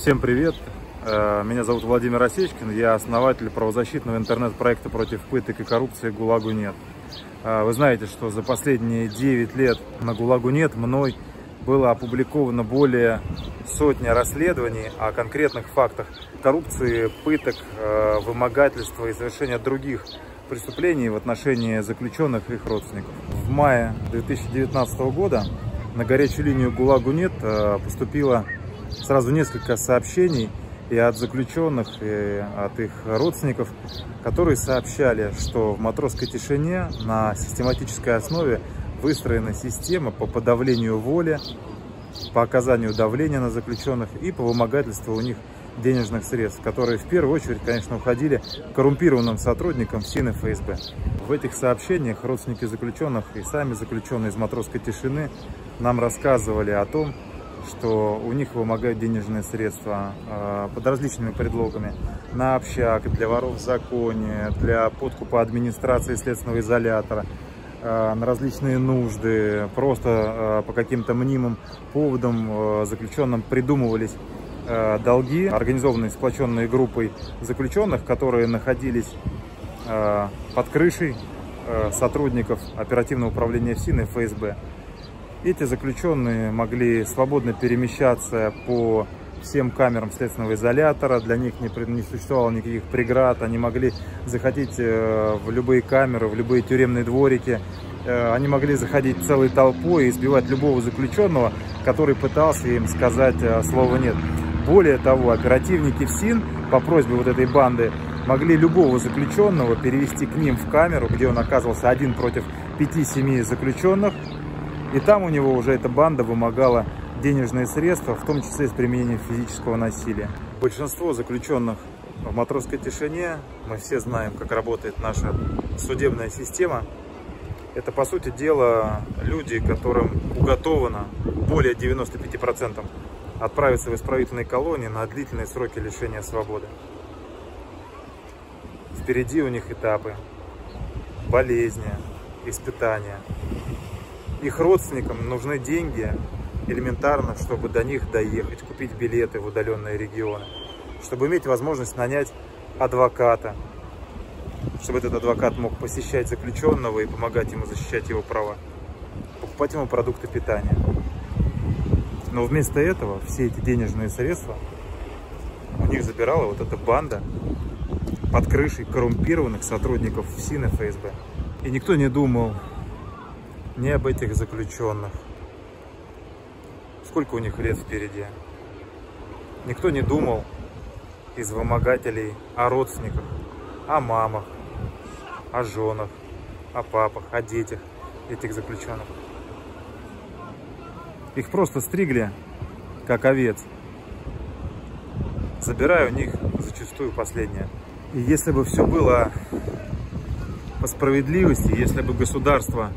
Всем привет! Э, меня зовут Владимир Осечкин, я основатель правозащитного интернет-проекта против пыток и коррупции «ГУЛАГу нет». Э, вы знаете, что за последние 9 лет на «ГУЛАГу нет» мной было опубликовано более сотни расследований о конкретных фактах коррупции, пыток, э, вымогательства и совершения других преступлений в отношении заключенных и их родственников. В мае 2019 года на горячую линию ГУЛАГу нет поступило сразу несколько сообщений и от заключенных, и от их родственников, которые сообщали, что в матросской тишине на систематической основе выстроена система по подавлению воли, по оказанию давления на заключенных и по вымогательству у них денежных средств, которые в первую очередь, конечно, уходили коррумпированным сотрудникам СИН и ФСБ. В этих сообщениях родственники заключенных и сами заключенные из матросской тишины нам рассказывали о том, что у них вымогают денежные средства э, под различными предлогами на общак, для воров в законе, для подкупа администрации следственного изолятора, э, на различные нужды, просто э, по каким-то мнимым поводам заключенным придумывались долги, организованные сплоченной группой заключенных, которые находились под крышей сотрудников оперативного управления ФСИН и ФСБ. Эти заключенные могли свободно перемещаться по всем камерам следственного изолятора, для них не, не существовало никаких преград, они могли заходить э, в любые камеры, в любые тюремные дворики, э, они могли заходить целой толпой и избивать любого заключенного, который пытался им сказать э, слово «нет». Более того, оперативники ФСИН по просьбе вот этой банды могли любого заключенного перевести к ним в камеру, где он оказывался один против 5-7 заключенных, и там у него уже эта банда вымогала денежные средства, в том числе с применением физического насилия. Большинство заключенных в матросской тишине, мы все знаем, как работает наша судебная система, это, по сути дела, люди, которым уготовано более 95% отправиться в исправительные колонии на длительные сроки лишения свободы. Впереди у них этапы, болезни, испытания, их родственникам нужны деньги элементарно, чтобы до них доехать, купить билеты в удаленные регионы, чтобы иметь возможность нанять адвоката, чтобы этот адвокат мог посещать заключенного и помогать ему защищать его права, покупать ему продукты питания. Но вместо этого все эти денежные средства у них забирала вот эта банда под крышей коррумпированных сотрудников ФСИН и ФСБ. И никто не думал не об этих заключенных. Сколько у них лет впереди. Никто не думал из вымогателей о родственниках, о мамах, о женах, о папах, о детях этих заключенных. Их просто стригли, как овец, забирая у них зачастую последнее. И если бы все было по справедливости, если бы государство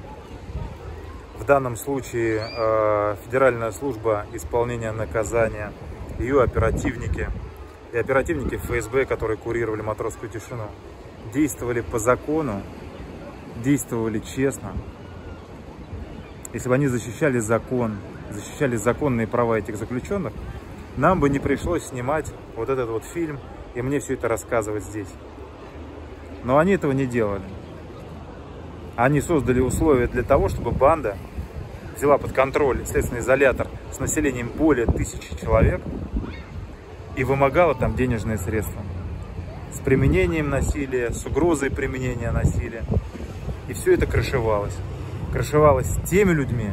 в данном случае э, Федеральная служба исполнения наказания, ее оперативники и оперативники ФСБ, которые курировали матросскую тишину, действовали по закону, действовали честно. Если бы они защищали закон, защищали законные права этих заключенных, нам бы не пришлось снимать вот этот вот фильм и мне все это рассказывать здесь. Но они этого не делали. Они создали условия для того, чтобы банда взяла под контроль следственный изолятор с населением более тысячи человек и вымогала там денежные средства. С применением насилия, с угрозой применения насилия. И все это крышевалось. Крышевалось теми людьми,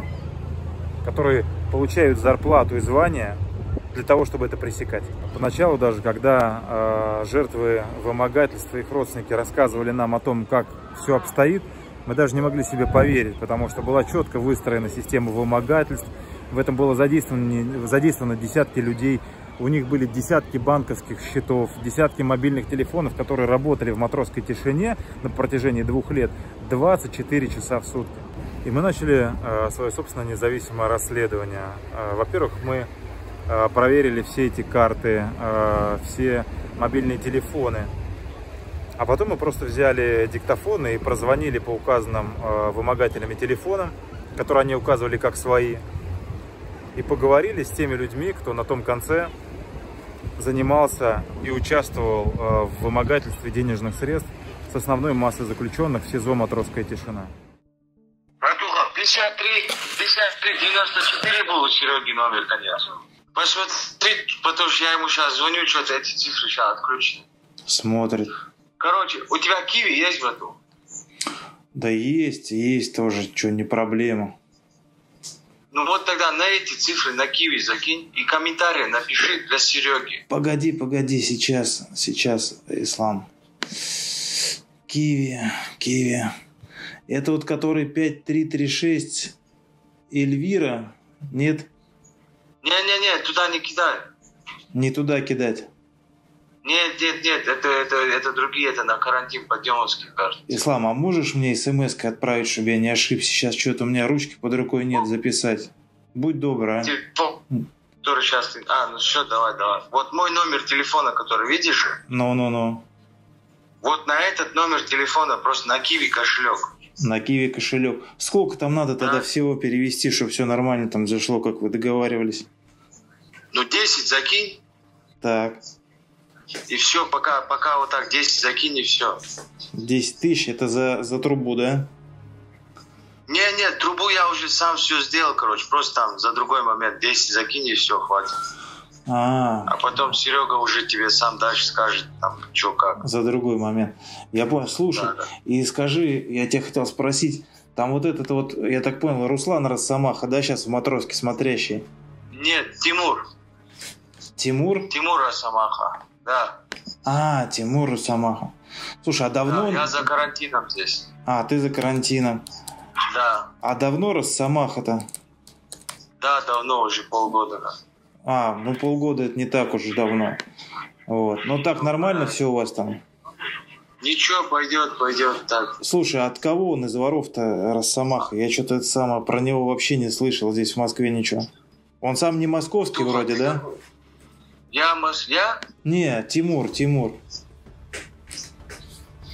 которые получают зарплату и звания для того, чтобы это пресекать. Поначалу даже, когда э, жертвы вымогательства, их родственники рассказывали нам о том, как все обстоит, мы даже не могли себе поверить, потому что была четко выстроена система вымогательств. В этом было задействовано, задействовано десятки людей. У них были десятки банковских счетов, десятки мобильных телефонов, которые работали в матросской тишине на протяжении двух лет 24 часа в сутки. И мы начали э, свое собственное независимое расследование. Э, Во-первых, мы э, проверили все эти карты, все мобильные телефоны, а потом мы просто взяли диктофоны и прозвонили по указанным э, вымогателями телефонам, которые они указывали как свои, и поговорили с теми людьми, кто на том конце занимался и участвовал э, в вымогательстве денежных средств с основной массой заключенных в СИЗО «Матросская тишина». Братуха, 53, 53, 94 был у Сереги номер, конечно. Посмотри, потому что я ему сейчас звоню, что-то эти цифры сейчас отключены. Смотрит. Короче, у тебя киви есть, брату? Да есть, есть тоже, что не проблема. Ну вот тогда на эти цифры на киви закинь и комментарий напиши для Сереги. Погоди, погоди, сейчас, сейчас, Ислам. Киви, Киви. Это вот который 5336 Эльвира? Нет? Не-не-не, туда не кидай. Не туда кидать. Нет, нет, нет, это, это, это другие, это на карантин Подъемовский карты. Ислам, а можешь мне смс отправить, чтобы я не ошибся? Сейчас что-то у меня ручки под рукой нет записать. Будь добр, а. Телефон, который сейчас... ты- А, ну все, давай, давай. Вот мой номер телефона, который видишь, Ну-ну-ну. вот на этот номер телефона просто на киви кошелек. На Киви кошелек. Сколько там надо тогда Да. всего перевести, чтобы все нормально там зашло, как вы договаривались? Ну 10 закинь, Так, и все, пока, пока вот так 10 закинь, и все. 10 тысяч, это за, за трубу, да? Не, нет, трубу я уже сам все сделал, короче, просто там за другой момент 10 закинь, и все, хватит. А, А потом Серега уже тебе сам дальше скажет, там, что как. за другой момент. Я понял. Слушай, Да, да. и скажи, я тебя хотел спросить, там вот этот вот, я так понял, Руслан Росомаха, да, сейчас в Матроске смотрящий? Нет, Тимур, Тимур? Тимур Росомаха, да. А, Тимур Росомаха. Слушай, а давно... Да, я за карантином здесь. А, ты за карантином. Да, А давно Росомаха-то? да, давно, уже полгода. да. А, ну полгода это не так уж давно. Вот. Ну так нормально все у вас там? Ничего, пойдет, пойдет так. Слушай, а от кого он из воров-то Росомаха? Я что-то это самое про него вообще не слышал здесь в Москве ничего. Он сам не московский вроде, да? Я, мос... я? Не, Тимур, Тимур.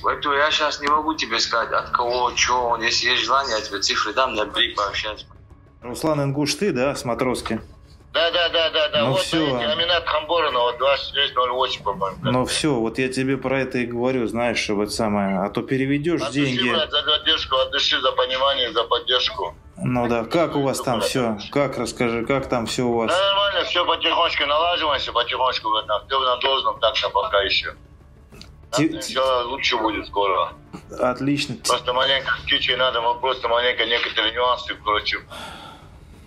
Поэтому я сейчас не могу тебе сказать, от кого, что он. Если есть желание, я тебе цифры дам, набери, пообщаться. Руслан Ингуш, ты, да, с Матроски? Да, да, да, да, да. Ну вот всё. видите, Аминат Хамборанова, 2608, по-моему. Ну все, вот я тебе про это и говорю, знаешь, это самое, а то переведешь От души, деньги. брат, за поддержку, от души за понимание, за поддержку. Ну да, как у вас там все? Как, расскажи, как там все у вас? Да, нормально, все потихонечку налаживаемся, потихонечку в этом. Все на должном, так-то пока еще. Ти- Все лучше будет скоро. Отлично. Просто маленько с кичей надо, просто маленько некоторые нюансы, короче,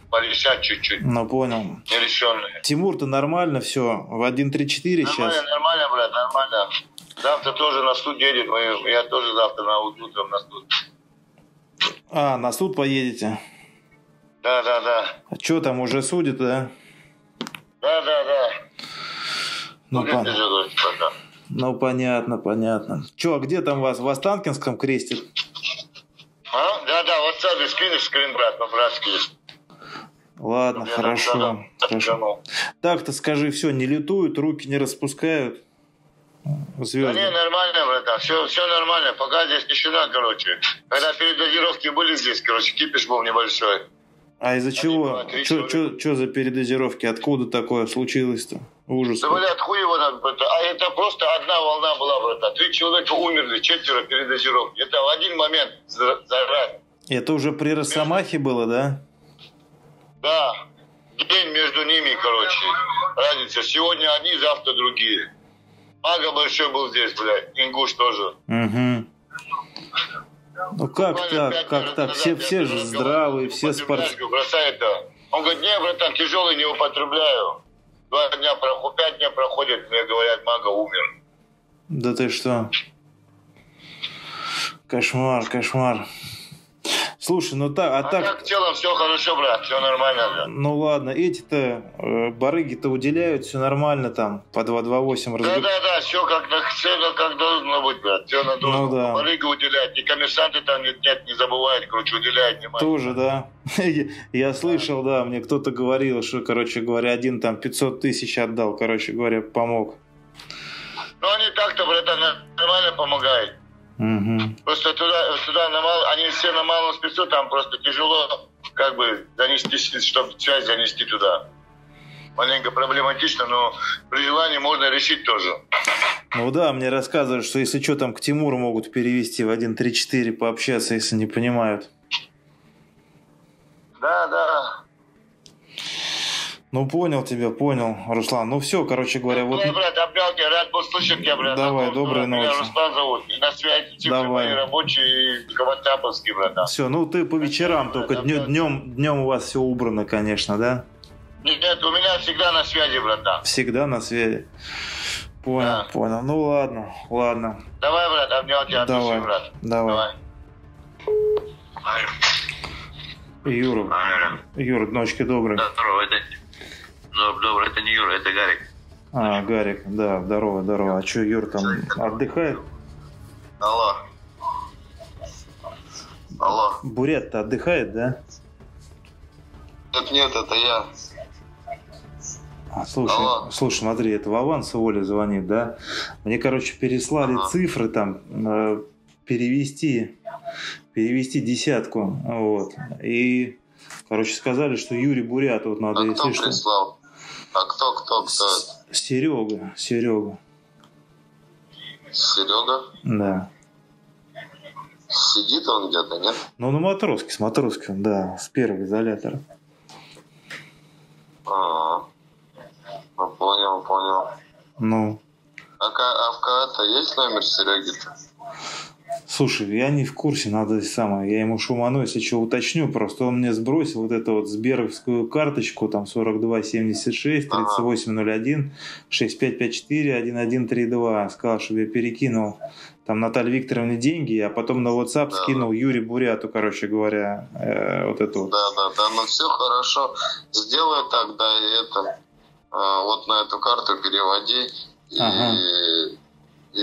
порешать чуть-чуть, Ну понял. нерешенные. Тимур-то нормально все, в 1.3.4 сейчас. Нормально, нормально, брат, нормально. Завтра тоже на суд едет, я тоже завтра на утром на суд. А, на суд поедете? Да, да, да. А что там, уже судят, да? Да, да, да. Ну, пон- ну понятно, понятно. Че, а где там вас, в Останкинском крестит? А? Да, да, вот саду скинешь скрин, брат, по-братски. Ладно, Я хорошо, хорошо. Так-то скажи, все, не летуют, руки не распускают. Да Звезды. не, нормально, братан, все, все нормально, пока здесь тишина, короче. Когда передозировки были здесь, короче, кипиш был небольшой. А из-за чего? Что за передозировки? Откуда такое случилось-то? Ужас. Да, блядь, хуй его надо, братан. А это просто одна волна была, братан. Три человека умерли, четверо передозировки. Это в один момент за, за раз. Это уже при Росомахе было, да? Да, день между ними, короче. Разница. Сегодня одни, завтра другие. Мага большой был здесь, блядь. Ингуш тоже. Угу. Ну как Буквально так, как так? Все, все же здравые, все спортсмены. Он говорит, не, братан, тяжелый не употребляю. Два дня проходит, пять дней проходит, мне говорят, мага умер. Да ты что? Кошмар, кошмар. Слушай, ну так, а А так, так, в целом все хорошо, брат, все нормально, да. ну ладно, эти-то э, барыги-то уделяют, все нормально там, по 228 Да, разговаривают. да, да, все как, все как должно быть, брат. Все на должном. Ну да. Барыга уделяет. И коммерсанты там нет, нет, не забывают, короче, уделяют внимание. Тоже, да. Я слышал, да, мне кто-то говорил, что, короче говоря, один там 500 тысяч отдал, короче говоря, помог. Но они так-то, братан, нормально помогают. Мгм. Просто туда, туда на мал, они все на малом спецу, там просто тяжело как бы занести, чтобы связь занести туда. маленько проблематично, но при желании можно решить тоже. Ну да, мне рассказывают, что если что, там к Тимуру могут перевести в 1.3.4 пообщаться, если не понимают. Да, да. Ну, понял тебя, понял, Руслан. Ну, все, короче говоря, вот... Ну, брат, обнял тебя, рад был слышать тебя, брат. Давай, доброй Меня ночи. Руслан зовут. И на связи цифры Давай. мои рабочие, Каватаповский, брат. Все, ну ты по вечерам только днем, днем, днем у вас все убрано, конечно, да? Нет, у меня всегда на связи, братан. Всегда на связи. Понял, Да. понял. Ну ладно, ладно. Давай, брат, обнял тебя, Давай, души, брат. давай. Юра, Алло. Юра, ночки добрые. Здорово, это... Ну, добро, это не Юра, это Гарик. А, Гарик, да, здорово, здорово. А что, Юр там отдыхает? Алло. Алло. Бурят-то отдыхает, да? Нет, нет, это я. А, слушай, Алло. слушай, смотри, это Вован с Оля звонит, да? Мне, короче, переслали Ага. цифры там, э, перевести, перевести десятку, вот. И, короче, сказали, что Юрий Бурят, вот надо, А кто если что. прислал? А кто, кто, кто? Серега, Серега, Серега? да. Сидит он где-то, нет? Ну, на матроске, с матроске, да, с первого изолятора. А, ну, понял, понял. Ну, А, а в КАТа есть номер Сереги-то? Слушай, я не в курсе, надо самое, я ему шуману, если что, уточню, просто он мне сбросил вот эту вот сберовскую карточку, там 4276 Ага. 3801 6554 1132, сказал, чтобы я перекинул там Наталье Викторовне деньги, а потом на WhatsApp Да. скинул Юрию Буряту, короче говоря, э, вот эту. Да, да, да, ну все хорошо. Сделай так, да, и это, а, вот на эту карту переводи. Ага. и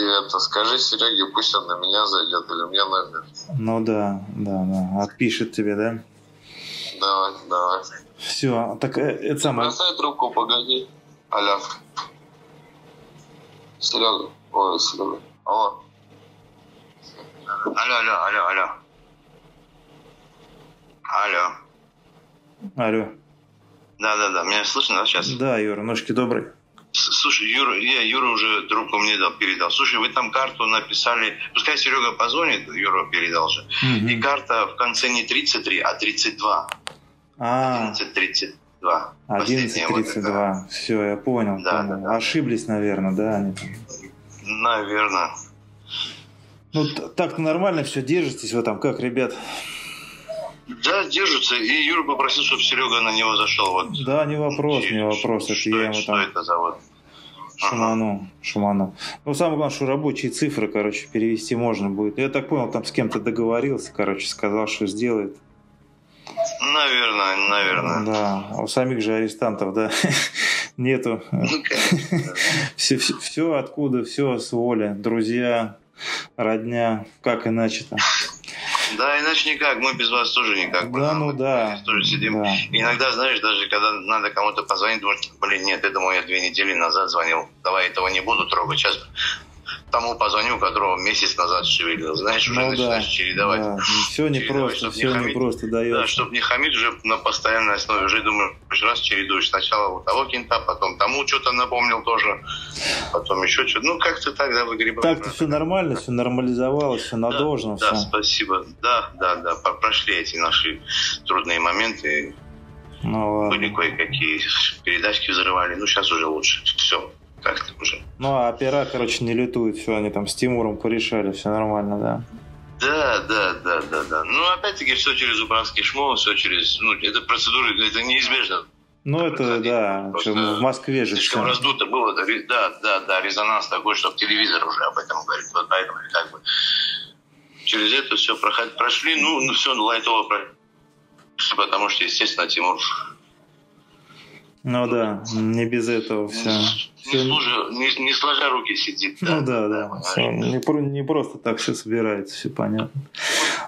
это, скажи Сереге, пусть он на меня зайдет, или мне номер. Ну да, да, да, отпишет тебе, да? Давай, давай. Все, так э, это самое, Бросай трубку, погоди. Алло. Серега. Ой, Серега. Алло. Алло, алло, алло, алло. Алло. алло. Да, да, да. Меня слышно, да, сейчас? Да, Юра, ножки добрые. Слушай, Юра, я, Юра уже трубку мне дал, передал. Слушай, вы там карту написали, пускай Серега позвонит, Юра передал же. Мгм. И карта в конце не 33, а 32. А, 11.32. Последняя вот эта. 11.32. Все, я понял. Да, понял. да, да. Ошиблись, наверное, да? они там. Наверное. Ну, так-то нормально все, держитесь вы там, как, ребят? Да, держится. И Юра попросил, чтобы Серега на него зашел. Вот. Да, не вопрос, не вопрос. Это что, я ему что там это за вот? шуману, шуману. Ну, самое главное, что рабочие цифры, короче, перевести можно будет. Я так понял, там с кем-то договорился, короче, сказал, что сделает. Наверное, наверное. Да, а у самих же арестантов, да, нету. Ну, конечно. Все, все, все откуда, все с воли. Друзья, родня, как иначе-то. Да, иначе никак. Мы без вас тоже никак. Да, ну Мы да. Тоже сидим. да. И Иногда, знаешь, даже когда надо кому-то позвонить, думаешь, блин, нет, этому я две недели назад звонил. Давай этого не буду трогать. Сейчас тому позвоню, которого месяц назад шевелил. Знаешь, уже Ну да, начинаешь чередовать. да. Все непросто, не все хамить. непросто Да, дается. чтобы не хамить уже на постоянной основе. Уже думаю, раз чередуешь. Сначала у того кента, потом тому что-то напомнил тоже. Потом еще что-то. Ну, как-то тогда выгребаешь. Так-то все нормально, все нормализовалось, все Да, должном, Да, все. спасибо. Да, да, да. Прошли эти наши трудные моменты. Ну Были ладно. кое-какие передачки взрывали. Ну, сейчас уже лучше. Все. Как-то уже. Ну а опера, короче, не летуют, все, они там с Тимуром порешали, все нормально, да. Да, да, да, да, да. Ну, опять-таки, все через управский шмол, все через... Ну, это процедура, это неизбежно. Ну это, да, в Москве же Слишком все. раздуто было. да, Да, да, резонанс такой, что телевизор уже об этом говорит. Вот поэтому как бы через это все прошли. Ну, ну все лайтово прошли, потому что, естественно, Тимур Ну да, не без этого все. не, служа- не- не сложа руки сидит. Ну да, да. не, не просто так все собирается, все понятно.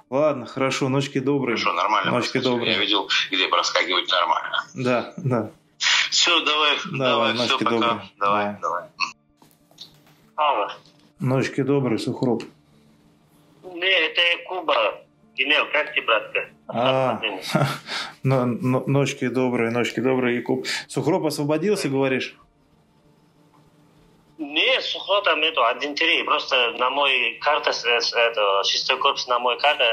Ладно, хорошо, ночки добрые. Хорошо, нормально. Ночки добрые. Я видел, где проскакивать нормально. Да, да. Все, давай, Давай, давай, все, пока. добрые. Давай, Давай. давай. Алло. Ночки добрые, Сухроб. Не, это Куба. Генел, как ты, братка? А, но, но, ночки добрые, ночки добрые, Якуб. Сухроп освободился, говоришь? Нет, Сухро там нету, один три. Просто на мой карта, это, шестой корпус на мой карта,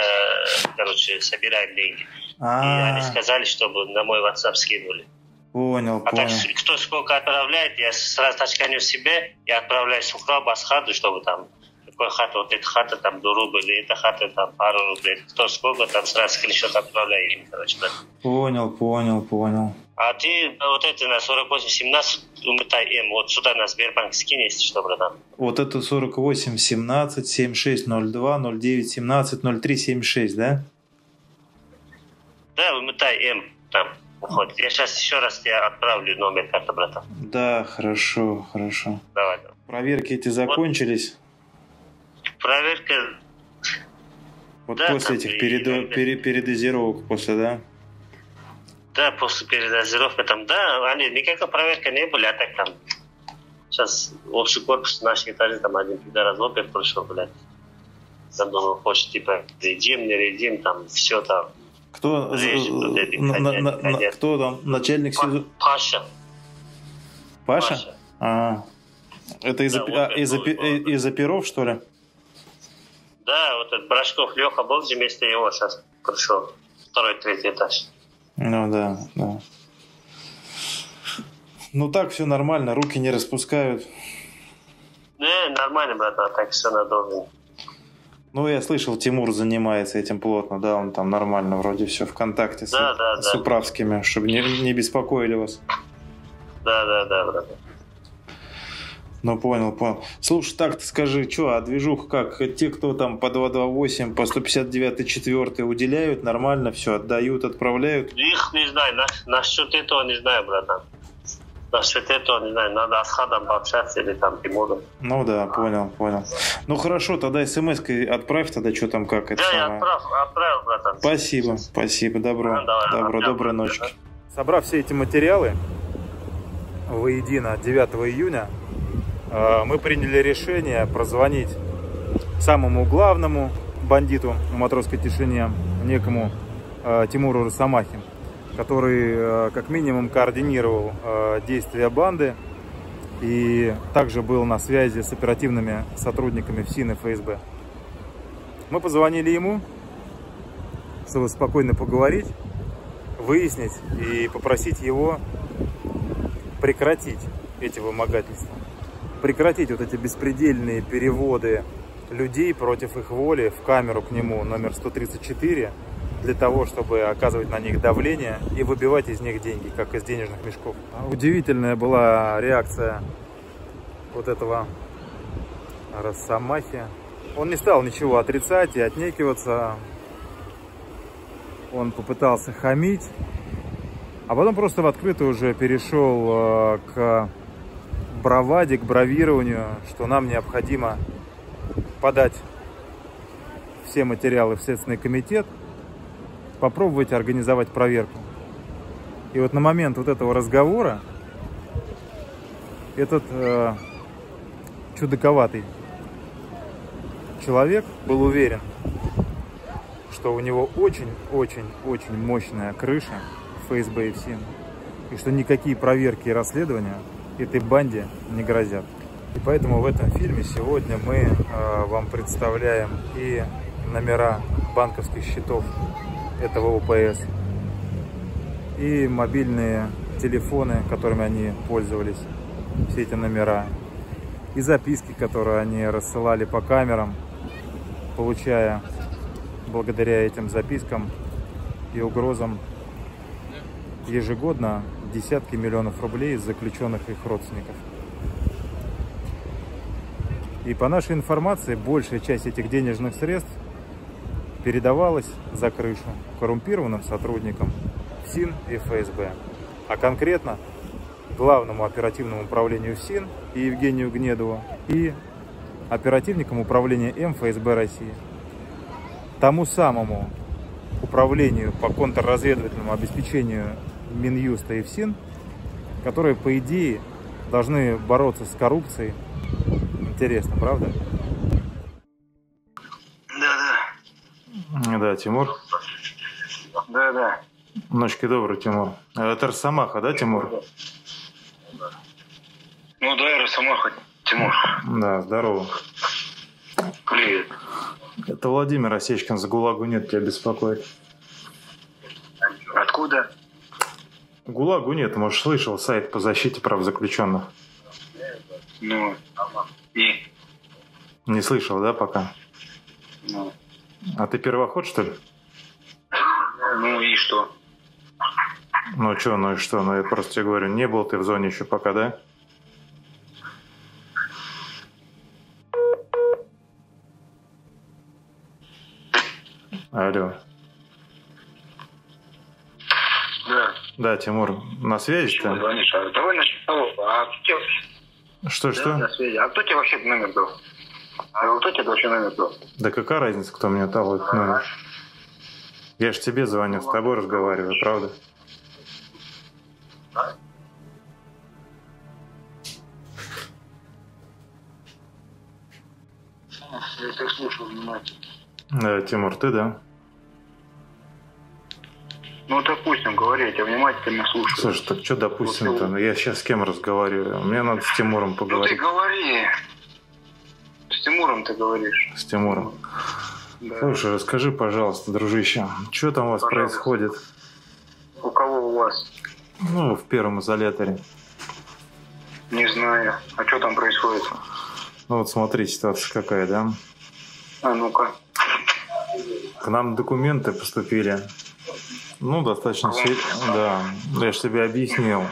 короче, собираем деньги. А-а-а. И они сказали, чтобы на мой WhatsApp скинули. Понял, а понял. так, кто сколько отправляет, я сразу тачканю себе, я отправляю Сухро, Басхаду, чтобы там какой хата, вот эта хата там до рублей, эта хата там пару рублей, кто сколько там сразу скриншот отправляю им, короче, да. Понял, понял, понял. А ты вот это на 4817 уметай М, вот сюда на Сбербанк скинь, если что, братан. Вот это 4817 7602 0917 0376, да? Да, уметай М там. Вот. Я сейчас еще раз тебе отправлю номер карты, братан. Да, хорошо, хорошо. Давай. давай. Проверки эти закончились? Вот. Проверка... Вот да, после этих передо... пере... передозировок после, да? Да, после передозировки там, да, они никакой проверки не были, а так там сейчас общий корпус наших этажей, там один пидорас опять пришел, блядь. Там думал, хочет, типа, редим, не редим, там, все там. Кто, Режет, на, на, на, кто там, начальник СИЗО? Паша. Паша? Паша. А, это из-за да, из из перов, что ли? Да, вот этот Брашков Леха был, вместо его сейчас пришел. Второй, третий этаж. Ну да, да. Ну так все нормально, руки не распускают. Не, нормально, брат, а так все надолго. Ну, я слышал, Тимур занимается этим плотно, да, он там нормально вроде все в контакте да, с, да, с да. управскими, чтобы не, не беспокоили вас. Да, да, да, брат. Ну, понял, понял. Слушай, так ты скажи, что, а движуха как? Те, кто там по 228, по 159 4 уделяют, нормально все, отдают, отправляют? Их не знаю, на, насчет этого не знаю, братан. Насчет этого, не знаю, надо с Хадом пообщаться или там Тимуром. Ну да, понял, понял. Ну хорошо, тогда смс отправь тогда, что там, как это Да, самое. я отправ, отправил, братан. Спасибо, спасибо, добро, ну, давай, добро, доброй ночи. Собрав все эти материалы воедино 9 июня, мы приняли решение прозвонить самому главному бандиту в матросской тишине, некому э, Тимуру Росомахе, который э, как минимум координировал действия банды и также был на связи с оперативными сотрудниками ФСИН и ФСБ. Мы позвонили ему, чтобы спокойно поговорить, выяснить и попросить его прекратить эти вымогательства прекратить вот эти беспредельные переводы людей против их воли в камеру к нему номер 134 для того, чтобы оказывать на них давление и выбивать из них деньги, как из денежных мешков. Удивительная была реакция вот этого Росомахи. Он не стал ничего отрицать и отнекиваться. Он попытался хамить, а потом просто в открытую уже перешел э, к браваде, к бравированию, что нам необходимо подать все материалы в Следственный комитет, попробовать организовать проверку. И вот на момент вот этого разговора этот э, чудаковатый человек был уверен, что у него очень-очень-очень мощная крыша ФСБ и ФСИН, и что никакие проверки и расследования этой банде не грозят. И поэтому в этом фильме сегодня мы э, вам представляем и номера банковских счетов этого УПС, и мобильные телефоны, которыми они пользовались, все эти номера, и записки, которые они рассылали по камерам, получая благодаря этим запискам и угрозам ежегодно десятки миллионов рублей из заключенных их родственников. И по нашей информации, большая часть этих денежных средств передавалась за крышу коррумпированным сотрудникам СИН и ФСБ. А конкретно главному оперативному управлению СИН и Евгению Гнедову и оперативникам управления МФСБ России. Тому самому управлению по контрразведывательному обеспечению Минюста и ФСИН, которые, по идее, должны бороться с коррупцией. Интересно, правда? Да, да. Да, Тимур? Да, да. Ночки добрый, Тимур. Это Росомаха, да, Тимур? Ну да, Росомаха, Тимур. Да, здорово. Привет. Это Владимир Осечкин, за ГУЛАГу нет, тебя беспокоит. Откуда? ГУЛАГу нет, может, слышал сайт по защите прав заключенных. Ну, и? Не слышал, да, пока? Ну, А ты первоход, что ли? ну и что? Ну что, ну и что? Ну я просто тебе говорю, не был ты в зоне еще пока, да? Алло. Да. Тимур, на связи ты? звонишь? А давай начнем с того. А кто тебе, Что, да, что? на связи. А кто тебе вообще номер дал? А кто тебе вообще номер дал? Да какая разница, кто мне дал этот номер? Я ж тебе звоню, с тобой разговариваю, правда? Я тебя слушал внимательно. Да, Тимур, ты, да? Ну, допустим, говори, я внимательно слушаю. Слушай, так что допустим-то? Ну, Я сейчас с кем разговариваю? Мне надо с Тимуром ну, ты поговорить. говори. С Тимуром ты говоришь. С Тимуром. Да. Слушай, расскажи, пожалуйста, дружище, что там у вас Пожалуйста. происходит? У кого у вас? Ну, в первом изоляторе. Не знаю. А что там происходит? Ну вот смотри, ситуация какая, да? А ну-ка. К нам документы поступили. Ну, достаточно Да, я же тебе объяснил.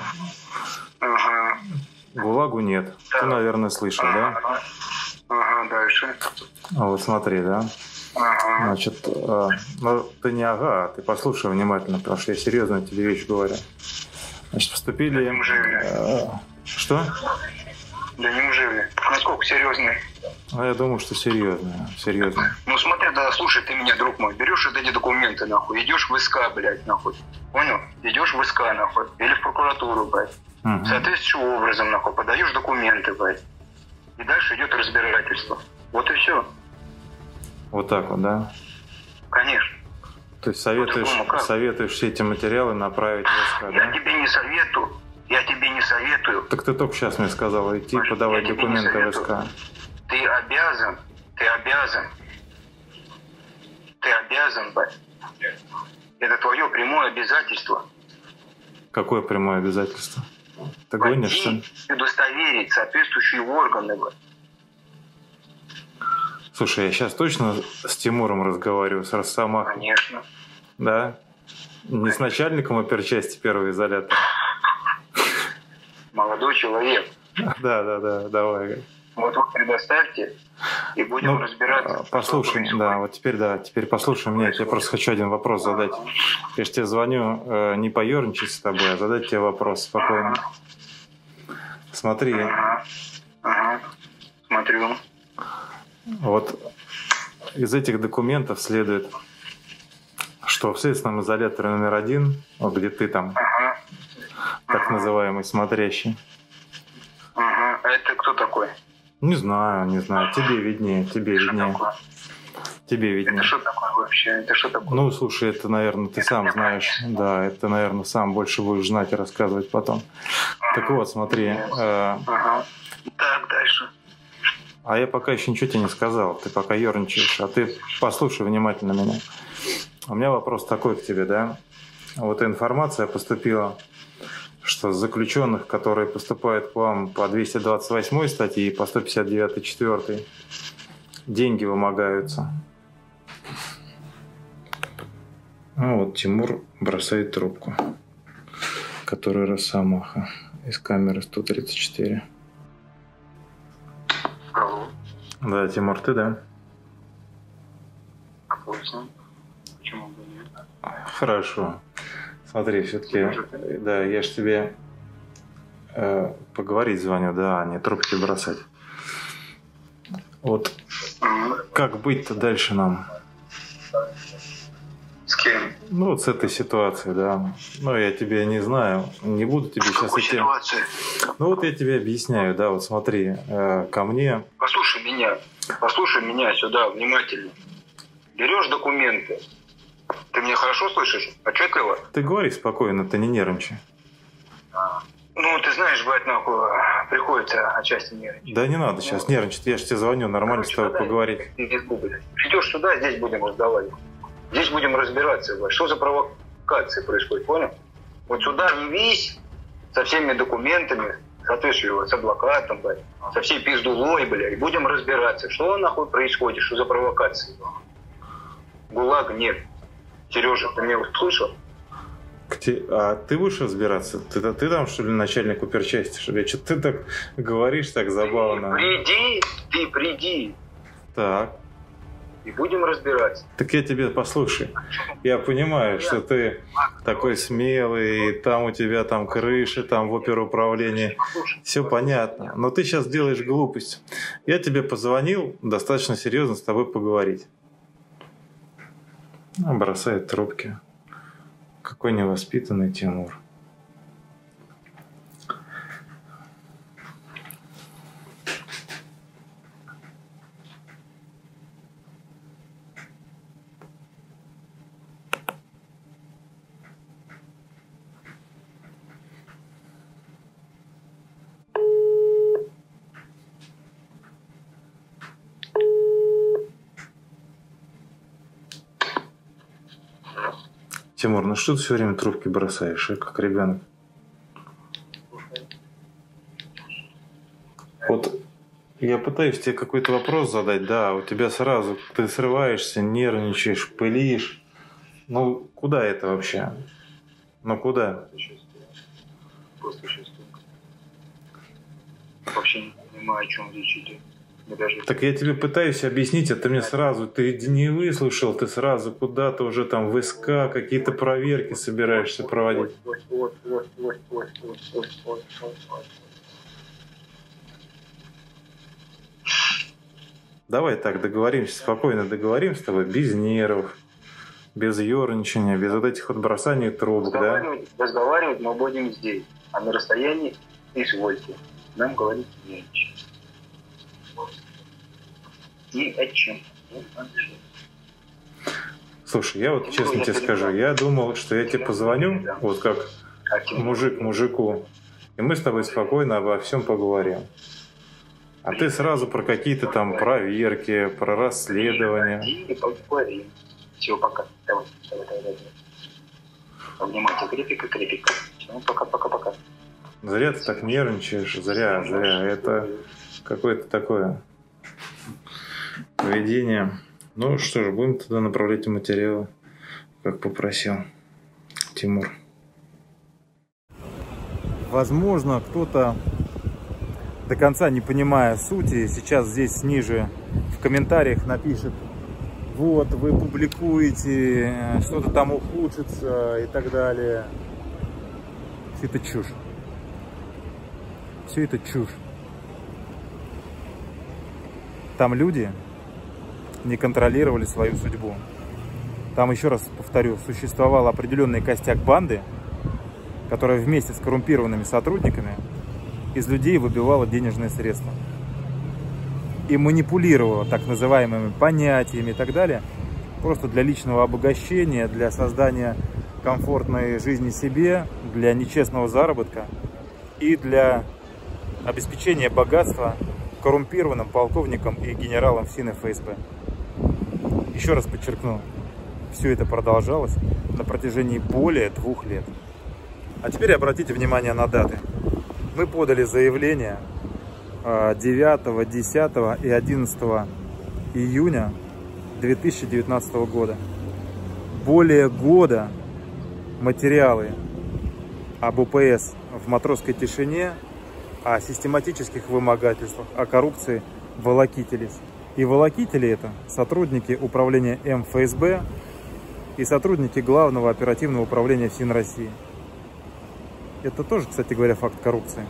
Ага. ГУЛАГу нет. Ты, наверное, слышал, да? Ага. Дальше. А вот смотри, да? Ага. Значит, э, ну, ты не ага, ты послушай внимательно, потому что я серьезно тебе вещь говорю. Значит, поступили... Э, Что? Да неужели? Насколько серьезный? Ну, я думаю, что серьезно, серьезно. Ну смотри, да, слушай, ты меня, друг мой, берешь вот эти документы, нахуй, идешь в СК, блядь, нахуй. Понял? Идешь в СК, нахуй. Или в прокуратуру, блядь. Мгм. Соответствующим образом, нахуй, подаешь документы, блядь. И дальше идет разбирательство. Вот и все. Вот так вот, да? Конечно. То есть советуешь, советуешь все эти материалы направить в СК, Я да? тебе не советую. Я тебе не советую. Так ты только сейчас мне сказал идти Маш, подавать документы в СК. Ты обязан, ты обязан, ты обязан, блядь. Это твое прямое обязательство. Какое прямое обязательство? Ты гонишь, что ли? Пойти и удостоверить соответствующие органы. блядь. Слушай, я сейчас точно с Тимуром разговариваю, с Росомахой, Конечно. да? Не с начальником оперчасти первого изолятора. Молодой человек. Да, да, да, давай. Вот вы предоставьте, и будем Ну, разбираться. а, Послушай, да, вот теперь, да, теперь послушай меня, я тебе просто хочу один вопрос задать. Я же тебе звоню э, не поерничать с тобой, а задать тебе вопрос спокойно. Смотри, Ага. Ага. Смотрю. вот из этих документов следует, что в следственном изоляторе номер один, где ты там, Ага. Так называемый смотрящий, Ага. А это кто такой? не знаю, не знаю, тебе виднее, тебе Что виднее, такое? тебе Это виднее. что такое вообще? Это что такое? Ну, слушай, это, наверное, ты сам знаешь. Да, это, наверное, сам больше будешь знать и рассказывать потом. Так вот, смотри, э, Ага. Так, дальше. а я пока еще ничего тебе не сказал, ты пока ерничаешь, а ты послушай внимательно меня. У меня вопрос такой к тебе, да? Вот информация поступила, что заключенных, которые поступают к вам по 228 статье и по 159 4 деньги вымогаются. Ну вот Тимур бросает трубку, который Росомаха из камеры 134. Алло. Да, Тимур, ты, да? Почему бы нет? Хорошо. Смотри, все-таки, да, я ж тебе э, поговорить звоню, да, а не трубки бросать. Вот как быть-то дальше нам? С кем? Ну, вот с этой ситуацией, да. Ну, я тебе не знаю, не буду тебе В сейчас идти. ситуации? Ну, вот я тебе объясняю, да, вот смотри, э, ко мне, Послушай меня. Послушай меня сюда внимательно. Берешь документы, Ты меня хорошо слышишь? Отчетливо? Ты говори спокойно, ты не нервничай. Ну, ты знаешь, бывает, нахуй, приходится отчасти нервничать. Да не надо сейчас нервничать, я же тебе звоню, нормально с тобой поговорить. Придешь сюда, здесь будем разговаривать. Здесь будем разбираться, блядь, что за провокации происходит, понял? Вот сюда явись со всеми документами, соответствующими с адвокатом, блядь, со всей пиздулой, блядь, и будем разбираться, что нахуй происходит, что за провокации. ГУЛАГ нет. Сережа, ты меня услышал? Где- А ты будешь разбираться? Ты, ты там, что ли, начальник уперчасти, что ли? Что ты так говоришь так забавно? Приди, ты приди, Так. и будем разбираться. Так я тебе послушай. Я понимаю, что ты такой смелый, и там у тебя там крыши, там в оперуправлении. Все понятно. Но ты сейчас делаешь глупость. Я тебе позвонил достаточно серьезно с тобой поговорить. А, бросает трубки. Какой невоспитанный Тимур. Тимур, ну что ты все время трубки бросаешь, а, как ребенок? Вот я пытаюсь тебе какой-то вопрос задать, да, у тебя сразу ты срываешься, нервничаешь, пылишь. Ну, куда это вообще? Ну, куда? Просто вообще не понимаю, о чем речь идет. Ну, даже... Так я тебе пытаюсь объяснить, а ты мне сразу, ты не выслушал, ты сразу куда-то уже там в СК какие-то проверки собираешься проводить. Давай так договоримся, спокойно договоримся с тобой, без нервов, без ерничания, без вот этих вот бросаний трубок, разговаривать, да? Разговаривать мы будем здесь, а на расстоянии тысяч. Нам говорить не нечего. Ни о чем. Слушай, я вот честно тебе скажу, я думал, что я тебе позвоню, вот как мужик мужику, и мы с тобой спокойно обо всем поговорим. А ты сразу про какие-то там проверки, про расследования. И поговорим. Все, пока. Давай, давай, давай, давай. Обнимайте крепко, крепко. Все, пока, пока, пока. Зря ты так нервничаешь, зря, зря. Это какое-то такое поведение. Ну что ж, будем тогда направлять материалы, как попросил Тимур. Возможно, кто-то до конца не понимая сути, сейчас здесь ниже в комментариях напишет, вот, вы публикуете, что-то там ухудшится и так далее. Все это чушь. Все это чушь. Там люди не контролировали свою судьбу. Там, еще раз повторю, существовал определенный костяк банды, которая вместе с коррумпированными сотрудниками из людей выбивала денежные средства. И манипулировала так называемыми понятиями и так далее, просто для личного обогащения, для создания комфортной жизни себе, для нечестного заработка и для обеспечения богатства коррумпированным полковникам и генералам ФСИН и ФСБ. Еще раз подчеркну, все это продолжалось на протяжении более двух лет. А теперь обратите внимание на даты. Мы подали заявление э, 9, 10 и 11 июня 2019 года. Более года материалы об УПС в матросской тишине, о систематических вымогательствах, о коррупции волокитились. И волокители это сотрудники управления МФСБ и сотрудники Главного оперативного управления ФСИН России. Это тоже, кстати говоря, факт коррупции.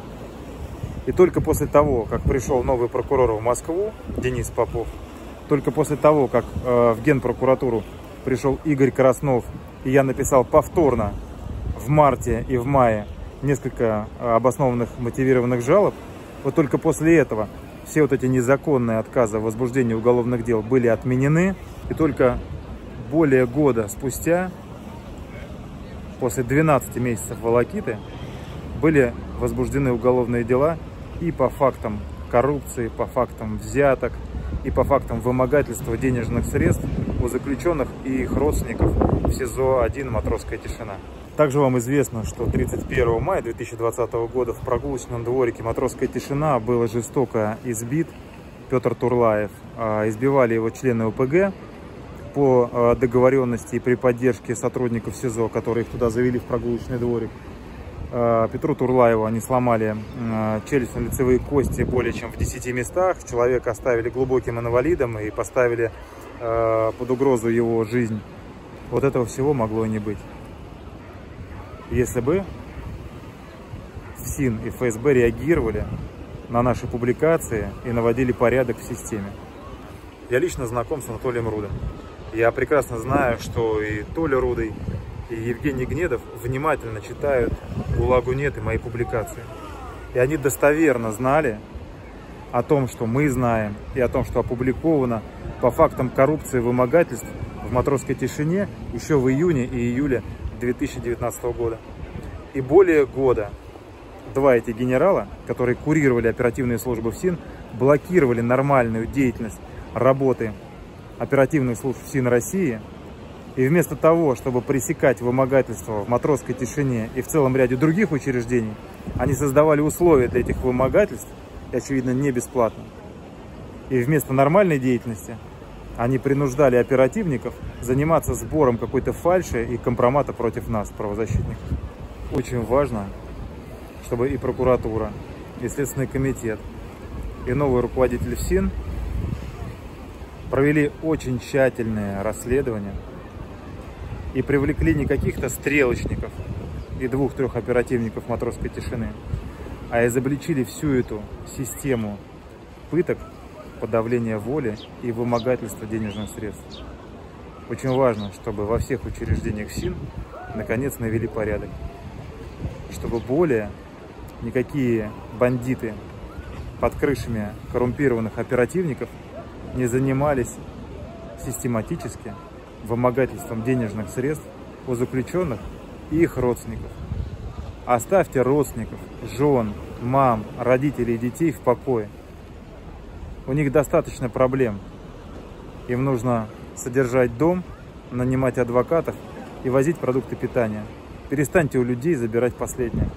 И только после того, как пришел новый прокурор в Москву, Денис Попов, только после того, как э, в Генпрокуратуру пришел Игорь Краснов, и я написал повторно в марте и в мае несколько э, обоснованных мотивированных жалоб, вот только после этого все вот эти незаконные отказы в возбуждении уголовных дел были отменены, и только более года спустя, после 12 месяцев волокиты, были возбуждены уголовные дела и по фактам коррупции, по фактам взяток и по фактам вымогательства денежных средств у заключенных и их родственников в СИЗО-1 «Матросская тишина». Также вам известно, что 31 мая 2020 года в прогулочном дворике «Матросская тишина» был жестоко избит Петр Турлаев. А, избивали его члены ОПГ по а, договоренности и при поддержке сотрудников СИЗО, которые их туда завели в прогулочный дворик. А, Петру Турлаеву они сломали челюстно-лицевые кости более чем в 10 местах. Человека оставили глубоким инвалидом и поставили под угрозу его жизнь. Вот этого всего могло и не быть. Если бы ФСИН и ФСБ реагировали на наши публикации и наводили порядок в системе. Я лично знаком с Анатолием Рудом. Я прекрасно знаю, что и Толя Рудый, и Евгений Гнедов внимательно читают «ГУЛАГу нет» и мои публикации. И они достоверно знали о том, что мы знаем, и о том, что опубликовано по фактам коррупции и вымогательств в «Матросской тишине» еще в июне и июле 2019 года. И более года два эти генерала, которые курировали оперативные службы ФСИН, блокировали нормальную деятельность работы оперативных служб ФСИН России. И вместо того, чтобы пресекать вымогательство в матросской тишине и в целом ряде других учреждений, они создавали условия для этих вымогательств, и, очевидно, не бесплатно. И вместо нормальной деятельности они принуждали оперативников заниматься сбором какой-то фальши и компромата против нас, правозащитников. Очень важно чтобы и прокуратура, и Следственный комитет, и новый руководитель ФСИН провели очень тщательное расследование и привлекли не каких-то стрелочников и двух-трех оперативников матросской тишины, а изобличили всю эту систему пыток, подавления воли и вымогательства денежных средств. Очень важно, чтобы во всех учреждениях СИН наконец навели порядок, чтобы более никакие бандиты под крышами коррумпированных оперативников не занимались систематически вымогательством денежных средств у заключенных и их родственников. Оставьте родственников, жен, мам, родителей и детей в покое. У них достаточно проблем. Им нужно содержать дом, нанимать адвокатов и возить продукты питания. Перестаньте у людей забирать последнее.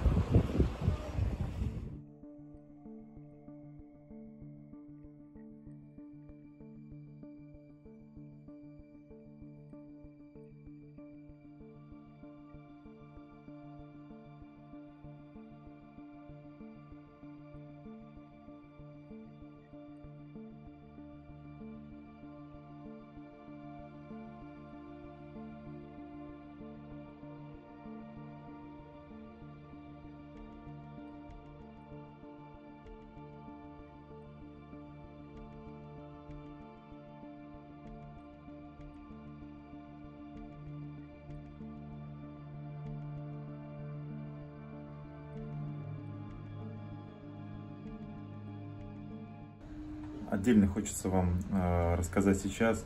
Отдельно хочется вам э, рассказать сейчас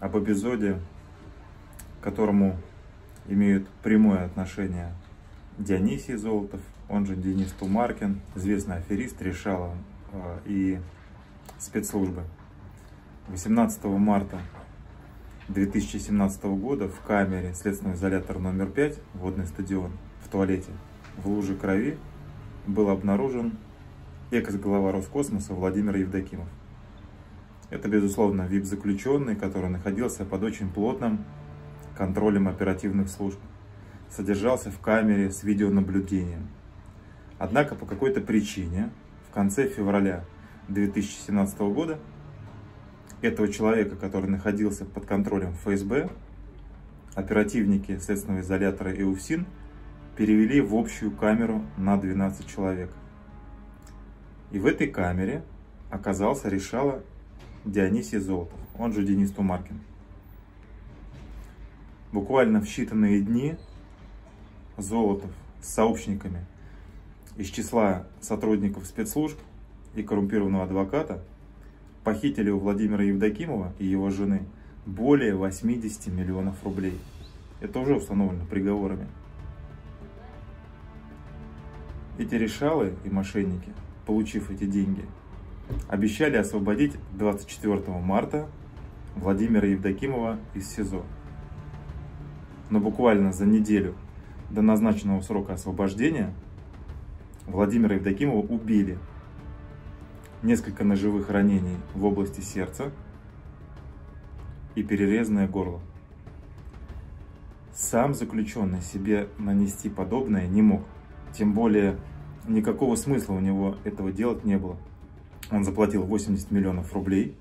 об эпизоде, к которому имеют прямое отношение Дионисий Золотов, он же Денис Тумаркин, известный аферист, решала э, и спецслужбы. 18 марта 2017 года в камере следственного изолятора номер 5, водный стадион, в туалете, в луже крови был обнаружен экс-глава Роскосмоса Владимир Евдокимов. Это, безусловно, ВИП-заключенный, который находился под очень плотным контролем оперативных служб. Содержался в камере с видеонаблюдением. Однако по какой-то причине в конце февраля 2017 года этого человека, который находился под контролем ФСБ, оперативники следственного изолятора и УФСИН перевели в общую камеру на 12 человек. И в этой камере оказался решала Дионисий Золотов, он же Денис Тумаркин. Буквально в считанные дни Золотов с сообщниками из числа сотрудников спецслужб и коррумпированного адвоката похитили у Владимира Евдокимова и его жены более 80 миллионов рублей. Это уже установлено приговорами. Эти решалы и мошенники, получив эти деньги, обещали освободить 24 марта Владимира Евдокимова из СИЗО. Но буквально за неделю до назначенного срока освобождения Владимира Евдокимова убили. Несколько ножевых ранений в области сердца и перерезанное горло. Сам заключенный себе нанести подобное не мог. Тем более никакого смысла у него этого делать не было. Он заплатил 80 миллионов рублей,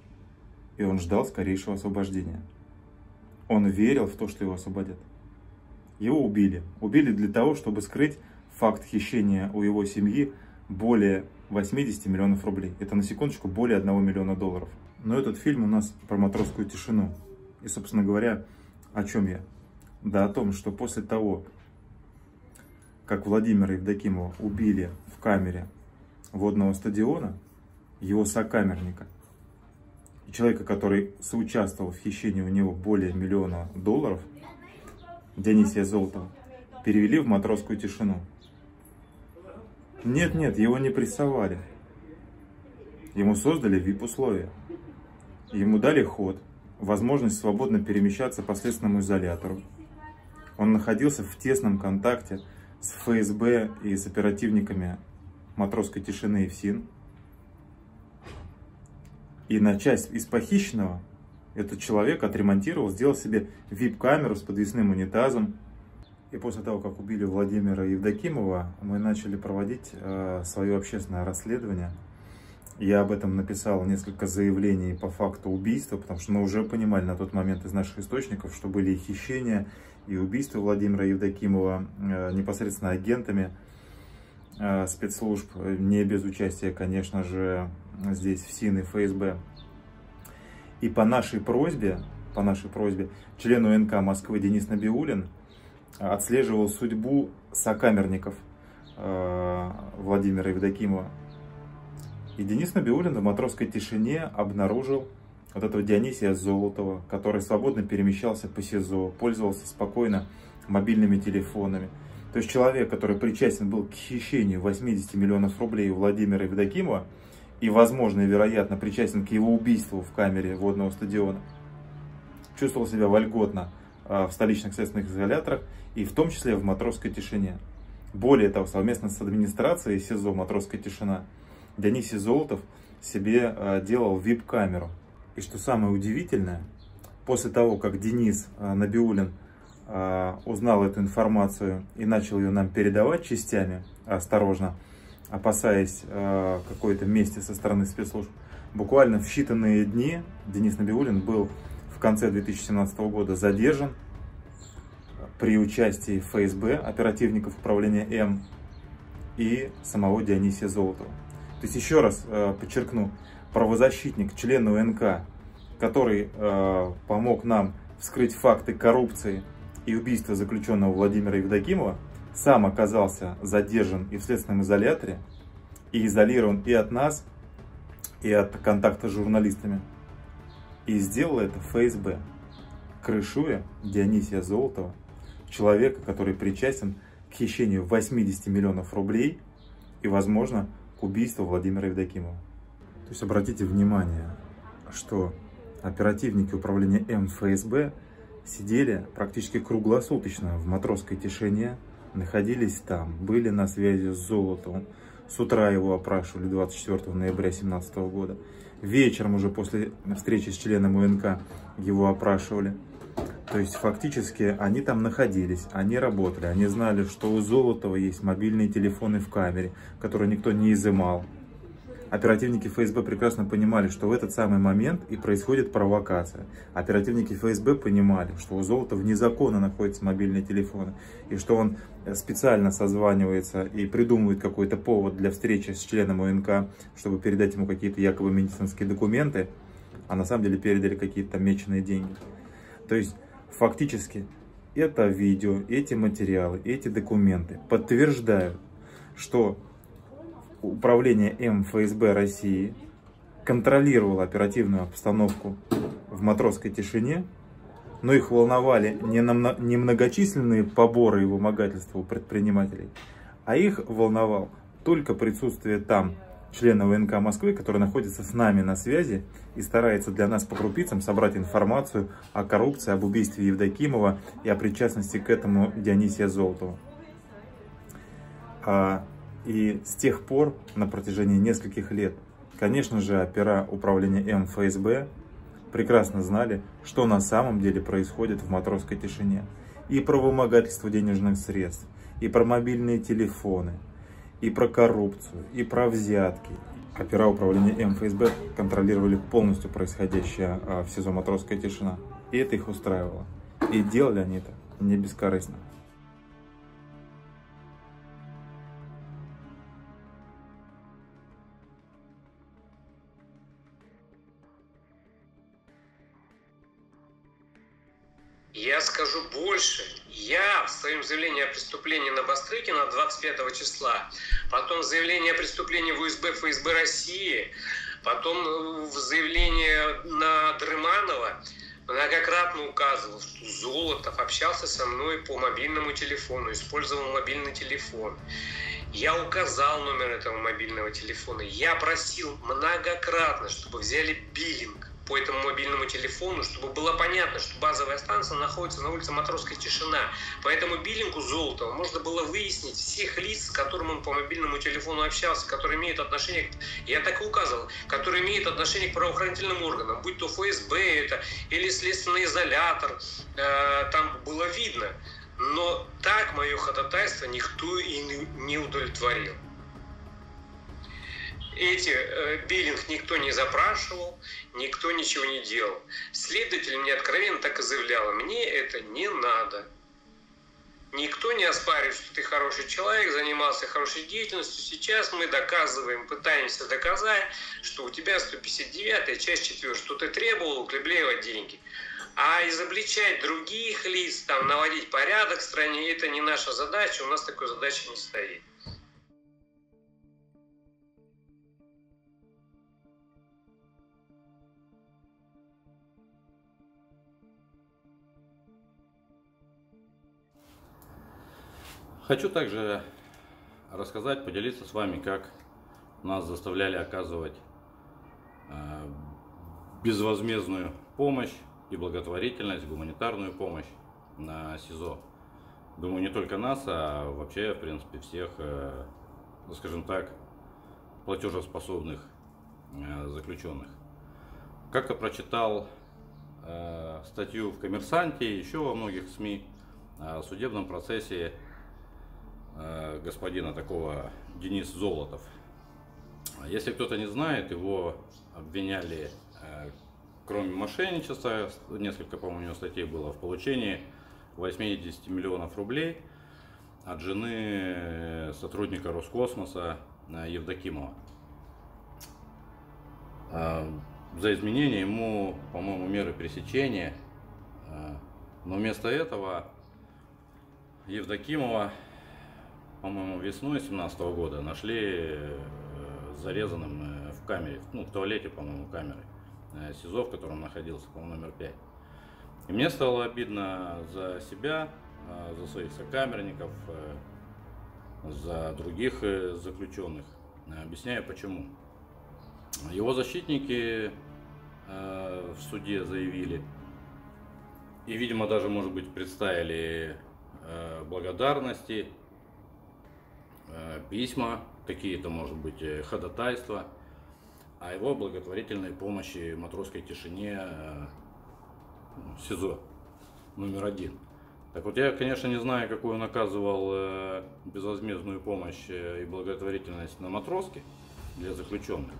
и он ждал скорейшего освобождения. Он верил в то, что его освободят. Его убили. Убили для того, чтобы скрыть факт хищения у его семьи более 80 миллионов рублей. Это на секундочку более 1 миллиона долларов. Но этот фильм у нас про матросскую тишину. И, собственно говоря, о чем я? Да о том, что после того, как Владимира Евдокимова убили в камере водного стадиона, его сокамерника, человека, который соучаствовал в хищении у него более миллиона долларов, Дионисия Золотова, перевели в матросскую тишину. Нет, нет, его не прессовали. Ему создали VIP-условия. Ему дали ход, возможность свободно перемещаться по следственному изолятору. Он находился в тесном контакте с ФСБ и с оперативниками матросской тишины и ФСИН. И на часть из похищенного этот человек отремонтировал, сделал себе вип-камеру с подвесным унитазом. И после того, как убили Владимира Евдокимова, мы начали проводить э, свое общественное расследование. Я об этом написал несколько заявлений по факту убийства, потому что мы уже понимали на тот момент из наших источников, что были и хищения, и убийства Владимира Евдокимова э, непосредственно агентами э, спецслужб, не без участия, конечно же, здесь в СИН и ФСБ. И по нашей просьбе, по нашей просьбе, члену НК Москвы Денис Набиулин отслеживал судьбу сокамерников э, Владимира Евдокимова. И Денис Набиулин в матросской тишине обнаружил вот этого Дионисия Золотого, который свободно перемещался по СИЗО, пользовался спокойно мобильными телефонами. То есть человек, который причастен был к хищению 80 миллионов рублей Владимира Евдокимова, и, возможно, и вероятно, причастен к его убийству в камере водного стадиона, чувствовал себя вольготно а, в столичных следственных изоляторах и в том числе в матросской тишине. Более того, совместно с администрацией СИЗО «Матросская тишина» Дионисий Золотов себе а, делал вип-камеру. И что самое удивительное, после того, как Денис а, Набиулин узнал эту информацию и начал ее нам передавать частями, осторожно, опасаясь э, какой-то мести со стороны спецслужб. Буквально в считанные дни Денис Набиулин был в конце 2017 года задержан при участии ФСБ, оперативников управления М и самого Дионисия Золотова. То есть еще раз э, подчеркну, правозащитник, член УНК, который э, помог нам вскрыть факты коррупции и убийства заключенного Владимира Евдокимова, сам оказался задержан и в следственном изоляторе, и изолирован и от нас, и от контакта с журналистами. И сделал это ФСБ, крышуя Дионисия Золотова, человека, который причастен к хищению 80 миллионов рублей и, возможно, к убийству Владимира Евдокимова. То есть обратите внимание, что оперативники управления МФСБ сидели практически круглосуточно в матросской тишине, находились там, были на связи с Золотовым. С утра его опрашивали 24 ноября 2017 года. Вечером уже после встречи с членом УНК его опрашивали. То есть фактически они там находились, они работали, они знали, что у Золотова есть мобильные телефоны в камере, которые никто не изымал. Оперативники ФСБ прекрасно понимали, что в этот самый момент и происходит провокация. Оперативники ФСБ понимали, что у Золотова незаконно находятся мобильные телефоны, и что он э, специально созванивается и придумывает какой-то повод для встречи с членом УНК, чтобы передать ему какие-то якобы медицинские документы, а на самом деле передали какие-то меченые деньги. То есть фактически это видео, эти материалы, эти документы подтверждают, что управление МФСБ России контролировало оперативную обстановку в матросской тишине, но их волновали не, многочисленные поборы и вымогательства у предпринимателей, а их волновал только присутствие там члена ВНК Москвы, который находится с нами на связи и старается для нас по крупицам собрать информацию о коррупции, об убийстве Евдокимова и о причастности к этому Дионисия Золотова. И с тех пор, на протяжении нескольких лет, конечно же, опера управления МФСБ прекрасно знали, что на самом деле происходит в матросской тишине. И про вымогательство денежных средств, и про мобильные телефоны, и про коррупцию, и про взятки. Опера управления МФСБ контролировали полностью происходящее а, в СИЗО «Матросская тишина». И это их устраивало. И делали они это не бескорыстно. Я скажу больше. Я в своем заявлении о преступлении на Бастрыкина 25 числа, потом заявление о преступлении в УСБ ФСБ России, потом в заявлении на Дрыманова многократно указывал, что Золотов общался со мной по мобильному телефону, использовал мобильный телефон. Я указал номер этого мобильного телефона. Я просил многократно, чтобы взяли биллинг по этому мобильному телефону, чтобы было понятно, что базовая станция находится на улице Матросская Тишина. По этому биллингу Золотого можно было выяснить всех лиц, с которыми он по мобильному телефону общался, которые имеют отношение, я так и указывал, которые имеют отношение к правоохранительным органам, будь то ФСБ это или следственный изолятор, э, там было видно. Но так мое ходатайство никто и не удовлетворил эти э, биллинг никто не запрашивал, никто ничего не делал. Следователь мне откровенно так и заявлял, мне это не надо. Никто не оспаривает, что ты хороший человек, занимался хорошей деятельностью. Сейчас мы доказываем, пытаемся доказать, что у тебя 159 часть 4, что ты требовал у Клеблеева деньги. А изобличать других лиц, там, наводить порядок в стране, это не наша задача, у нас такой задачи не стоит. Хочу также рассказать, поделиться с вами, как нас заставляли оказывать э, безвозмездную помощь и благотворительность, гуманитарную помощь на СИЗО. Думаю, не только нас, а вообще, в принципе, всех, э, ну, скажем так, платежеспособных э, заключенных. Как-то прочитал статью в «Коммерсанте», еще во многих СМИ о судебном процессе господина такого Денис Золотов. Если кто-то не знает, его обвиняли, э, кроме мошенничества, несколько, по-моему, у него статей было, в получении 80 миллионов рублей от жены сотрудника Роскосмоса э, Евдокимова. За изменение ему, по-моему, меры пресечения. Но вместо этого Евдокимова по-моему, весной 17 года нашли э, зарезанным э, в камере, ну, в туалете, по-моему, камеры э, СИЗО, в котором находился, по-моему, номер 5. И мне стало обидно за себя, за своих сокамерников, за других заключенных. Объясняю почему. Его защитники в суде заявили, и, видимо, даже, может быть, представили благодарности письма, какие-то, может быть, э, ходатайства о его благотворительной помощи матросской тишине э, СИЗО номер один. Так вот, я, конечно, не знаю, какую он оказывал безвозмездную помощь и благотворительность на матроске для заключенных.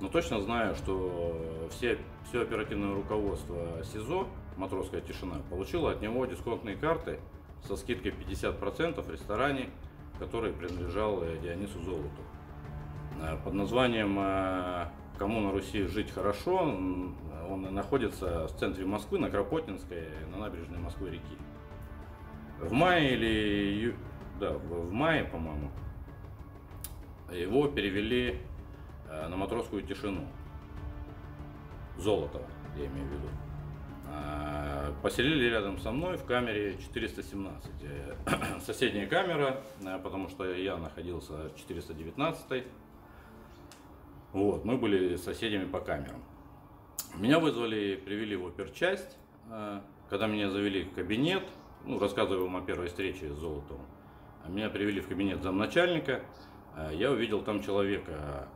Но точно знаю, что все, все оперативное руководство СИЗО «Матросская тишина» получило от него дисконтные карты со скидкой 50% в ресторане который принадлежал э, Дионису Золоту. Э, под названием э, «Кому на Руси жить хорошо» он находится в центре Москвы, на Кропотнинской, на набережной Москвы-реки. В мае или... Да, в мае, по-моему, его перевели на матросскую тишину Золотого. я имею в виду. А, поселили рядом со мной в камере 417. Э, соседняя камера, э, потому что я находился в 419. Вот, мы были соседями по камерам. Меня вызвали, привели в оперчасть. Э, когда меня завели в кабинет, ну, рассказываю вам о первой встрече с Золотовым, меня привели в кабинет замначальника, я увидел там человека,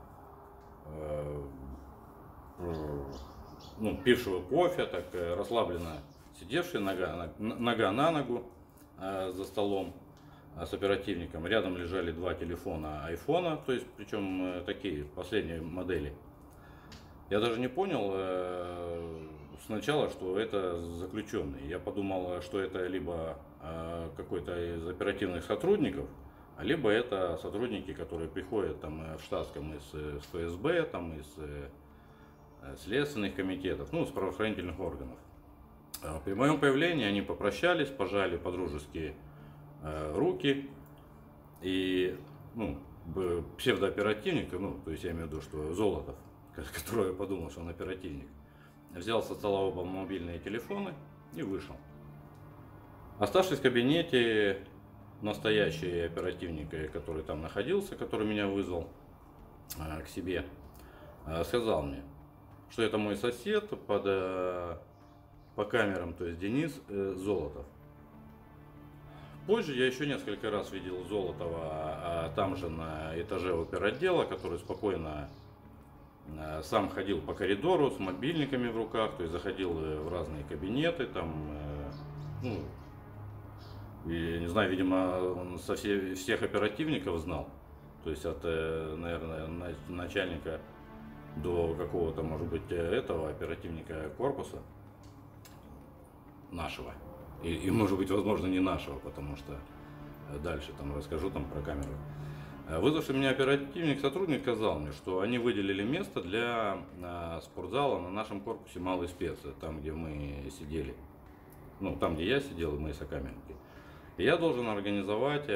ну, пившего кофе, так э, расслабленно сидевший, нога, нога на ногу э, за столом э, с оперативником. Рядом лежали два телефона айфона, то есть причем э, такие последние модели. Я даже не понял э, сначала, что это заключенный. Я подумал, что это либо э, какой-то из оперативных сотрудников, либо это сотрудники, которые приходят там в штатском из, из ФСБ, там из Э, следственных комитетов, ну, с правоохранительных органов. А при моем появлении они попрощались, пожали по-дружески э, руки, и ну, псевдооперативник, ну, то есть я имею в виду, что Золотов, который я подумал, что он оперативник, взял со стола оба мобильные телефоны и вышел. Оставшись в кабинете, настоящий оперативник, э, который там находился, который меня вызвал к себе, сказал мне, что это мой сосед под, э, по камерам, то есть Денис э, Золотов. Позже я еще несколько раз видел Золотова а, там же на этаже оперотдела, который спокойно э, сам ходил по коридору с мобильниками в руках, то есть заходил в разные кабинеты, там, ну, и, не знаю, видимо, он со всех, всех оперативников знал, то есть от, наверное, начальника до какого-то, может быть, этого оперативника корпуса нашего. И, и может быть, возможно, не нашего, потому что э, дальше там расскажу там про камеру. Э, вызвавший меня оперативник, сотрудник сказал мне, что они выделили место для а, спортзала на нашем корпусе малой спец, там, где мы сидели. Ну, там, где я сидел, и мои сокамерники. И я должен организовать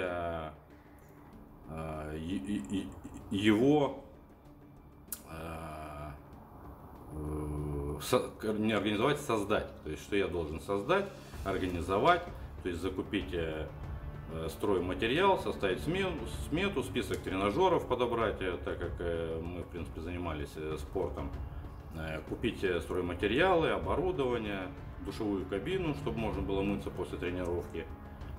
его не организовать, создать. То есть, что я должен создать, организовать, то есть закупить э, э, стройматериал, составить смету, смету, список тренажеров подобрать, так как мы, в принципе, занимались спортом, купить стройматериалы, оборудование, душевую кабину, чтобы можно было мыться после тренировки,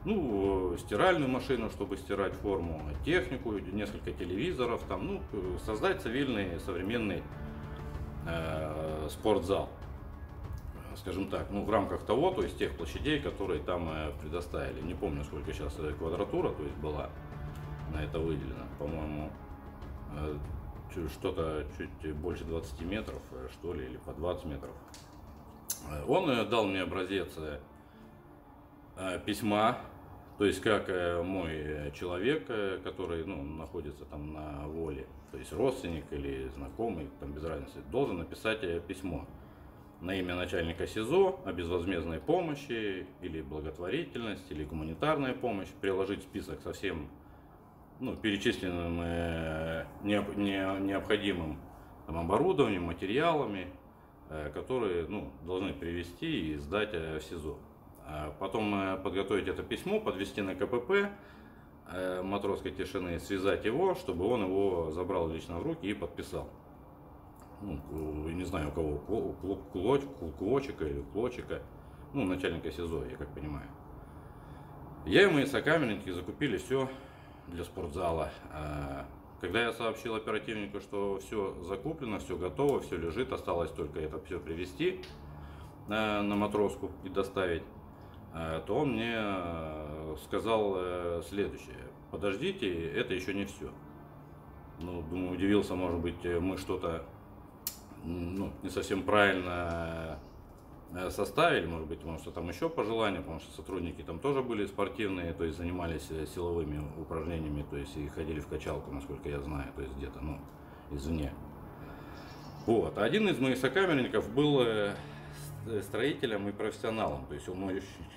ну, стиральную машину, чтобы стирать форму, технику, несколько телевизоров, там, ну, создать цивильный современный э, спортзал, скажем так, ну, в рамках того, то есть тех площадей, которые там э, предоставили. Не помню, сколько сейчас э, квадратура, то есть была на это выделена, по-моему, э, что-то чуть больше 20 метров, э, что ли, или по 20 метров. Он э, дал мне образец письма то есть как мой человек, который ну, находится там на воле, то есть родственник или знакомый, там без разницы, должен написать письмо на имя начальника СИЗО о безвозмездной помощи или благотворительность или гуманитарная помощь, приложить список со всем ну, перечисленным э, необходимым там, оборудованием, материалами, э, которые ну, должны привести и сдать в СИЗО. А потом э, подготовить это письмо, подвести на КПП э, матросской тишины, связать его, чтобы он его забрал лично в руки и подписал. Ну, не знаю у кого, Клоч, Клочика или Клочика, ну, начальника СИЗО, я как понимаю. Я и мои сокамерники закупили все для спортзала. А, когда я сообщил оперативнику, что все закуплено, все готово, все лежит, осталось только это все привезти э, на матроску и доставить, Э, то он мне э, сказал э, следующее. Подождите, это еще не все. Ну, думаю, удивился, может быть, мы что-то ну, не совсем правильно составили, может быть, может, там еще пожелания, потому что сотрудники там тоже были спортивные, то есть занимались силовыми упражнениями, то есть и ходили в качалку, насколько я знаю, то есть где-то, ну, извне. Вот. Один из моих сокамерников был Э, строителем и профессионалом. То есть он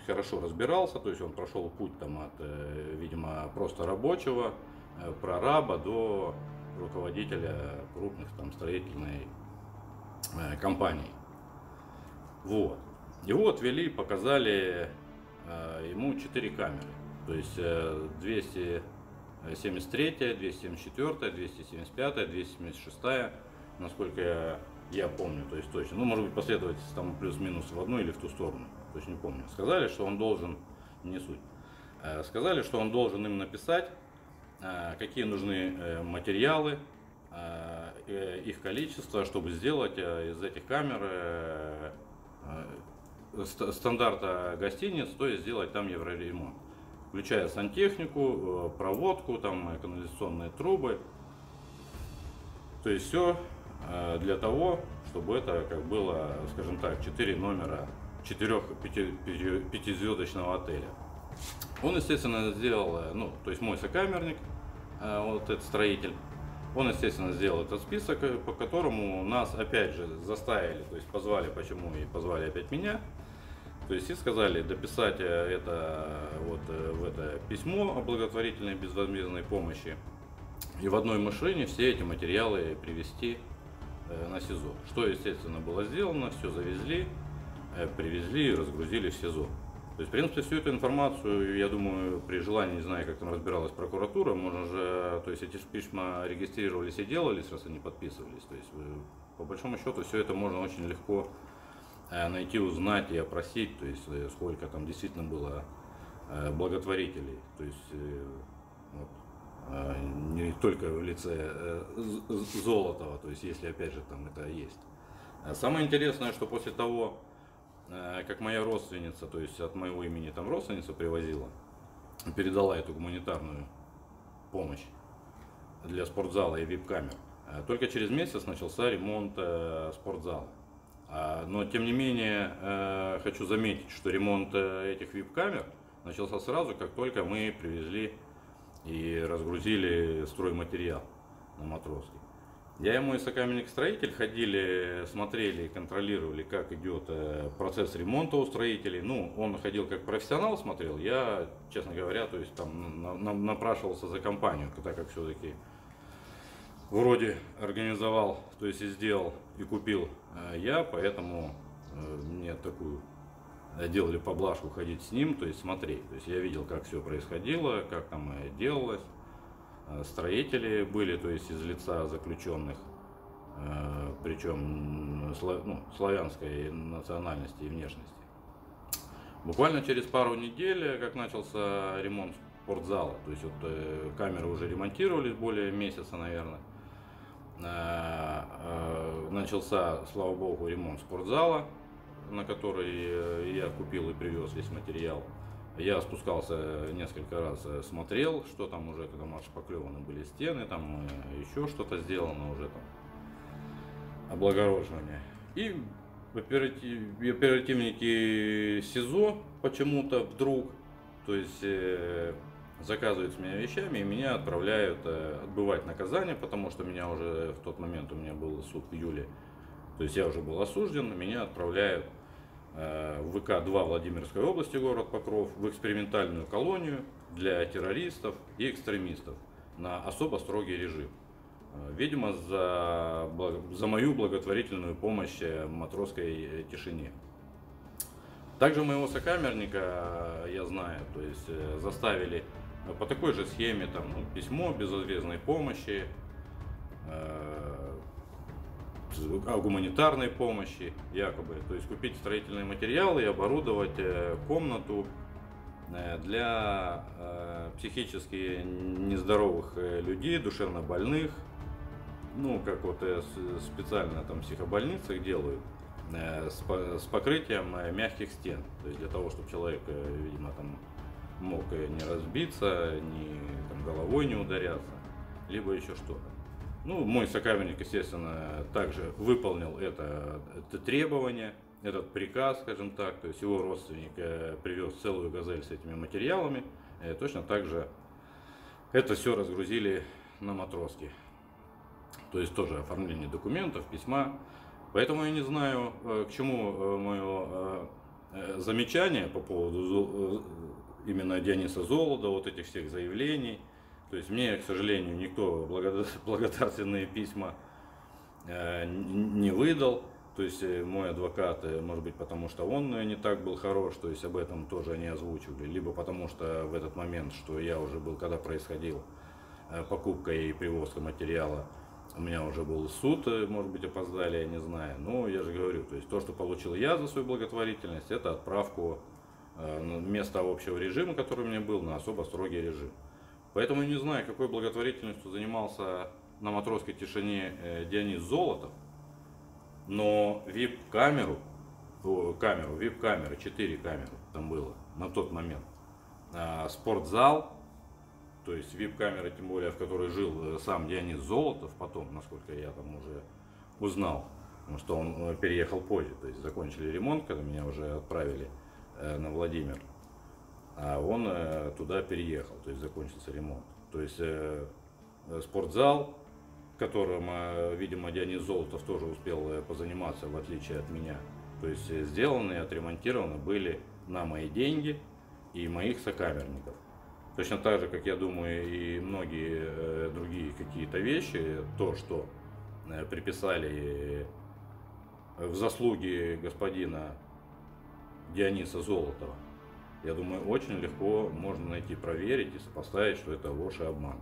хорошо разбирался, то есть он прошел путь там от, э, видимо, просто рабочего, э, прораба до руководителя крупных там строительной компаний. Вот. Его отвели, показали э, ему 4 камеры. То есть э, 273, 274, 275, 276, насколько я, я помню, то есть точно. Ну, может быть, последовательность там плюс-минус в одну или в ту сторону. То есть не помню. Сказали, что он должен, не суть. Э, сказали, что он должен им написать, э, какие нужны э, материалы, э, э, их количество, чтобы сделать э, из этих камер ст- стандарта гостиниц, то есть сделать там евроремонт. Включая сантехнику, проводку, там канализационные трубы. То есть все для того, чтобы это как было, скажем так, 4 номера 4 пятизвездочного отеля. Он, естественно, сделал, э, ну, то есть мой сокамерник, э, вот этот строитель, он, естественно, сделал этот список, э, по которому нас опять же заставили, то есть позвали, почему и позвали опять меня, то есть и сказали дописать это вот в это письмо о благотворительной безвозмездной помощи и в одной машине все эти материалы привезти на СИЗО. Что, естественно, было сделано, все завезли, привезли и разгрузили в СИЗО. То есть, в принципе, всю эту информацию, я думаю, при желании, не знаю, как там разбиралась прокуратура, можно же, то есть эти письма регистрировались и делались, раз они подписывались. То есть, по большому счету, все это можно очень легко найти, узнать и опросить, то есть, сколько там действительно было благотворителей. То есть, вот, не только в лице Золотого, то есть, если опять же там это есть. Самое интересное, что после того, как моя родственница, то есть от моего имени там родственница привозила, передала эту гуманитарную помощь для спортзала и вип-камер. Только через месяц начался ремонт спортзала. Но тем не менее хочу заметить, что ремонт этих вип-камер начался сразу, как только мы привезли и разгрузили стройматериал на Матросский. Я и мой сокамерник-строитель ходили, смотрели, контролировали, как идет процесс ремонта у строителей. Ну, он ходил как профессионал, смотрел. Я, честно говоря, то есть там напрашивался за компанию, так как все-таки вроде организовал, то есть и сделал, и купил я, поэтому мне такую делали поблажку ходить с ним, то есть смотреть. То есть я видел, как все происходило, как там делалось строители были, то есть из лица заключенных, причем ну, славянской национальности и внешности. Буквально через пару недель, как начался ремонт спортзала, то есть вот камеры уже ремонтировались более месяца, наверное, начался, слава богу, ремонт спортзала, на который я купил и привез весь материал. Я спускался несколько раз, смотрел, что там уже, когда отшпаклеваны были стены, там еще что-то сделано уже там, облагороживание. И оператив, оперативники СИЗО почему-то вдруг, то есть заказывают с меня вещами и меня отправляют отбывать наказание, потому что меня уже в тот момент у меня был суд в июле, то есть я уже был осужден, меня отправляют в ВК-2 Владимирской области, город Покров, в экспериментальную колонию для террористов и экстремистов на особо строгий режим. Видимо, за, за мою благотворительную помощь матросской тишине. Также моего сокамерника, я знаю, то есть заставили по такой же схеме, там, ну, письмо безвозмездной помощи, о гуманитарной помощи якобы. То есть купить строительные материалы и оборудовать комнату для психически нездоровых людей, душевно больных. Ну, как вот специально там в психобольницах делают с покрытием мягких стен. То есть для того, чтобы человек, видимо, там мог не разбиться, ни там, головой не ударяться, либо еще что-то. Ну, мой сокамерник, естественно, также выполнил это, это требование, этот приказ, скажем так. То есть его родственник привез целую газель с этими материалами. И точно так же это все разгрузили на матроске. То есть тоже оформление документов, письма. Поэтому я не знаю, к чему мое замечание по поводу именно Дениса Золода, вот этих всех заявлений. То есть мне, к сожалению, никто благодарственные письма не выдал. То есть э, мой адвокат, э, может быть, потому что он э, не так был хорош, то есть об этом тоже они озвучивали, либо потому что в этот момент, что я уже был, когда происходил покупка и привозка материала, у меня уже был суд, может быть, опоздали, я не знаю. Но я же говорю, то есть то, что получил я за свою благотворительность, это отправку вместо общего режима, который у меня был, на особо строгий режим. Поэтому не знаю, какой благотворительностью занимался на матросской тишине Дионис Золотов, но вип-камеру, камеру, вип-камеры, 4 камеры там было на тот момент, а, спортзал, то есть вип-камера, тем более, в которой жил э, сам Дионис Золотов, потом, насколько я там уже узнал, что он э, переехал позже, то есть закончили ремонт, когда меня уже отправили э, на Владимир, а он туда переехал, то есть закончился ремонт. То есть спортзал, которым, э, видимо, Дионис Золотов тоже успел э, позаниматься, в отличие от меня. То есть э, сделаны и отремонтированы были на мои деньги и моих сокамерников. Точно так же, как я думаю, и многие другие какие-то вещи, то, что приписали в заслуги господина Диониса Золотова, я думаю, очень легко можно найти, проверить и сопоставить, что это ложь и обман.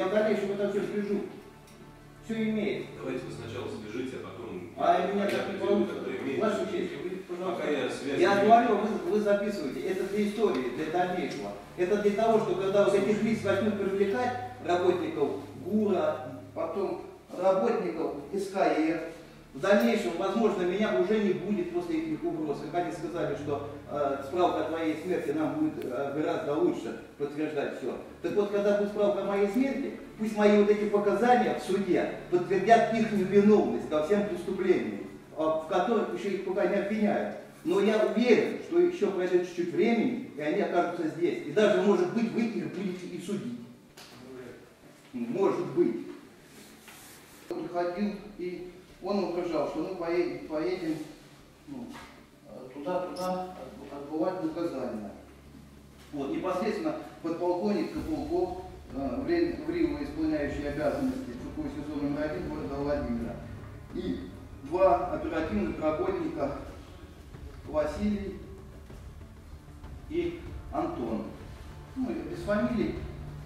Я в дальнейшем это все свяжу. Все имеет. Давайте вы сначала свяжите, а потом... А меня так не получится. Ваша честь, Пока я связь... Я говорю, вы, вы записываете. Это для истории, для дальнейшего. Это для того, что когда вот этих лиц возьмут привлекать, работников ГУРа, потом работников СКЕ, в дальнейшем, возможно, меня уже не будет после этих Как они сказали, что э, справка о твоей смерти нам будет э, гораздо лучше подтверждать все. Так вот, когда будет справка о моей смерти, пусть мои вот эти показания в суде подтвердят их невиновность ко всем преступлениям, в которых еще их пока не обвиняют. Но я уверен, что еще пройдет чуть-чуть времени, и они окажутся здесь. И даже, может быть, вы их будете и судить. Может быть. Он ходил и он угрожал, что мы поедем, поедем ну, туда, туда, отбывать наказание. Вот, непосредственно подполковник Копылков, э, время исполняющий обязанности ЧУКУ СИЗО номер один города Владимира. И два оперативных работника Василий и Антон. Ну, без фамилий,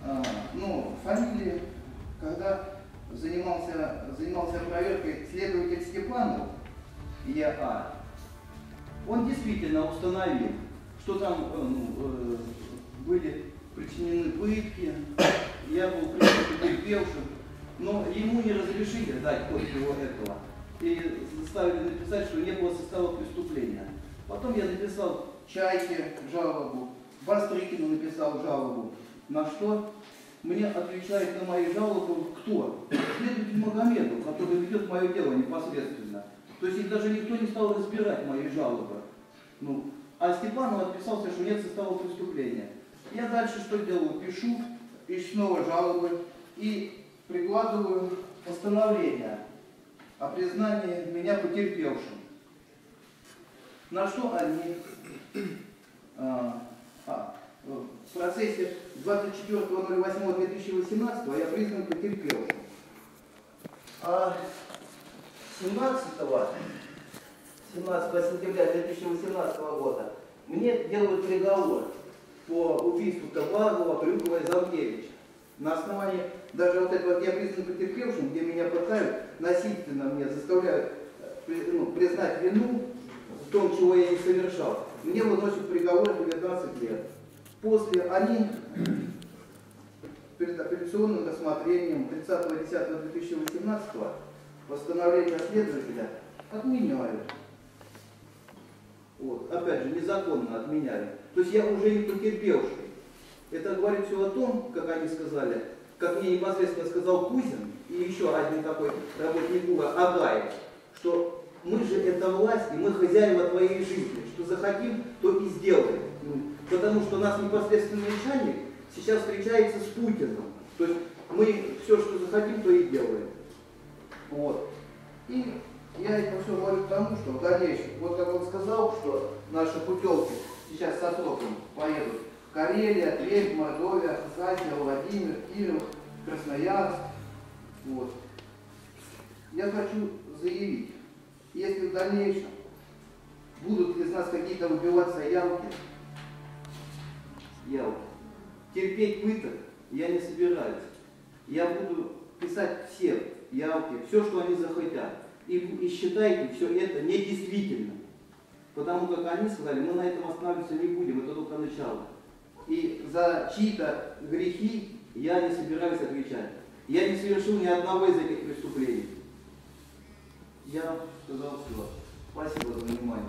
э, но фамилии, когда занимался, занимался проверкой следователь Степанов, ИА, он действительно установил, что там э, ну, э, были причинены пытки, я был потерпевшим, но ему не разрешили дать код всего этого. И заставили написать, что не было состава преступления. Потом я написал Чайке жалобу, Бастрыкину написал жалобу. На что мне отвечает на мои жалобы кто? Следователь Магомедов, который ведет мое дело непосредственно. То есть их даже никто не стал разбирать мои жалобы. Ну, а Степанов отписался, что нет состава преступления. Я дальше что делаю? Пишу, и снова жалобы и прикладываю постановление о признании меня потерпевшим. На что они а, а, в процессе 24.08.2018 я признан потерпевшим. А 17 17 сентября 2018 года мне делают приговор по убийству Таблагова, Крюкова и Залкевича. На основании даже вот этого я признан потерпевшим, где меня пытают, насильственно мне заставляют э, ну, признать вину в том, чего я не совершал. Мне выносят приговор 19 лет. После они перед апелляционным рассмотрением 30.10.2018 постановление следователя отменяют. Вот. Опять же, незаконно отменяли. То есть я уже не потерпевший. Это говорит все о том, как они сказали, как мне непосредственно сказал Кузин и еще один такой работник УРА Агаев, что мы же это власть, и мы хозяева твоей жизни. Что захотим, то и сделаем. Ну, потому что у нас непосредственный начальник сейчас встречается с Путиным. То есть мы все, что захотим, то и делаем. Вот. И я это все говорю к тому, что в дальнейшем, вот как он сказал, что наши путевки сейчас со сроком поедут Карелия, Тверь, Мордовия, Хакасия, Владимир, Киров, Красноярск. Вот. Я хочу заявить, если в дальнейшем будут из нас какие-то выбиваться явки, явки, терпеть пыток я не собираюсь. Я буду писать все явки, все, что они захотят и, и считайте все это недействительным. Потому как они сказали, мы на этом останавливаться не будем, это только начало. И за чьи-то грехи я не собираюсь отвечать. Я не совершил ни одного из этих преступлений. Я сказал все. Спасибо за внимание.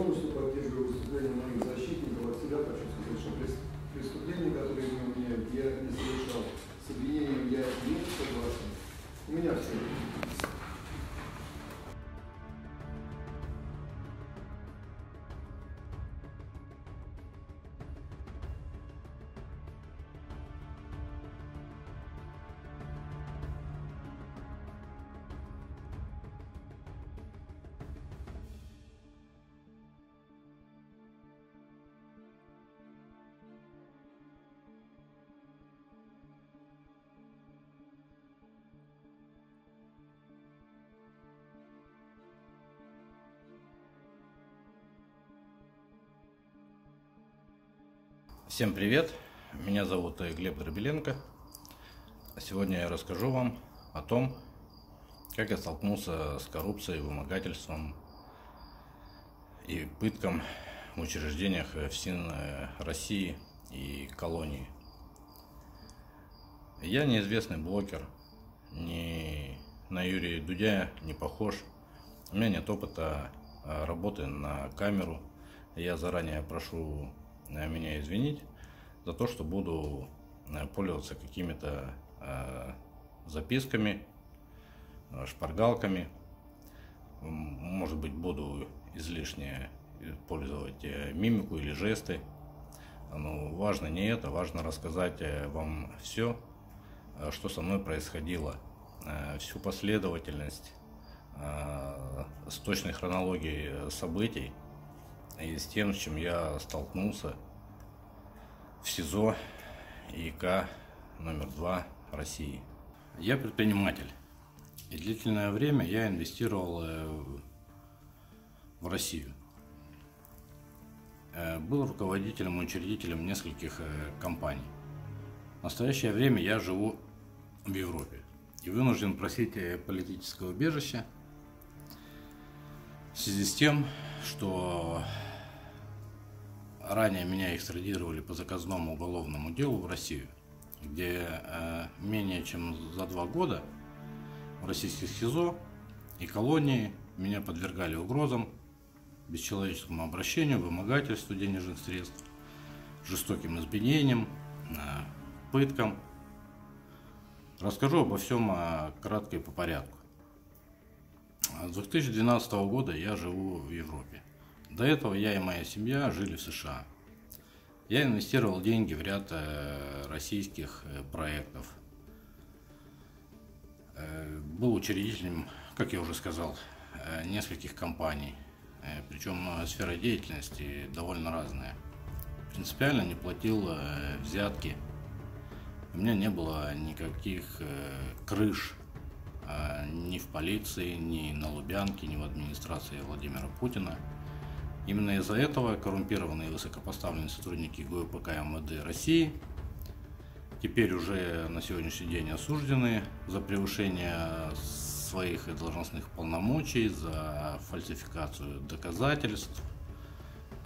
Полностью поддерживаю выступление моих защитников. От себя хочу сказать, что преступления, которые Всем привет! Меня зовут Глеб Дробеленко. Сегодня я расскажу вам о том, как я столкнулся с коррупцией, вымогательством и пытком в учреждениях ФСИН э, России и колонии. Я неизвестный блогер, ни на Юрия Дудя не похож. У меня нет опыта э, работы на камеру. Я заранее прошу меня извинить за то, что буду э, пользоваться какими-то э, записками, э, шпаргалками. Может быть, буду излишне использовать мимику или жесты. Но важно не это, важно рассказать вам все что со мной происходило, всю последовательность с точной хронологией событий и с тем, с чем я столкнулся в СИЗО ИК номер два России. Я предприниматель. И длительное время я инвестировал э, в Россию. Э, был руководителем и учредителем нескольких э, компаний. В настоящее время я живу в Европе и вынужден просить политического убежища в связи с тем, что ранее меня экстрадировали по заказному уголовному делу в Россию, где э, менее чем за два года в российских СИЗО и колонии меня подвергали угрозам, бесчеловеческому обращению, вымогательству денежных средств, жестоким избиениям, э, пыткам. Расскажу обо всем э, кратко и по порядку. С 2012 года я живу в Европе. До этого я и моя семья жили в США. Я инвестировал деньги в ряд э, российских э, проектов. Э, был учредителем, как я уже сказал, нескольких компаний. Причем сфера деятельности довольно разная. Принципиально не платил взятки. У меня не было никаких крыш ни в полиции, ни на Лубянке, ни в администрации Владимира Путина. Именно из-за этого коррумпированные высокопоставленные сотрудники ГУПК МВД России теперь уже на сегодняшний день осуждены за превышение своих должностных полномочий, за фальсификацию доказательств,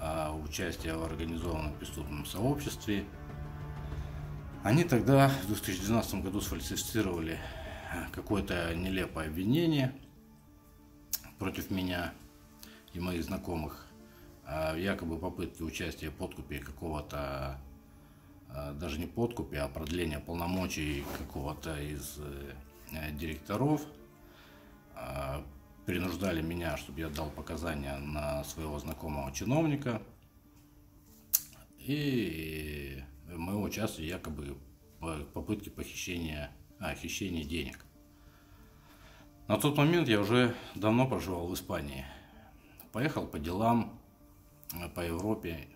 а, участие в организованном преступном сообществе. Они тогда в 2012 году сфальсифицировали какое-то нелепое обвинение против меня и моих знакомых якобы попытке участия в подкупе какого-то, а, даже не подкупе, а продления полномочий какого-то из э, директоров, а, принуждали меня, чтобы я дал показания на своего знакомого чиновника. И моего участия якобы попытки похищения, а, хищения денег. На тот момент я уже давно проживал в Испании. Поехал по делам, по Европе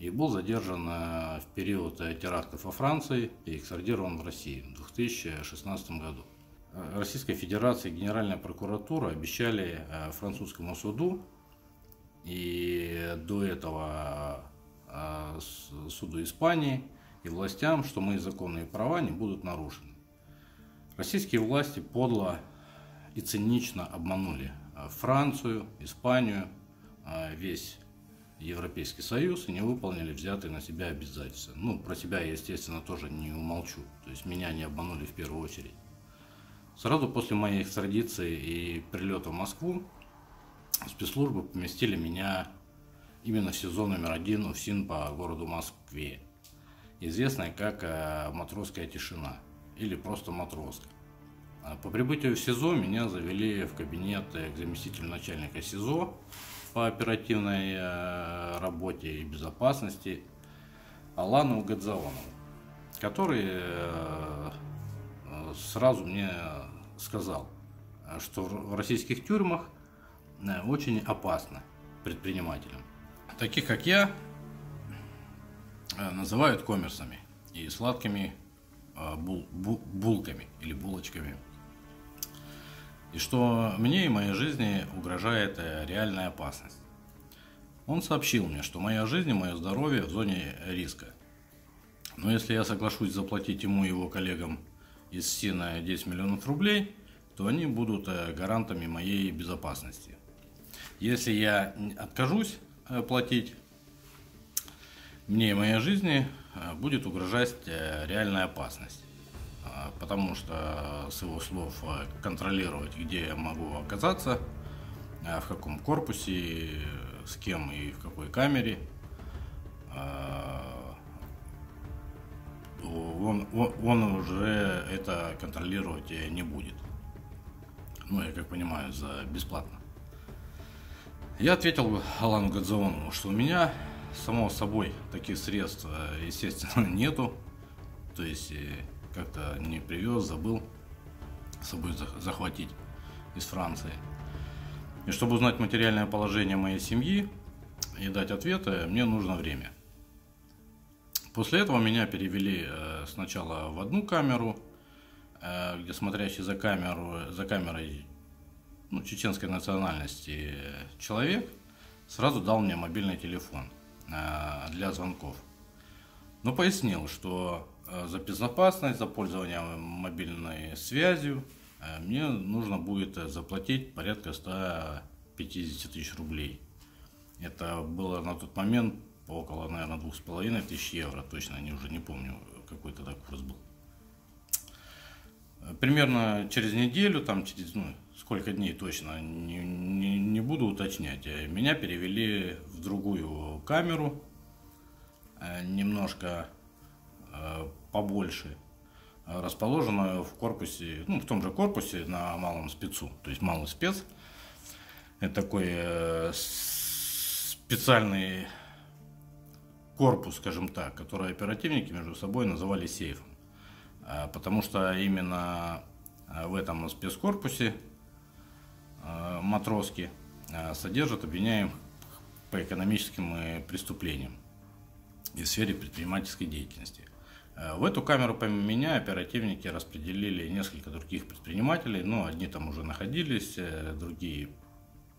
и был задержан э, в период э, терактов во Франции и экстрадирован в Россию в 2016 году. Э, Российской Федерации Генеральная прокуратура обещали французскому суду и до этого суду Испании и властям, что мои законные права не будут нарушены. Российские власти подло и цинично обманули Францию, Испанию, весь Европейский Союз и не выполнили взятые на себя обязательства. Ну, про себя я, естественно, тоже не умолчу. То есть меня не обманули в первую очередь. Сразу после моей экстрадиции и прилета в Москву спецслужбы поместили меня именно в СИЗО номер один УФСИН по городу Москве, известная как э, «Матросская тишина» или просто «Матроска». По прибытию в СИЗО меня завели в кабинет к заместителю начальника СИЗО, по оперативной э, работе и безопасности Алану Гадзаонову, который э, сразу мне сказал, что в российских тюрьмах э, очень опасно предпринимателям. Таких, как я, называют коммерсами и сладкими бул, бул, булками или булочками и что мне и моей жизни угрожает э, реальная опасность. Он сообщил мне, что моя жизнь и мое здоровье в зоне риска. Но если я соглашусь заплатить ему и его коллегам из СИНа 10 миллионов рублей, то они будут э, гарантами моей безопасности. Если я откажусь э, платить, мне и моей жизни будет угрожать реальная опасность. А, потому что с его слов а, контролировать, где я могу оказаться, а, в каком корпусе, с кем и в какой камере, он, он уже это контролировать не будет. Ну, я как понимаю, за бесплатно. Я ответил Алану Гадзаонову, что у меня, само собой, таких средств, естественно, нету. То есть как-то не привез, забыл с собой захватить из Франции. И чтобы узнать материальное положение моей семьи и дать ответы, мне нужно время. После этого меня перевели э, сначала в одну камеру, э, где смотрящий за, камеру, за камерой ну, чеченской национальности человек сразу дал мне мобильный телефон э, для звонков. Но пояснил, что за безопасность, за пользование мобильной связью мне нужно будет заплатить порядка 150 тысяч рублей. Это было на тот момент около, наверное, двух с половиной тысяч евро, точно, не уже не помню, какой тогда курс был. Примерно через неделю, там через, ну, сколько дней точно, не, не, не буду уточнять, э, меня перевели в другую камеру, э, немножко э, побольше, расположенную в корпусе, ну, в том же корпусе на малом спецу, то есть малый спец. Это такой специальный корпус, скажем так, который оперативники между собой называли сейфом. А, потому что именно в этом спецкорпусе матроски содержат обвиняемых по экономическим э, преступлениям и в сфере предпринимательской деятельности. В эту камеру помимо меня оперативники распределили несколько других предпринимателей, но одни там уже находились, э, другие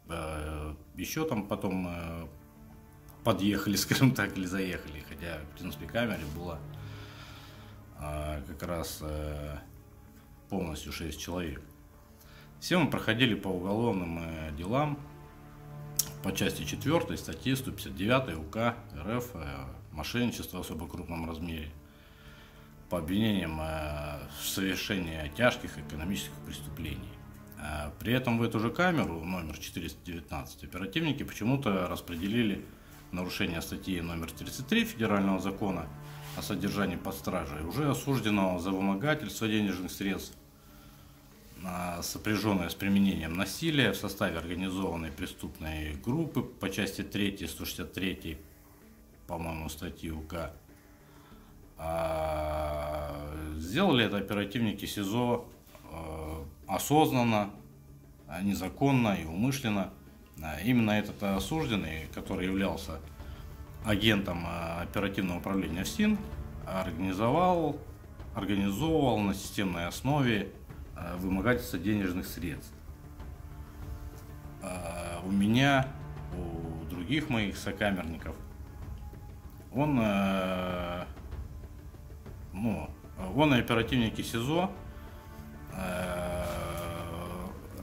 э, еще там потом подъехали, скажем так, или заехали. Хотя, в принципе, камере было а, как раз полностью 6 человек. Все мы проходили по уголовным делам по части 4 статьи 159 УК РФ «Мошенничество в особо крупном размере» по обвинениям в совершении тяжких экономических преступлений. При этом в эту же камеру, номер 419, оперативники почему-то распределили нарушение статьи номер 33 Федерального закона о содержании под стражей, уже осужденного за вымогательство денежных средств, сопряженное с применением насилия в составе организованной преступной группы по части 3, 163, по-моему, статьи УК. А, сделали это оперативники СИЗО э, осознанно, незаконно и умышленно – Именно этот осужденный, который являлся агентом э, оперативного управления ФСИН, организовал, организовывал на системной основе э, вымогательство денежных средств. У меня, у других моих сокамерников, он, ну, он и оперативники СИЗО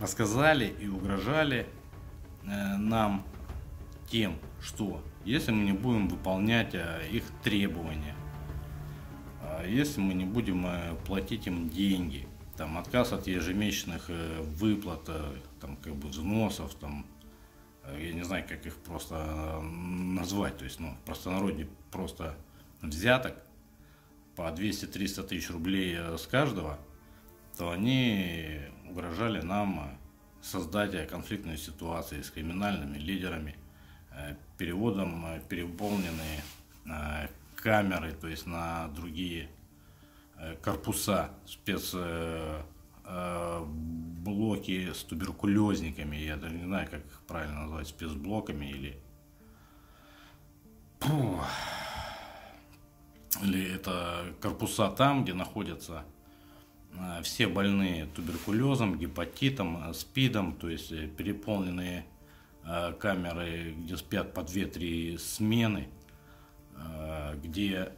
рассказали и угрожали Э, нам тем, что если мы не будем выполнять э, их требования, а если мы не будем э, платить им деньги, там отказ от ежемесячных выплат, там как бы взносов, там я не знаю, как их просто назвать, то есть, ну, простонародье просто взяток по 200-300 тысяч рублей с каждого, то они угрожали нам создания конфликтной ситуации с криминальными лидерами, э, переводом э, переполненные э, камеры, то есть на другие корпуса, спецблоки с туберкулезниками, я даже не знаю, как их правильно назвать, спецблоками или... Или это корпуса там, где находятся Э, все больные туберкулезом, гепатитом, э, спидом, то есть э, переполненные камеры, где спят по 2-3 смены, где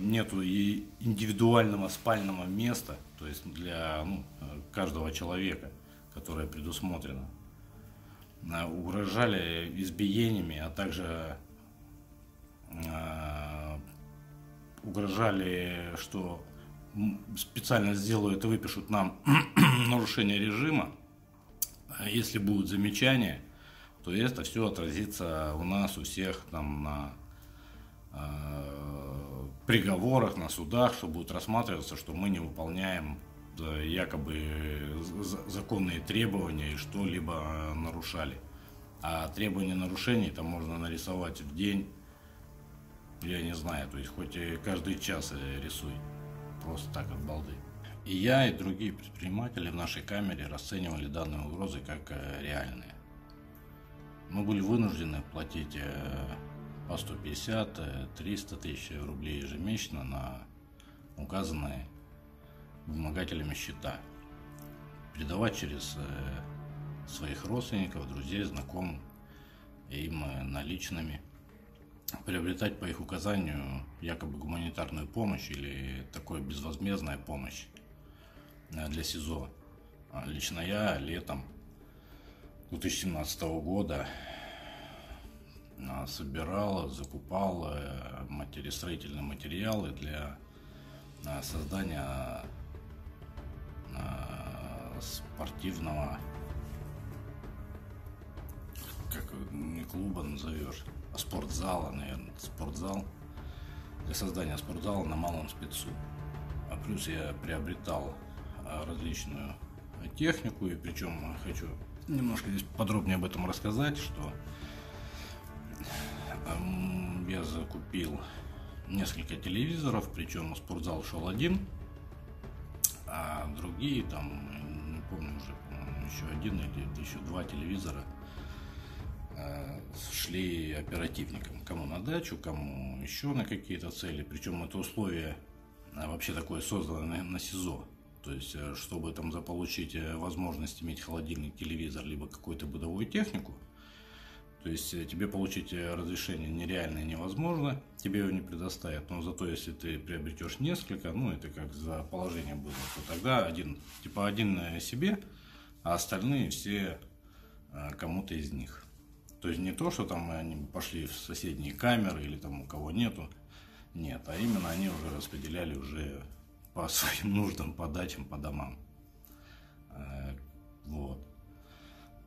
нету и индивидуального спального места, то есть для ну, каждого человека, которое предусмотрено. Угрожали избиениями, а также угрожали, что специально сделают и выпишут нам нарушение режима. Если будут замечания, то это все отразится у нас, у всех там на э, приговорах, на судах, что будет рассматриваться, что мы не выполняем якобы законные требования и что-либо нарушали. А требования нарушений там можно нарисовать в день, я не знаю, то есть хоть каждый час рисуй. просто так от балды. И я, и другие предприниматели в нашей камере расценивали данные угрозы как э, реальные. Мы были вынуждены платить э, по 150-300 тысяч рублей ежемесячно на указанные вымогателями счета. Передавать через своих родственников, друзей, знакомых им наличными – приобретать по их указанию якобы гуманитарную помощь или такое безвозмездная помощь э, для СИЗО. А лично я летом 2017 года э, собирал, закупал э, строительные материалы для создания спортивного как не клуба назовешь спортзала, наверное, спортзал, для создания спортзала на малом спецу. А плюс я приобретал а, различную технику, и причем хочу немножко здесь подробнее об этом рассказать, что я закупил несколько телевизоров, причем спортзал шел один, а другие там, не помню уже, еще один или еще два телевизора – шли оперативникам. Кому на дачу, кому еще на какие-то цели. Причем это условие э, вообще такое создано на, на СИЗО. То есть, э, чтобы там заполучить возможность иметь холодильник, телевизор, либо какую-то бытовую технику, то есть тебе получить разрешение нереально и невозможно, тебе его не предоставят. Но зато если ты приобретешь несколько, ну это как за положение было, то тогда один, типа один себе, а остальные все кому-то из них. То есть не то, что там они пошли в соседние камеры или там у кого нету. Нет, а именно они уже распределяли уже по своим нуждам, по дачам, по домам. Э, вот.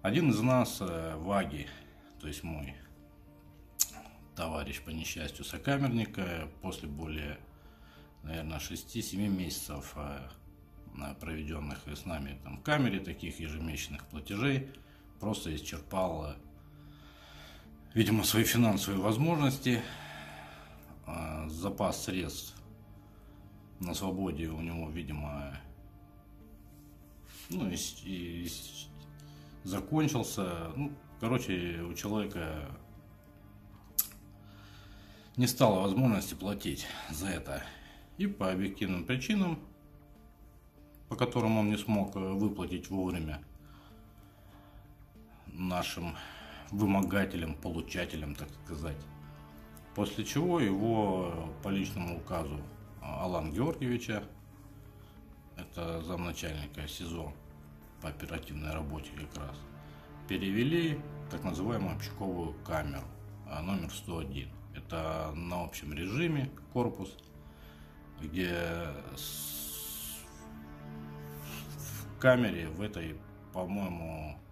Один из нас, э, Ваги, то есть мой товарищ по несчастью сокамерника, после более, наверное, 6-7 месяцев э, проведенных с нами там в камере таких ежемесячных платежей, просто исчерпал видимо, свои финансовые возможности, а, запас средств на свободе у него, видимо, ну, и, и, закончился. Ну, короче, у человека не стало возможности платить за это. И по объективным причинам, по которым он не смог выплатить вовремя нашим вымогателем, получателем, так сказать. После чего его по личному указу Алан Георгиевича, это замначальника СИЗО по оперативной работе как раз, перевели в так называемую общаковую камеру а, номер 101. Это на общем режиме корпус, где в камере в этой, по-моему, а,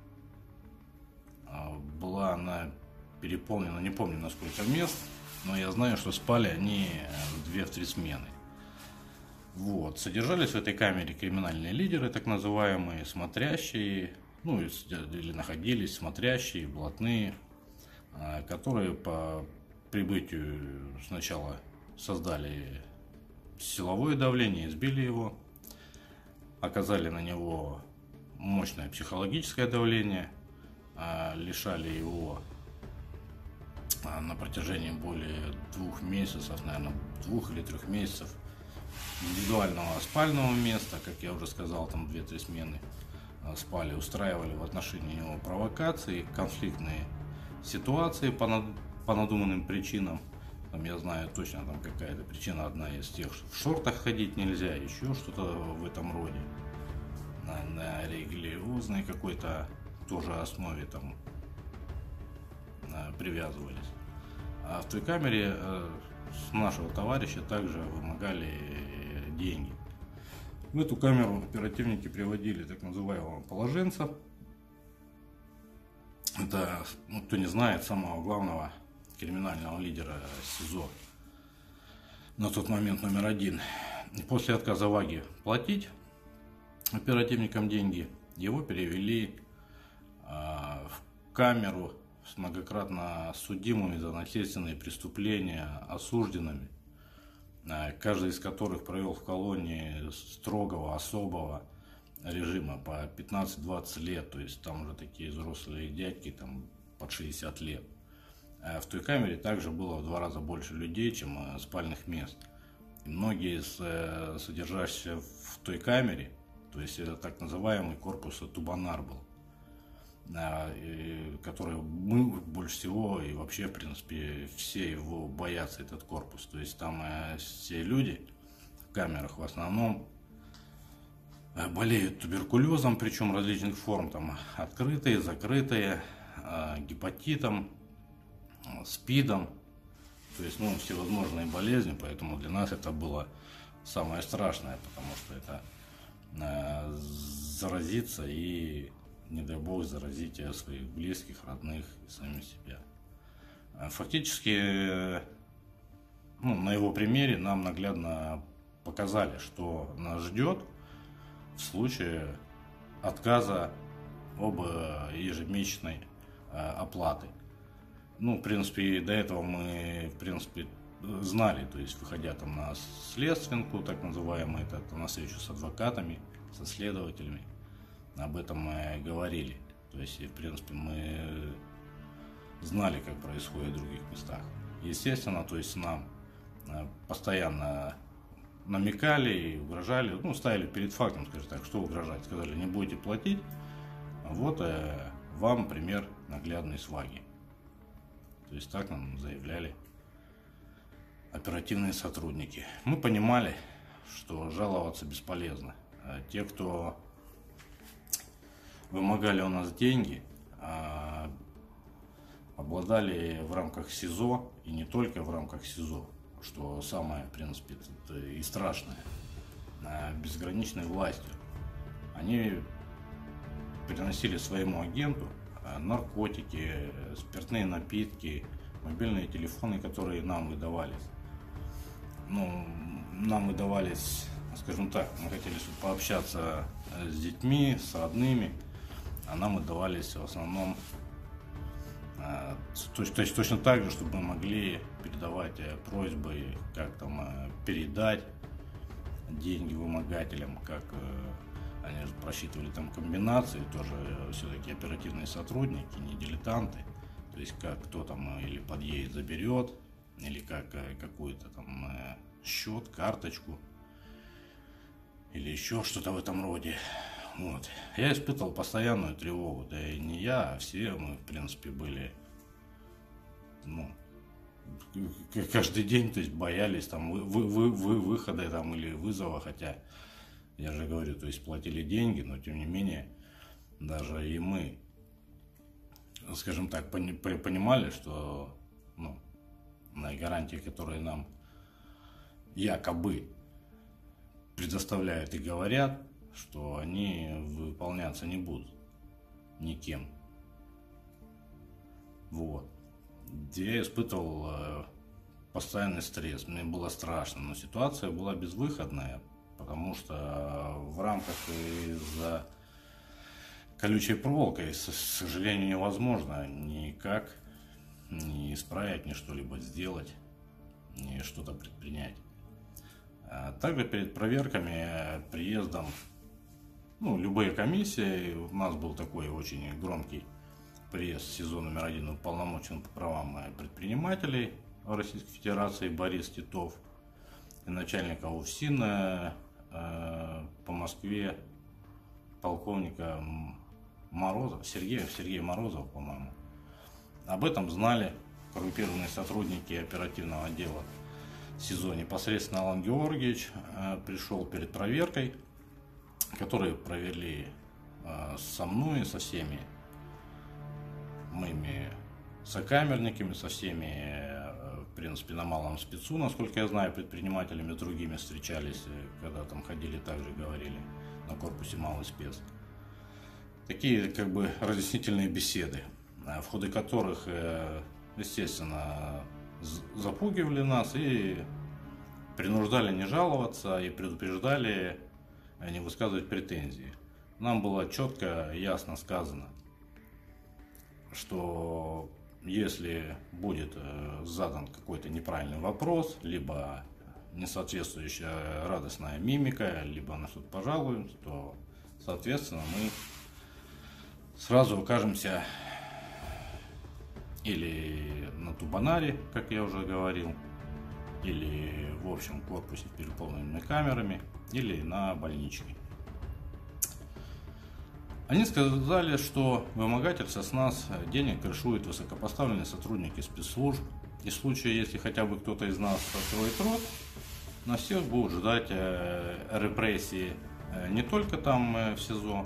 была она переполнена, не помню на сколько мест, но я знаю, что спали они в две-три смены. Вот. Содержались в этой камере криминальные лидеры, так называемые, смотрящие, ну или находились смотрящие, блатные, а, которые по прибытию сначала создали силовое давление, избили его, оказали на него мощное психологическое давление – а, лишали его а, на протяжении более двух месяцев, наверное, двух или трех месяцев индивидуального спального места, как я уже сказал, там две-три смены а, спали, устраивали в отношении него провокации, конфликтные ситуации по, над, по надуманным причинам. Там я знаю точно там какая-то причина одна из тех, что в шортах ходить нельзя, еще что-то в этом роде. На, на религиозной какой-то тоже основе там э, привязывались. А в той камере э, с нашего товарища также вымогали деньги. В эту камеру оперативники приводили так называемого положенца. Это, ну, кто не знает, самого главного криминального лидера СИЗО на тот момент номер один. После отказа Ваги платить оперативникам деньги, его перевели а, камеру с многократно судимыми за насильственные преступления, осужденными. каждый из которых провел в колонии строгого, особого режима по 15-20 лет, то есть там уже такие взрослые дядьки, там под 60 лет. А в той камере также было в два раза больше людей, чем э, спальных мест. И многие из э, содержащихся в той камере, то есть это так называемый корпус Тубанар был, который мы больше всего и вообще, в принципе, все его боятся, этот корпус. То есть там э, все люди в камерах в основном Э, болеют туберкулезом, причем различных форм, там открытые, закрытые, э, гепатитом, э, спидом, то есть, ну, всевозможные болезни, поэтому для нас это было самое страшное, потому что это заразиться и, не дай бог, заразить своих близких, родных и сами себя. Фактически, ну, на его примере нам наглядно показали, что нас ждет – в случае отказа об э, ежемесячной э, оплаты. Ну, в принципе, до этого мы, в принципе, знали, то есть, выходя там на следственку, так называемую, это на встречу с адвокатами, со следователями, об этом мы говорили. То есть, в принципе, мы знали, как происходит в других местах. Естественно, то есть нам э, постоянно намекали и угрожали, ну, ставили перед фактом, скажем так, что угрожать. Сказали, не будете платить, вот э, вам пример наглядной сваги. То есть так нам заявляли оперативные сотрудники. Мы понимали, что жаловаться бесполезно. А те, кто вымогали у нас деньги, а, обладали в рамках СИЗО и не только в рамках СИЗО что самое, в принципе, и страшное, безграничной властью. Они приносили своему агенту а, наркотики, спиртные напитки, мобильные телефоны, которые нам выдавались. Ну, нам выдавались, скажем так, мы хотели пообщаться с детьми, с родными, а нам выдавались в основном а, то есть точно так же, чтобы мы могли передавать э, просьбы, как там э, передать деньги вымогателям, как э, они просчитывали там комбинации, тоже все-таки оперативные сотрудники, не дилетанты. То есть как кто там или подъедет, заберет, или как какой-то там счет, карточку, или еще что-то в этом роде. Вот. Я испытывал постоянную тревогу, да и не я, а все мы, в принципе, были, ну, каждый день, то есть боялись там вы, вы, вы, вы, выхода там или вызова, хотя я же говорю, то есть платили деньги, но тем не менее даже и мы, скажем так, понимали, что ну, на гарантии, которые нам якобы предоставляют и говорят, что они выполняться не будут никем. Вот. Я испытывал э, постоянный стресс, мне было страшно, но ситуация была безвыходная, потому что в рамках из-за колючей проволокой, к сожалению, невозможно никак не исправить, ни что-либо сделать, ни что-то предпринять. А также перед проверками, приездом ну, любые комиссии. У нас был такой очень громкий приезд сезон номер один уполномочен по правам предпринимателей Российской Федерации Борис Титов и начальника УФСИНа э, по Москве полковника Морозов, Сергея, Сергея Морозова, по-моему. Об этом знали коррумпированные сотрудники оперативного отдела СИЗО. Непосредственно Алан Георгиевич э, пришел перед проверкой которые провели э, со мной со всеми моими сокамерниками, со всеми, э, в принципе, на малом спецу, насколько я знаю, предпринимателями другими встречались, э, когда там ходили, также говорили на корпусе малый спец. Такие, как бы, разъяснительные беседы, в ходе которых, естественно, запугивали нас и принуждали не жаловаться и предупреждали а не высказывать претензии. Нам было четко, ясно сказано, что если будет э, задан какой-то неправильный вопрос, либо не соответствующая радостная мимика, либо на что-то пожалуем, то, соответственно, мы сразу окажемся или на Тубанаре, как я уже говорил, или в общем корпусе переполненными камерами, или на больничке. Они сказали, что вымогательство с нас денег крышуют высокопоставленные сотрудники спецслужб, и в случае, если хотя бы кто-то из нас откроет рот, на всех будут ждать э, репрессии э, не только там э, в СИЗО,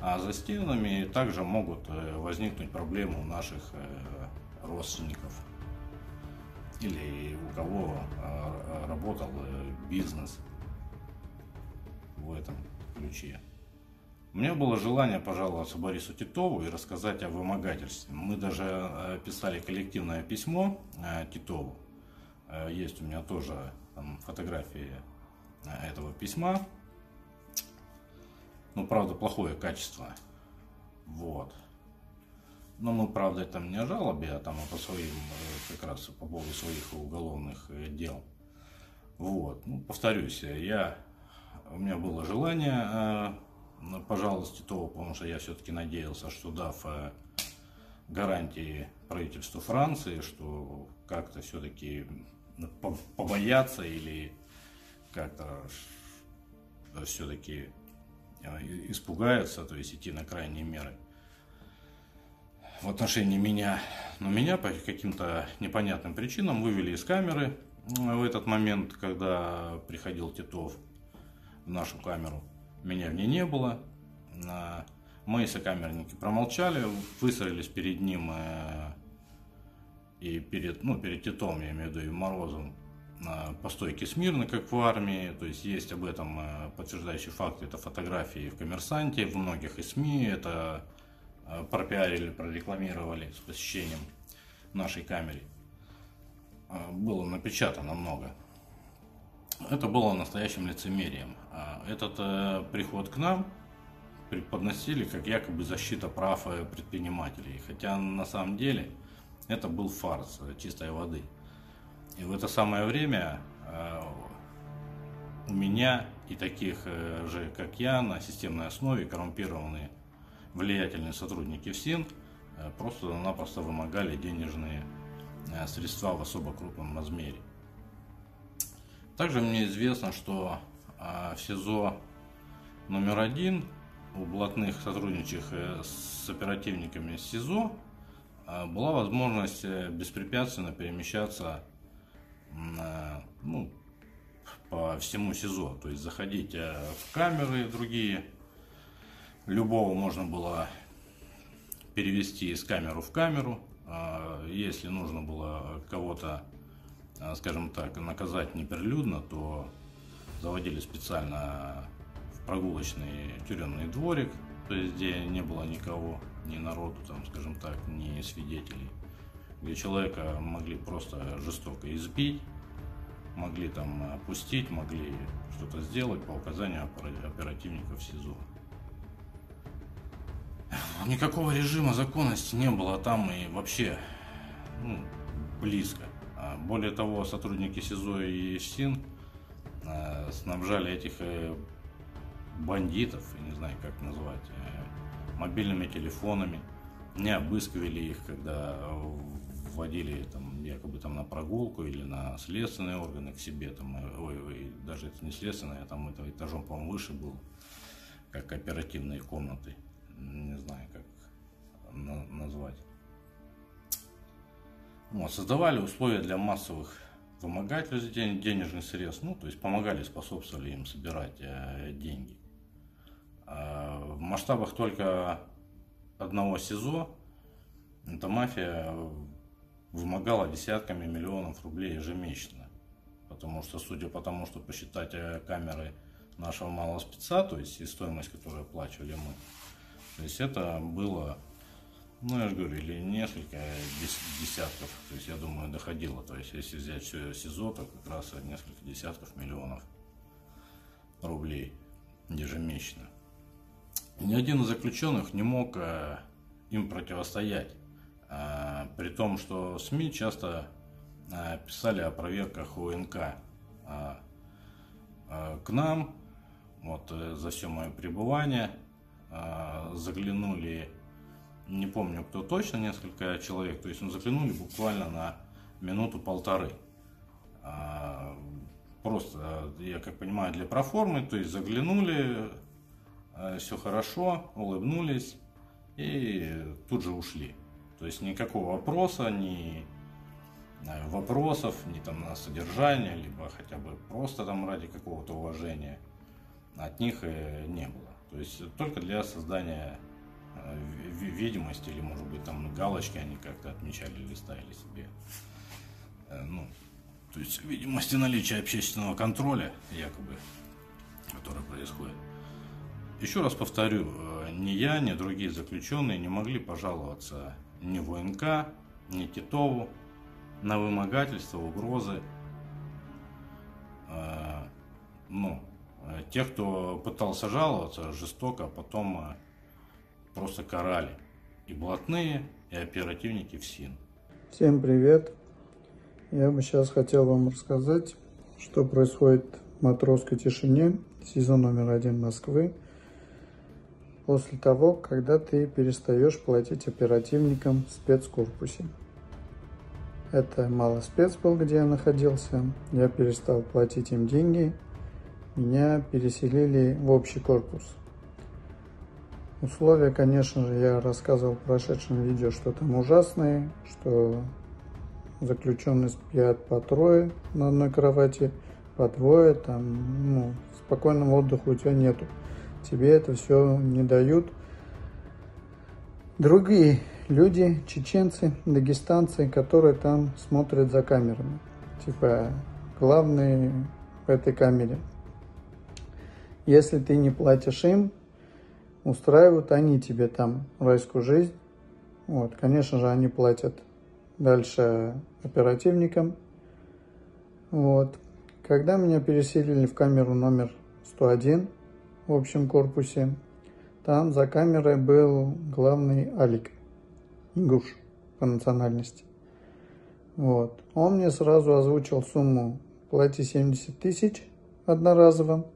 а за стенами. Также могут возникнуть проблемы у наших родственников. Или у кого работал бизнес в этом ключе. У меня было желание пожаловаться Борису Титову и рассказать о вымогательстве. Мы даже э, писали коллективное письмо э, Титову. Э, есть у меня тоже там, фотографии этого письма. Ну, правда, плохое качество. Вот. Но мы, правда, там не о жалобе, а там по своим, как раз по поводу своих уголовных дел. Вот. Ну, повторюсь, я, у меня было желание пожаловаться Титову, потому что я все-таки надеялся, что дав э, гарантии правительству Франции, что как-то все-таки побояться или как-то все-таки э, испугаются, то есть идти на крайние меры в отношении меня. Но меня по каким-то непонятным причинам вывели из камеры в этот момент, когда приходил Титов в нашу камеру. Меня в ней не было. Мои сокамерники промолчали, выстроились перед ним э, и перед, ну, перед Титом, я имею в виду, и Морозом, по стойке смирно, как в армии. То есть есть об этом э, подтверждающий факт. Это фотографии в «Коммерсанте», в многих и СМИ. Это э, пропиарили, прорекламировали с посещением нашей камеры. Было напечатано много. Это было настоящим лицемерием. А этот э, приход к нам преподносили как якобы защита прав э, предпринимателей. Хотя на самом деле это был фарс э, чистой воды. И в это самое время у меня и таких же, как я, на системной основе коррумпированные влиятельные сотрудники ФСИН просто-напросто вымогали денежные средства в особо крупном размере. Также мне известно, что а, в СИЗО номер один у блатных сотрудничающих э, с оперативниками СИЗО а, была возможность э, беспрепятственно перемещаться ну, по всему СИЗО. То есть заходить э, в камеры другие. Любого можно было перевести из камеры в камеру. А, если нужно было кого-то скажем так, наказать неприлюдно, то заводили специально в прогулочный тюремный дворик, то есть где не было никого, ни народу, там, скажем так, ни свидетелей, где человека могли просто жестоко избить, могли там опустить, могли что-то сделать по указанию оперативников СИЗО. Никакого режима законности не было там и вообще ну, близко. Более того, сотрудники СИЗО и СИН а, снабжали этих э, бандитов, я не знаю как назвать, э, мобильными телефонами, не обыскивали их, когда вводили там, якобы там на прогулку или на следственные органы к себе, там, э, ой, ой, даже это не следственное, а там это этажом, по-моему, выше был, как оперативные комнаты, не знаю как назвать. Вот, создавали условия для массовых вымогательств денежных средств, ну, то есть помогали, способствовали им собирать э, деньги. А в масштабах только одного СИЗО эта мафия вымогала десятками миллионов рублей ежемесячно. Потому что, судя по тому, что посчитать э, камеры нашего малого спеца, то есть и стоимость, которую оплачивали мы, то есть это было ну, я же говорю, или несколько десятков, то есть я думаю, доходило. То есть если взять все СИЗО, то как раз несколько десятков миллионов рублей ежемесячно. Ни один из заключенных не мог э, им противостоять. Э, при том, что СМИ часто э, писали о проверках ОНК а, а, к нам, вот э, за все мое пребывание, а, заглянули, не помню кто точно, несколько человек, то есть ну, заглянули буквально на минуту-полторы. А, просто, я как понимаю, для проформы, то есть заглянули, а, все хорошо, улыбнулись и тут же ушли. То есть никакого вопроса, ни вопросов, ни там на содержание, либо хотя бы просто там ради какого-то уважения от них э, не было. То есть только для создания э, видимости или может быть там галочки они как-то отмечали или ставили себе. Э, ну, то есть видимости наличия общественного контроля, якобы, который происходит. Еще раз повторю, ни я, ни другие заключенные не могли пожаловаться ни ВНК, ни Титову, на вымогательство, угрозы. Э, ну, э, тех, кто пытался жаловаться, жестоко, а потом э, просто карали. И блатные, и оперативники в СИН. Всем привет! Я бы сейчас хотел вам рассказать, что происходит в матросской тишине, сезон номер один Москвы, после того, когда ты перестаешь платить оперативникам в спецкорпусе. Это мало спец был, где я находился. Я перестал платить им деньги. Меня переселили в общий корпус. Условия, конечно же, я рассказывал в прошедшем видео, что там ужасные, что заключенные спят по трое на одной кровати, по двое, там, ну, спокойного отдыха у тебя нету. Тебе это все не дают. Другие люди, чеченцы, дагестанцы, которые там смотрят за камерами. Типа главные в этой камере. Если ты не платишь им, устраивают они тебе там райскую жизнь. Вот, конечно же, они платят дальше оперативникам. Вот. Когда меня переселили в камеру номер 101 в общем корпусе, там за камерой был главный Алик ингуш по национальности. Вот. Он мне сразу озвучил сумму плати 70 тысяч одноразово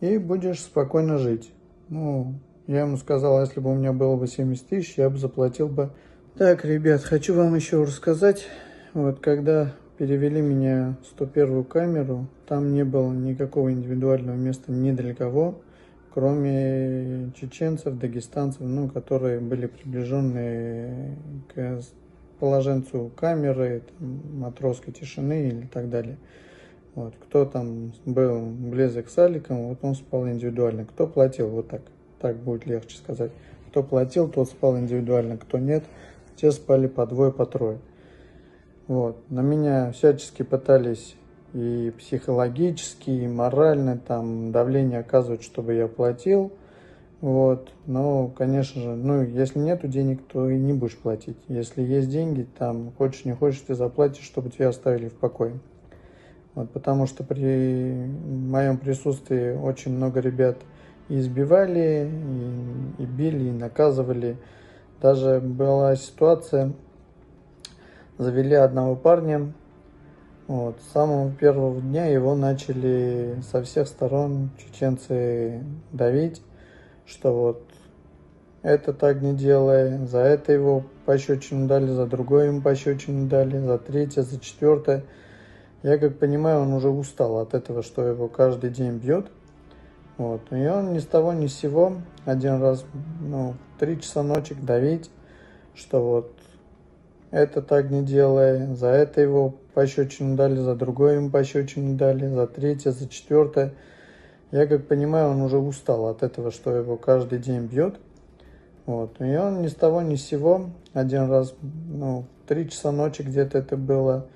и будешь спокойно жить. Ну, я ему сказал, если бы у меня было бы 70 тысяч, я бы заплатил бы. Так, ребят, хочу вам еще рассказать. Вот когда перевели меня в 101 камеру, там не было никакого индивидуального места ни для кого кроме чеченцев, дагестанцев, ну, которые были приближены к положенцу камеры, там, матросской тишины или так далее. Вот. Кто там был близок с Аликом, вот он спал индивидуально. Кто платил, вот так, так будет легче сказать. Кто платил, тот спал индивидуально, кто нет, те спали по двое, по трое. Вот. На меня всячески пытались и психологически, и морально там давление оказывают, чтобы я платил. Вот. Но, конечно же, ну, если нету денег, то и не будешь платить. Если есть деньги, там, хочешь, не хочешь, ты заплатишь, чтобы тебя оставили в покое. Вот, потому что при моем присутствии очень много ребят избивали, и, и били, и наказывали. Даже была ситуация, завели одного парня, вот. С самого первого дня его начали со всех сторон чеченцы давить, что вот это так не делай, за это его пощечину дали, за другое ему пощечину дали, за третье, за четвертое. Я как понимаю, он уже устал от этого, что его каждый день бьет. Вот. И он ни с того ни с сего один раз, ну, три часа ночи давить, что вот это так не делай, за это его пощечину дали, за другое ему пощечину дали, за третье, за четвертое. Я как понимаю, он уже устал от этого, что его каждый день бьет. Вот. И он ни с того ни с сего, один раз, ну, три часа ночи где-то это было,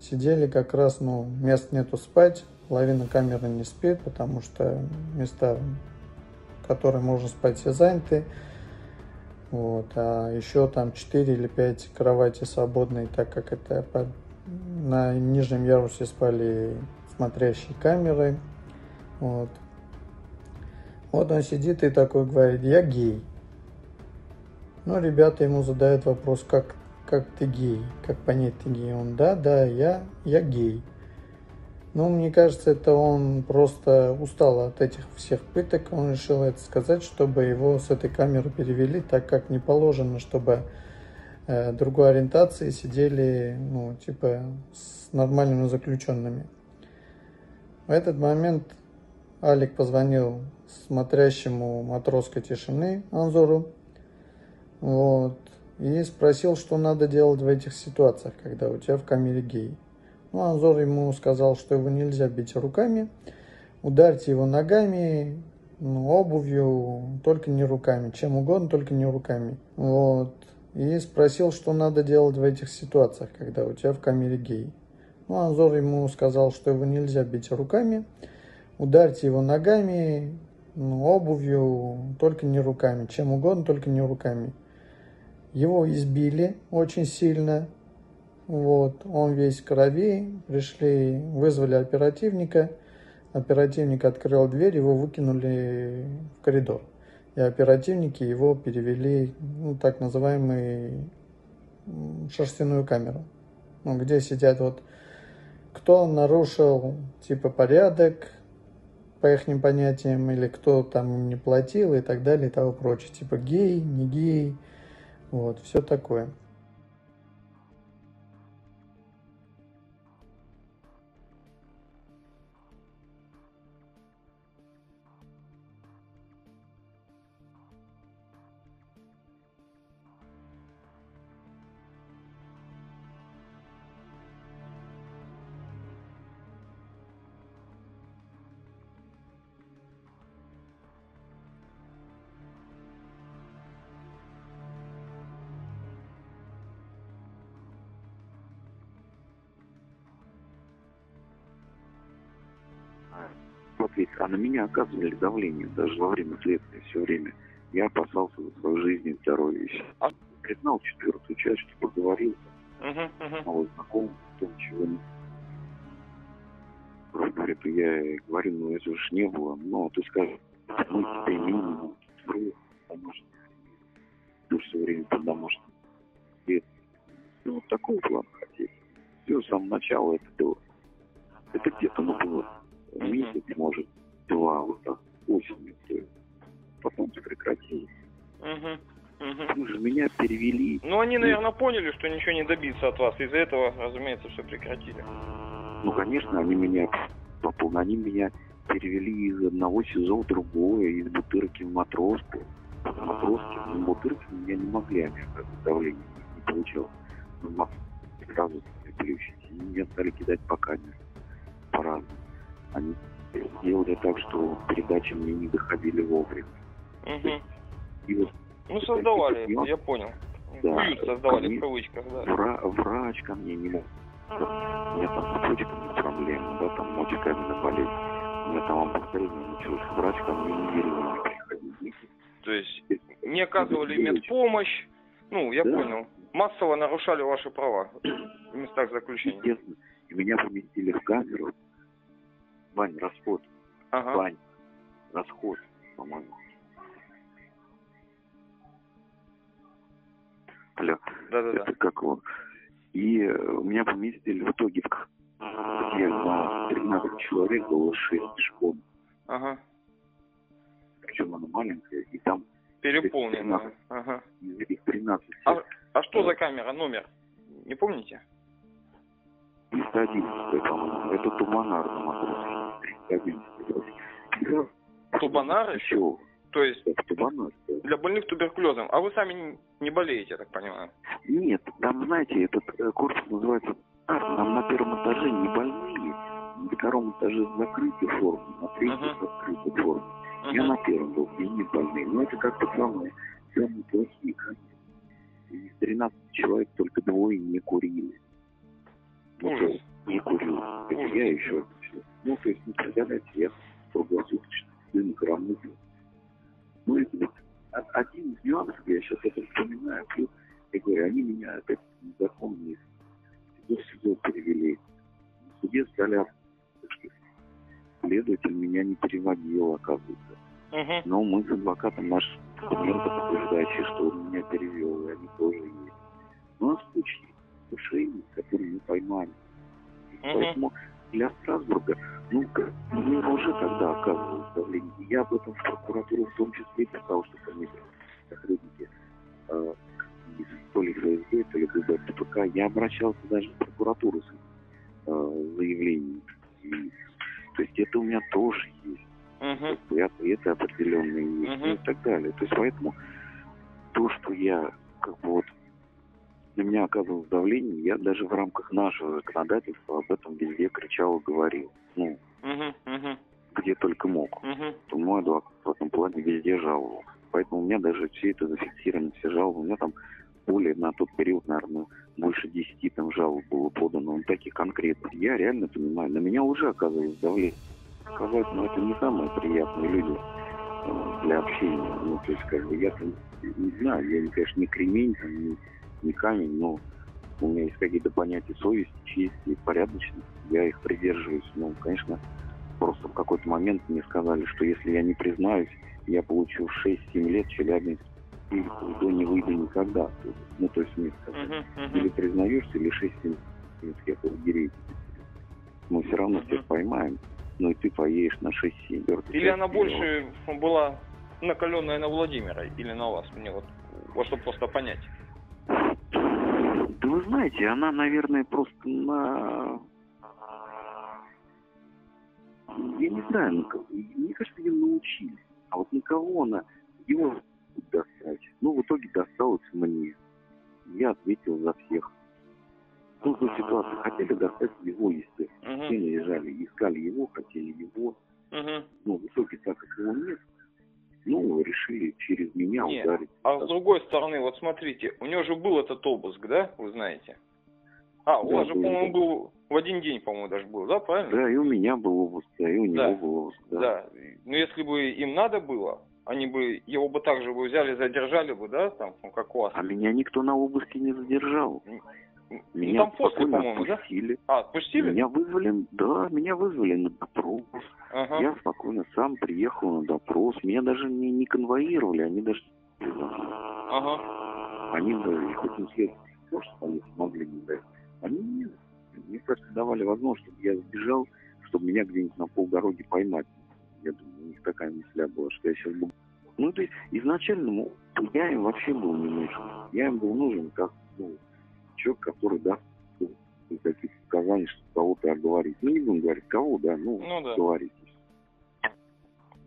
сидели как раз, ну, мест нету спать, половина камеры не спит, потому что места, в которые можно спать, все заняты. Вот. А еще там 4 или 5 кровати свободные, так как это под... на нижнем ярусе спали смотрящие камеры. Вот. Вот он сидит и такой говорит, я гей. Ну, ребята ему задают вопрос, как, как ты гей, как понять ты гей. Он, да, да, я, я гей. Ну, мне кажется, это он просто устал от этих всех пыток. Он решил это сказать, чтобы его с этой камеры перевели, так как не положено, чтобы э, другой ориентации сидели, ну, типа, с нормальными заключенными. В этот момент Алик позвонил смотрящему матросской тишины Анзору, вот, и спросил, что надо делать в этих ситуациях, когда у тебя в камере гей. Ну, Анзор ему сказал, что его нельзя бить руками, ударьте его ногами, ну, обувью, только не руками, чем угодно, только не руками. Вот. И спросил, что надо делать в этих ситуациях, когда у тебя в камере гей. Ну, Анзор ему сказал, что его нельзя бить руками, ударьте его ногами, ну, обувью, только не руками, чем угодно, только не руками. Его избили очень сильно, вот, он весь в крови, пришли, вызвали оперативника, оперативник открыл дверь, его выкинули в коридор. И оперативники его перевели ну, так называемую шерстяную камеру, ну, где сидят вот кто нарушил типа порядок, по их понятиям, или кто там не платил и так далее и того прочее. Типа гей, не гей, вот, все такое. Оказывали давление даже во время следствия все время. Я опасался за свою жизнь и здоровье. А признал четвертую часть, что поговорил. Uh-huh, uh-huh. А вот знакомым, том, чего не говорит, я говорю, ну это уж не было. Но ты скажешь, мы тебе минимум, домашний, ну все время под домашним. Ну, вот такого плана хотели. Все, с самого начала это было. Это где-то ну, было месяц, может, два, вот так, осенью. Потом все прекратилось. Угу. Угу. же меня перевели. Ну, они, наверное, поняли, что ничего не добиться от вас. Из-за этого, разумеется, все прекратили. Ну, конечно, они меня они меня перевели из одного СИЗО в другое, из Бутырки в Матроску. В Матроске, в Бутырке меня не могли, они давление не получалось. Но сразу плющить. И меня стали кидать по камере. По-разному они сделали так, что передачи мне не доходили вовремя. Угу. И вот ну, создавали, я, я понял. Да, Уют создавали мне, в кавычках, да. Вра, врач ко мне не мог. У меня там с почками проблемы, да, там мочекаменная болезнь. У меня там обострение началось. Врач ко мне неделю не приходил. То есть не оказывали медпомощь, ну, я да. понял. Массово нарушали ваши права в местах заключения. Естественно. И меня поместили в камеру, Вань, расход. Ага. Вань, расход, по-моему. Алло. Да-да-да. Это как он. И э, меня поместили в итоге в где на 13 человек было 6 школ. Ага. Причем она маленькая, и там... Переполненная. Ага. Этих 13... А, а что за камера, номер? Не помните? 311, по-моему. Это Туманар на Матроске. 311. Тубанар еще? То есть Тубанар, да. для больных туберкулезом. А вы сами не болеете, я так понимаю? Нет, там, знаете, этот э, корпус называется там на первом этаже не больные, на втором этаже закрытые формы, на третьем uh-huh. открытые формы. Uh-huh. Я на первом был, и не больные. Но это как-то самые, самые плохие, конечно. Из 13 человек только двое не курили. Ужас. Не курил. Ужас. Я еще. Ну, то есть, не представляете, я круглосуточно сын грамотный. Ну, это вот один из нюансов, я сейчас это вспоминаю, я говорю, они меня опять незаконно из СИЗО перевели. В суде стали следователь меня не переводил, оказывается. Но мы с адвокатом наш документы подтверждающие, что он меня перевел, и они тоже есть. У нас нарушений, которые мы поймали. Поэтому для Страсбурга, ну, мне уже тогда оказывалось давление. Я об этом в прокуратуру в том числе писал, что ко мне сотрудники э, из то ли ФСБ, то ли ГБ, Я обращался даже в прокуратуру с э, заявлением. И, то есть это у меня тоже есть. Uh-huh. Это, это определенные есть uh-huh. и так далее. То есть поэтому то, что я как бы вот на меня оказывалось давление, я даже в рамках нашего законодательства об этом везде кричал и говорил. Ну, где только мог. То мой адвокат в этом плане везде жаловал. Поэтому у меня даже все это зафиксировано, все жалобы. У меня там более на тот период, наверное, больше десяти там жалоб было подано. Он таких конкретных. Я реально понимаю, на меня уже оказывалось давление. Сказать, ну это не самые приятные люди э, для общения. Ну, то есть, как бы, я там, не знаю, я, конечно, не кремень, там, не не камень, но у меня есть какие-то понятия совести, чести и порядочности. Я их придерживаюсь. Ну, конечно, просто в какой-то момент мне сказали, что если я не признаюсь, я получу 6-7 лет Челябинск и то не выйду никогда. Ну, то есть мне сказали, uh-huh, uh-huh. или признаешься, или 6-7 лет я лагерей. Мы все равно uh-huh. всех поймаем, но и ты поедешь на 6-7. Или она больше была накаленная на Владимира, или на вас, мне вот, вот чтобы просто понять. Знаете, она, наверное, просто на... Я не знаю, мне кажется, ее научили. А вот никого она его достать. Ну, в итоге досталось мне. Я ответил за всех. Ну, в той ситуации хотели достать его. Uh-huh. Все наезжали, искали его, хотели его. Ну, в итоге, так как его нет, ну, решили через меня Нет. ударить. А с другой стороны, вот смотрите, у него же был этот обыск, да, вы знаете? А, у да, вас же, по-моему, был в один день, по-моему, даже был, да, правильно? Да, и у меня был обыск, да, и у да. него был обыск, да. Да, но если бы им надо было, они бы его бы также бы взяли, задержали бы, да, там, ну, как у вас. А меня никто на обыске не задержал. Меня там после, по-моему, отпустили. Да? А, отпустили? Меня вызвали, да, меня вызвали на допрос. Ага. Я спокойно сам приехал на допрос. Меня даже не, не конвоировали, они даже... Ага. Они бы, хоть не след, то, что они смогли не дать. Они мне, мне просто давали возможность, чтобы я сбежал, чтобы меня где-нибудь на полдороги поймать. Я думаю, у них такая мысля была, что я сейчас буду... Ну, то есть, изначально ну, я им вообще был не нужен. Я им был нужен как, ну, человек, который даст каких показаний, что кого-то оговорить. Ну, не будем говорить, кого, да, ну, ну да. говорить.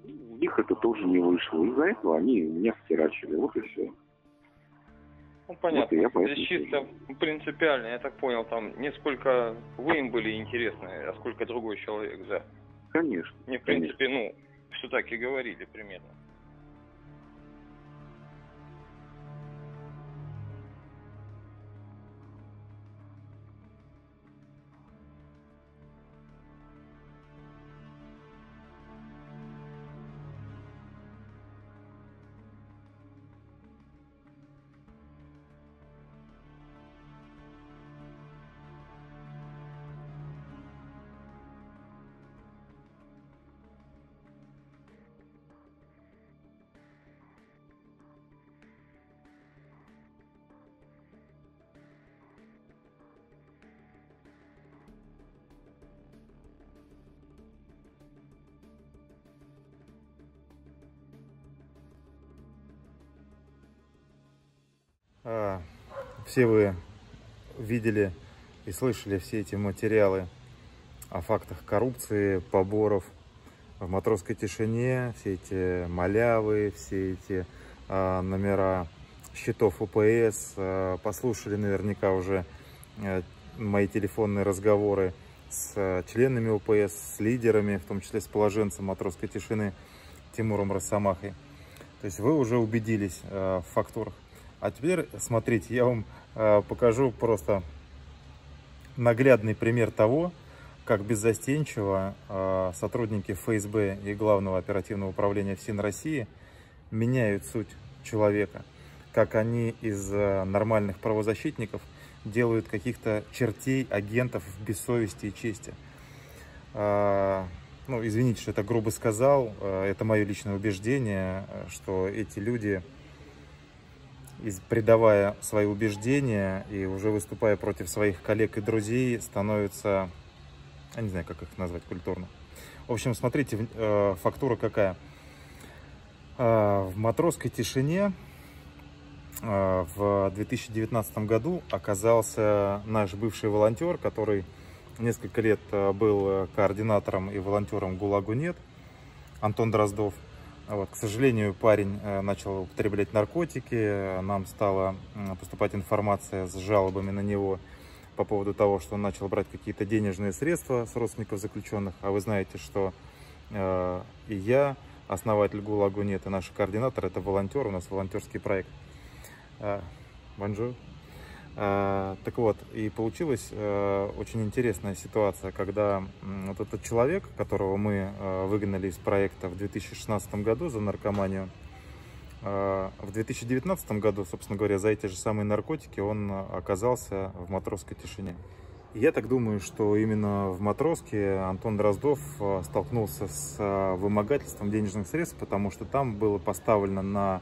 У них это тоже не вышло. Из-за этого они меня стирачили. Вот и все. Ну, понятно. Вот я Здесь чисто принципиально, я так понял, там не сколько вы им были интересны, а сколько другой человек, да. Конечно. Не, в принципе, конечно. ну, все так и говорили примерно. Все вы видели и слышали все эти материалы о фактах коррупции, поборов в матросской тишине, все эти малявы, все эти а, номера счетов УПС, а, послушали наверняка уже а, мои телефонные разговоры с членами УПС, с лидерами, в том числе с положенцем матросской тишины Тимуром Росомахой. То есть вы уже убедились в фактурах. А теперь, смотрите, я вам э, покажу просто наглядный пример того, как беззастенчиво э, сотрудники ФСБ и Главного оперативного управления ФСИН России меняют суть человека, как они из э, нормальных правозащитников делают каких-то чертей, агентов без совести и чести. Ну, извините, что это грубо сказал, это мое личное убеждение, что эти люди предавая свои убеждения и уже выступая против своих коллег и друзей, становятся Я не знаю, как их назвать культурно. В общем, смотрите, э, фактура какая. Э, в матросской тишине э, в 2019 году оказался наш бывший волонтер, который несколько лет был координатором и волонтером ГУЛАГу «Нет», Антон Дроздов. Вот, к сожалению, парень начал употреблять наркотики, нам стала поступать информация с жалобами на него по поводу того, что он начал брать какие-то денежные средства с родственников заключенных. А вы знаете, что э, и я, основатель ГУЛАГу нет, и наш координатор, это волонтер, у нас волонтерский проект. Э, bonjour. Э, так вот, и получилась э, очень интересная ситуация, когда вот этот человек, которого мы э, выгнали из проекта в 2016 году за наркоманию, в 2019 году, собственно говоря, за эти же самые наркотики он оказался в матросской тишине. Я так думаю, что именно в Матроске Антон Дроздов столкнулся с вымогательством денежных средств, потому что там было поставлено на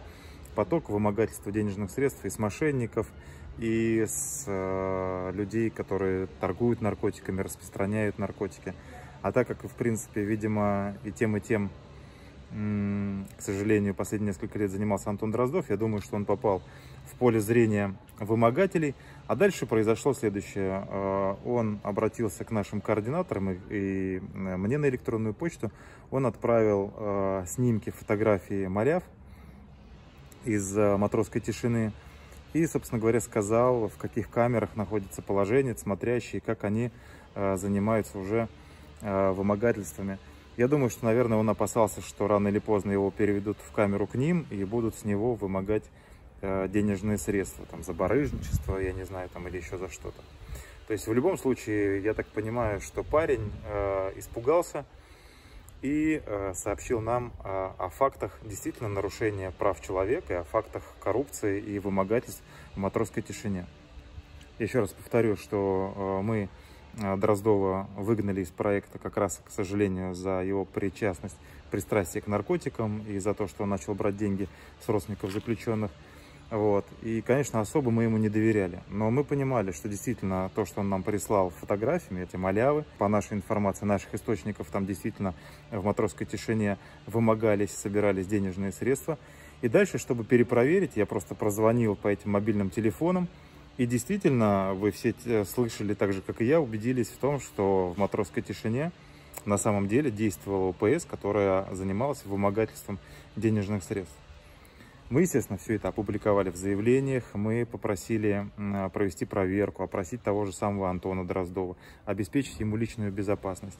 поток вымогательства денежных средств и с мошенников, и с э, людей, которые торгуют наркотиками, распространяют наркотики. А так как, в принципе, видимо, и тем, и тем, к сожалению, последние несколько лет занимался Антон Дроздов, я думаю, что он попал в поле зрения вымогателей. А дальше произошло следующее. Э, он обратился к нашим координаторам и, и э, мне на электронную почту. Он отправил э, снимки, фотографии маляв из матросской тишины. И, собственно говоря, сказал, в каких камерах находится положение, смотрящие, как они занимаются уже вымогательствами. Я думаю, что, наверное, он опасался, что рано или поздно его переведут в камеру к ним и будут с него вымогать Э, денежные средства, там, за барыжничество, я не знаю, там, или еще за что-то. То есть в любом случае, я так понимаю, что парень э, испугался и э, сообщил нам э, о фактах действительно нарушения прав человека, и о фактах коррупции и вымогательств в матросской тишине. Еще раз повторю, что э, мы Дроздова выгнали из проекта как раз, к сожалению, за его причастность, пристрастие к наркотикам и за то, что он начал брать деньги с родственников заключенных. Вот. И, конечно, особо мы ему не доверяли. Но мы понимали, что действительно то, что он нам прислал фотографиями, эти малявы, по нашей информации, наших источников, там действительно в матросской тишине вымогались, собирались денежные средства. И дальше, чтобы перепроверить, я просто прозвонил по этим мобильным телефонам. И действительно, вы все слышали так же, как и я, убедились в том, что в матросской тишине на самом деле действовала ОПС, которая занималась вымогательством денежных средств. Мы, естественно, все это опубликовали в заявлениях. Мы попросили провести проверку, опросить того же самого Антона Дроздова, обеспечить ему личную безопасность.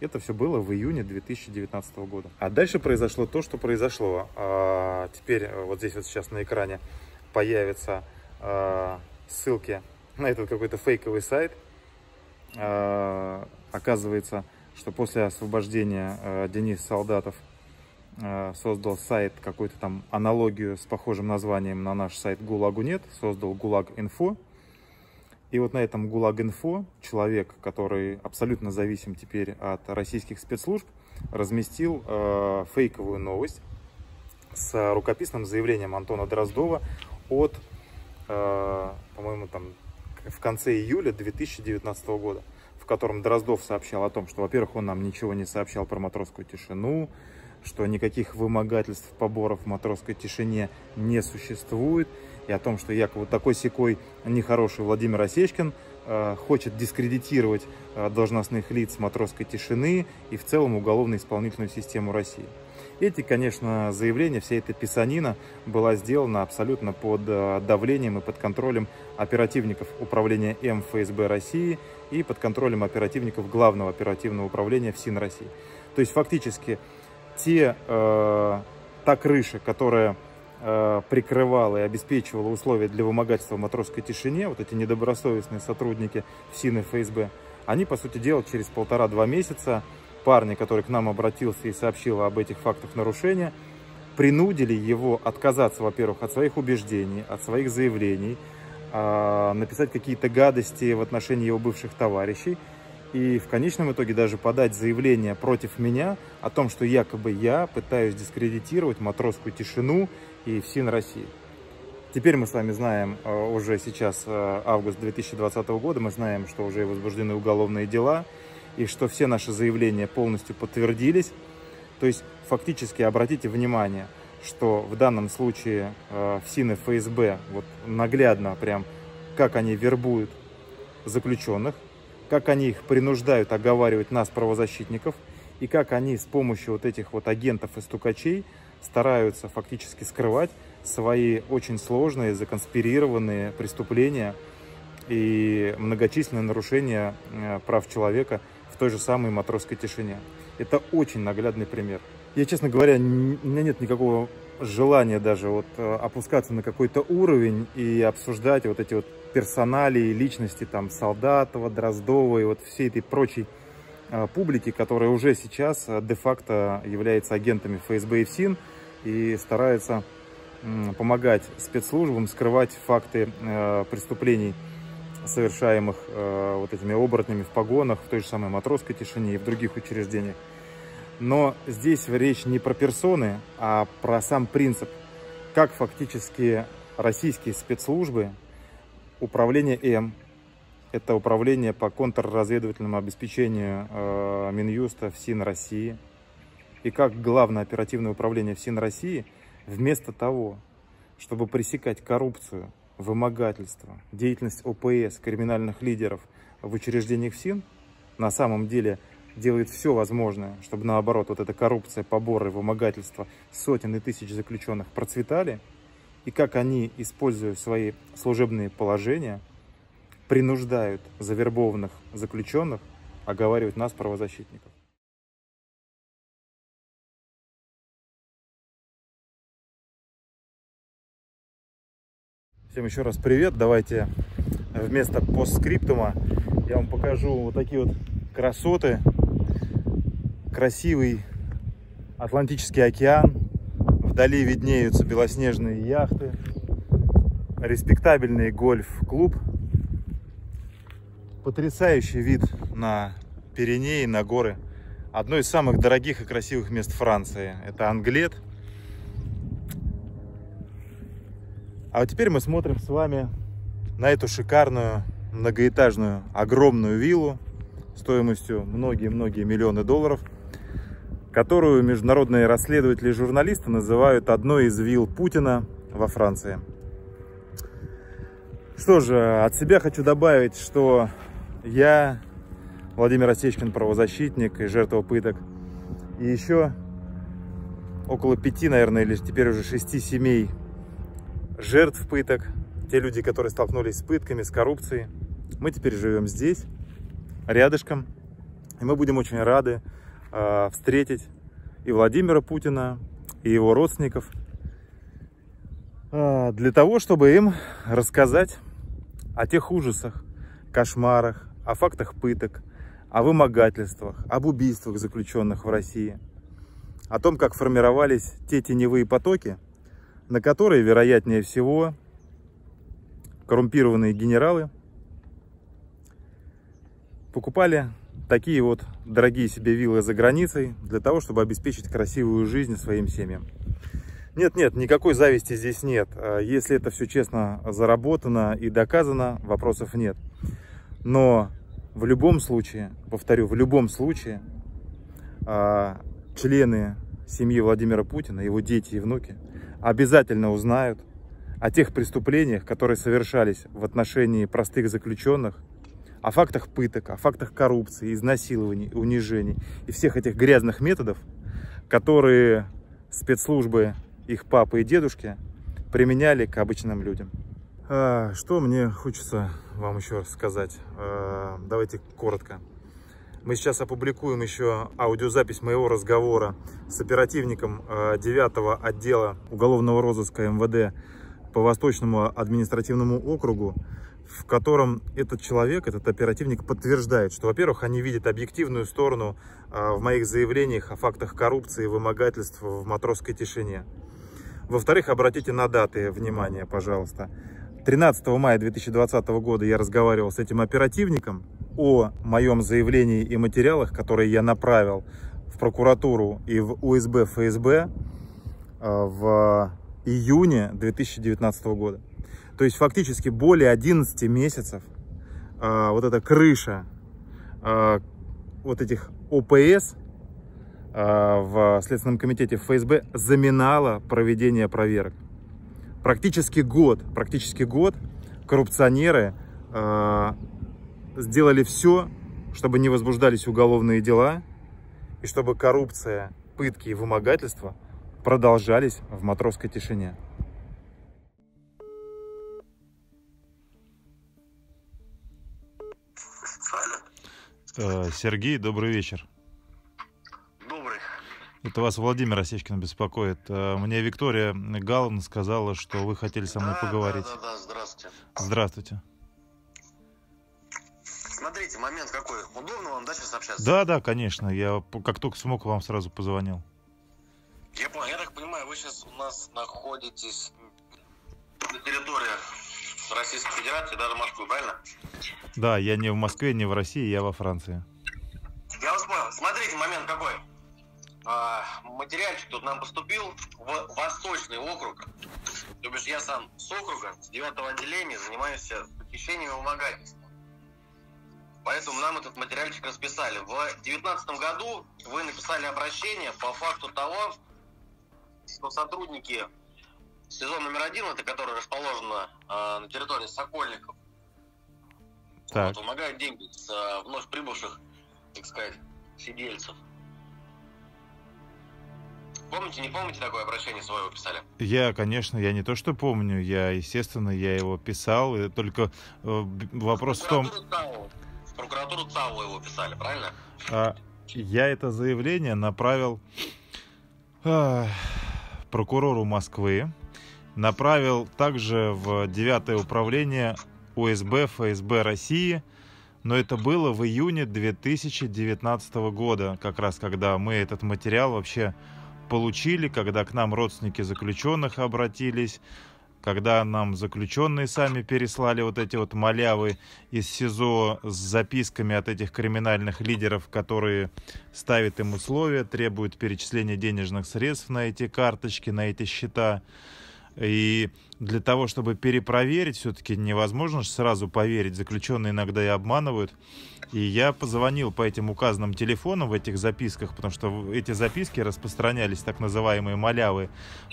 Это все было в июне 2019 года. А дальше произошло то, что произошло. А, теперь э, вот здесь вот сейчас на экране появятся а, ссылки на этот какой-то фейковый сайт. А, оказывается, что после освобождения а, Дениса Солдатов Э, создал сайт, какую-то там аналогию с похожим названием на наш сайт нет, создал ГУЛАГ Инфо. И вот на этом ГУЛАГ Инфо человек, который абсолютно зависим теперь от российских спецслужб, разместил э, фейковую новость с рукописным заявлением Антона Дроздова от, э, по-моему, там в конце июля 2019 года, в котором Дроздов сообщал о том, что, во-первых, он нам ничего не сообщал про матросскую тишину, что никаких вымогательств, поборов в матросской тишине не существует, и о том, что якобы такой секой нехороший Владимир Осечкин э, хочет дискредитировать э, должностных лиц матросской тишины и в целом уголовно-исполнительную систему России. Эти, конечно, заявления, вся эта писанина была сделана абсолютно под э, давлением и под контролем оперативников управления МФСБ России и под контролем оперативников Главного оперативного управления ФСИН России. То есть фактически те, э, та крыша, которая э, прикрывала и обеспечивала условия для вымогательства в матросской тишине, вот эти недобросовестные сотрудники ФСИН и ФСБ, они, по сути дела, через полтора-два месяца парня, который к нам обратился и сообщил об этих фактах нарушения, принудили его отказаться, во-первых, от своих убеждений, от своих заявлений, э, написать какие-то гадости в отношении его бывших товарищей, и в конечном итоге даже подать заявление против меня о том, что якобы я пытаюсь дискредитировать матросскую тишину и ФСИН России. Теперь мы с вами знаем, э, уже сейчас э, август 2020 года, мы знаем, что уже возбуждены уголовные дела, и что все наши заявления полностью подтвердились. То есть фактически обратите внимание, что в данном случае э, ФСИН и ФСБ вот наглядно прям как они вербуют заключенных, как они их принуждают оговаривать нас, правозащитников, и как они с помощью вот этих вот агентов и стукачей стараются фактически скрывать свои очень сложные, законспирированные преступления и многочисленные нарушения э, прав человека в той же самой матросской тишине. Это очень наглядный пример. Я, честно говоря, у меня нет никакого желания даже вот э, опускаться на какой-то уровень и обсуждать вот эти вот персоналии, личности там Солдатова, Дроздова и вот всей этой прочей э, публики, которая уже сейчас э, де-факто является агентами ФСБ и ФСИН и старается помогать спецслужбам скрывать факты преступлений, совершаемых вот этими оборотнями в погонах, в той же самой матросской тишине и в других учреждениях. Но здесь речь не про персоны, а про сам принцип, как фактически российские спецслужбы, управление М, это управление по контрразведывательному обеспечению э, Минюста ФСИН России, и как Главное оперативное управление ФСИН России, вместо того, чтобы пресекать коррупцию, вымогательство, деятельность ОПС, криминальных лидеров в учреждениях ФСИН, на самом деле – делает все возможное, чтобы наоборот вот эта коррупция, поборы, вымогательства сотен и тысяч заключенных процветали, и как они, используя свои служебные положения, принуждают завербованных заключенных оговаривать нас, правозащитников. Всем еще раз привет. Давайте вместо постскриптума я вам покажу вот такие вот красоты красивый Атлантический океан. Вдали виднеются белоснежные яхты. Респектабельный гольф-клуб. Потрясающий вид на Пиренеи, на горы. Одно из самых дорогих и красивых мест Франции. Это Англет. А вот теперь мы смотрим с вами на эту шикарную многоэтажную огромную виллу стоимостью многие-многие миллионы долларов – которую международные расследователи и журналисты называют одной из вилл Путина во Франции. Что же, от себя хочу добавить, что я, Владимир Осечкин, правозащитник и жертва пыток, и еще около пяти, наверное, или теперь уже шести семей жертв пыток, те люди, которые столкнулись с пытками, с коррупцией. Мы теперь живем здесь, рядышком, и мы будем очень рады встретить и Владимира Путина, и его родственников, э, для того, чтобы им рассказать о тех ужасах, кошмарах, о фактах пыток, о вымогательствах, об убийствах заключенных в России, о том, как формировались те теневые потоки, на которые, вероятнее всего, коррумпированные генералы покупали такие вот дорогие себе виллы за границей для того, чтобы обеспечить красивую жизнь своим семьям. Нет-нет, никакой зависти здесь нет. А если это все честно заработано и доказано, вопросов нет. Но в любом случае, повторю, в любом случае, а, члены семьи Владимира Путина, его дети и внуки, обязательно узнают о тех преступлениях, которые совершались в отношении простых заключенных, о фактах пыток, о фактах коррупции, изнасилований, унижений и всех этих грязных методов, которые спецслужбы их папы и дедушки применяли к обычным людям. А, что мне хочется вам еще сказать? А, давайте коротко. Мы сейчас опубликуем еще аудиозапись моего разговора с оперативником 9 а, отдела уголовного розыска МВД по Восточному административному округу в котором этот человек, этот оперативник подтверждает, что, во-первых, они видят объективную сторону а, в моих заявлениях о фактах коррупции и вымогательств в матросской тишине. Во-вторых, обратите на даты внимание, пожалуйста. 13 мая 2020 года я разговаривал с этим оперативником о моем заявлении и материалах, которые я направил в прокуратуру и в УСБ ФСБ а, в июне 2019 года. То есть фактически более 11 месяцев э, вот эта крыша э, вот этих ОПС а, в Следственном комитете ФСБ заминало проведение проверок. Практически год, практически год коррупционеры э, сделали все, чтобы не возбуждались уголовные дела и чтобы коррупция, пытки и вымогательства продолжались в матросской тишине. Сергей, добрый вечер. Добрый. Это вас Владимир Осечкин беспокоит. Э, мне Виктория Галловна сказала, что вы хотели со мной да, поговорить. Да, да, да, здравствуйте. Здравствуйте. Смотрите, момент какой. Удобно вам, да, сейчас общаться? Да, да, конечно. Я как только смог, вам сразу позвонил. Я понял. Я так понимаю, вы сейчас у нас находитесь на территории Российской Федерации, даже Москвы, правильно? Да, я не в Москве, не в России, я во Франции. Я вас понял. Смотрите, момент какой. А, материальчик тут нам поступил в Восточный округ. То бишь я сам с округа, с 9 отделения, занимаюсь похищением и вымогательством. Поэтому нам этот материальчик расписали. В 2019 году вы написали обращение по факту того, что сотрудники сезон номер один, это который расположен э, на территории Сокольников, так. Вот, вымогают деньги с э, вновь прибывших, так сказать, сидельцев. Помните, не помните такое обращение свое писали? Я, конечно, я не то что помню, я, естественно, я его писал, и только э, вопрос в том... ЦАУ, в прокуратуру ЦАУ его писали, правильно? А, я это заявление направил э, прокурору Москвы, направил также в 9 управление УСБ ФСБ России, но это было в июне 2019 года, как раз когда мы этот материал вообще получили, когда к нам родственники заключенных обратились, когда нам заключенные сами переслали вот эти вот малявы из СИЗО с записками от этих криминальных лидеров, которые ставят им условия, требуют перечисления денежных средств на эти карточки, на эти счета. И для того, чтобы перепроверить, все-таки невозможно же сразу поверить. Заключенные иногда и обманывают. И я позвонил по этим указанным телефонам в этих записках, потому что эти записки распространялись, так называемые малявы,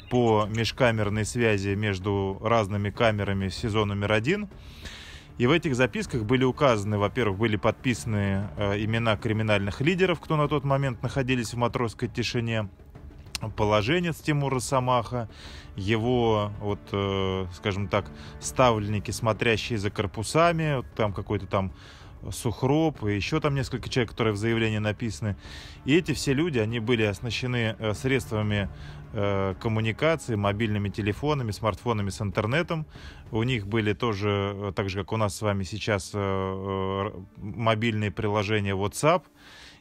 по межкамерной связи между разными камерами в сезон номер один. И в этих записках были указаны, во-первых, были подписаны э, имена криминальных лидеров, кто на тот момент находились в матросской тишине, положенец Тимура Самаха, его, вот, э, скажем так, ставленники, смотрящие за корпусами, вот там какой-то там Сухроб и еще там несколько человек, которые в заявлении написаны. И эти все люди, они были оснащены э, средствами э, коммуникации, мобильными телефонами, смартфонами с интернетом. У них были тоже, э, так же как у нас с вами сейчас, э, э мобильные приложения WhatsApp –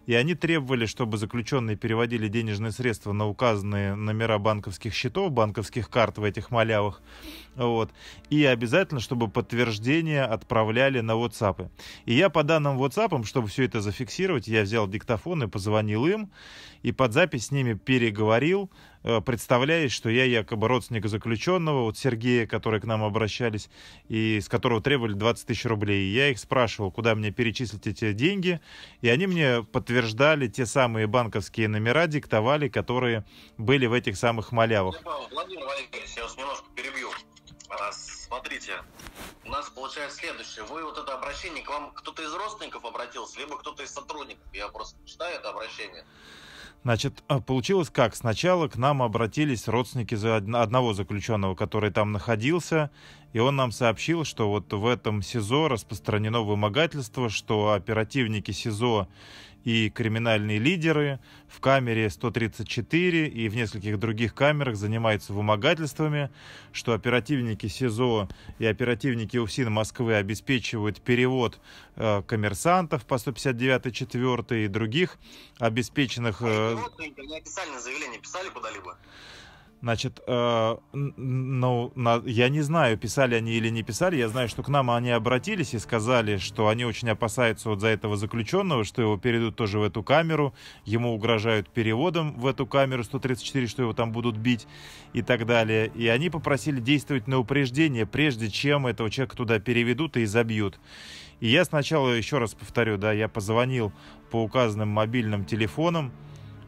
и они требовали, чтобы заключенные переводили денежные средства на указанные номера банковских счетов, банковских карт в этих малявах, вот, и обязательно, чтобы подтверждение отправляли на WhatsApp. И я по данным WhatsApp, чтобы все это зафиксировать, я взял диктофон и позвонил им, и под запись с ними переговорил, представляясь, что я якобы родственник заключенного, вот Сергея, которые к нам обращались, и с которого требовали 20 тысяч рублей. Я их спрашивал, куда мне перечислить эти деньги, и они мне подтверждали те самые банковские номера, диктовали, которые были в этих самых малявах. Владимир Валерьевич, я вас немножко перебью. А, смотрите, у нас получается следующее. Вы вот это обращение, к вам кто-то из родственников обратился, либо кто-то из сотрудников. Я просто читаю это обращение. Значит, а, получилось как? Сначала к нам обратились родственники одного заключенного, который там находился, и он нам сообщил, что вот в этом СИЗО распространено вымогательство, что оперативники СИЗО и криминальные лидеры в камере 134 и в нескольких других камерах занимаются вымогательствами, что оперативники СИЗО и оперативники УФСИН Москвы обеспечивают перевод э, коммерсантов по 159 4 и других обеспеченных... Э... А официальное заявление писали куда-либо? Значит, э, ну, на, я не знаю, писали они или не писали. Я знаю, что к нам они обратились и сказали, что они очень опасаются вот за этого заключенного, что его перейдут тоже в эту камеру. Ему угрожают переводом в эту камеру 134, что его там будут бить и так далее. И они попросили действовать на упреждение, прежде чем этого человека туда переведут и забьют. И я сначала, еще раз повторю, да, я позвонил по указанным мобильным телефонам,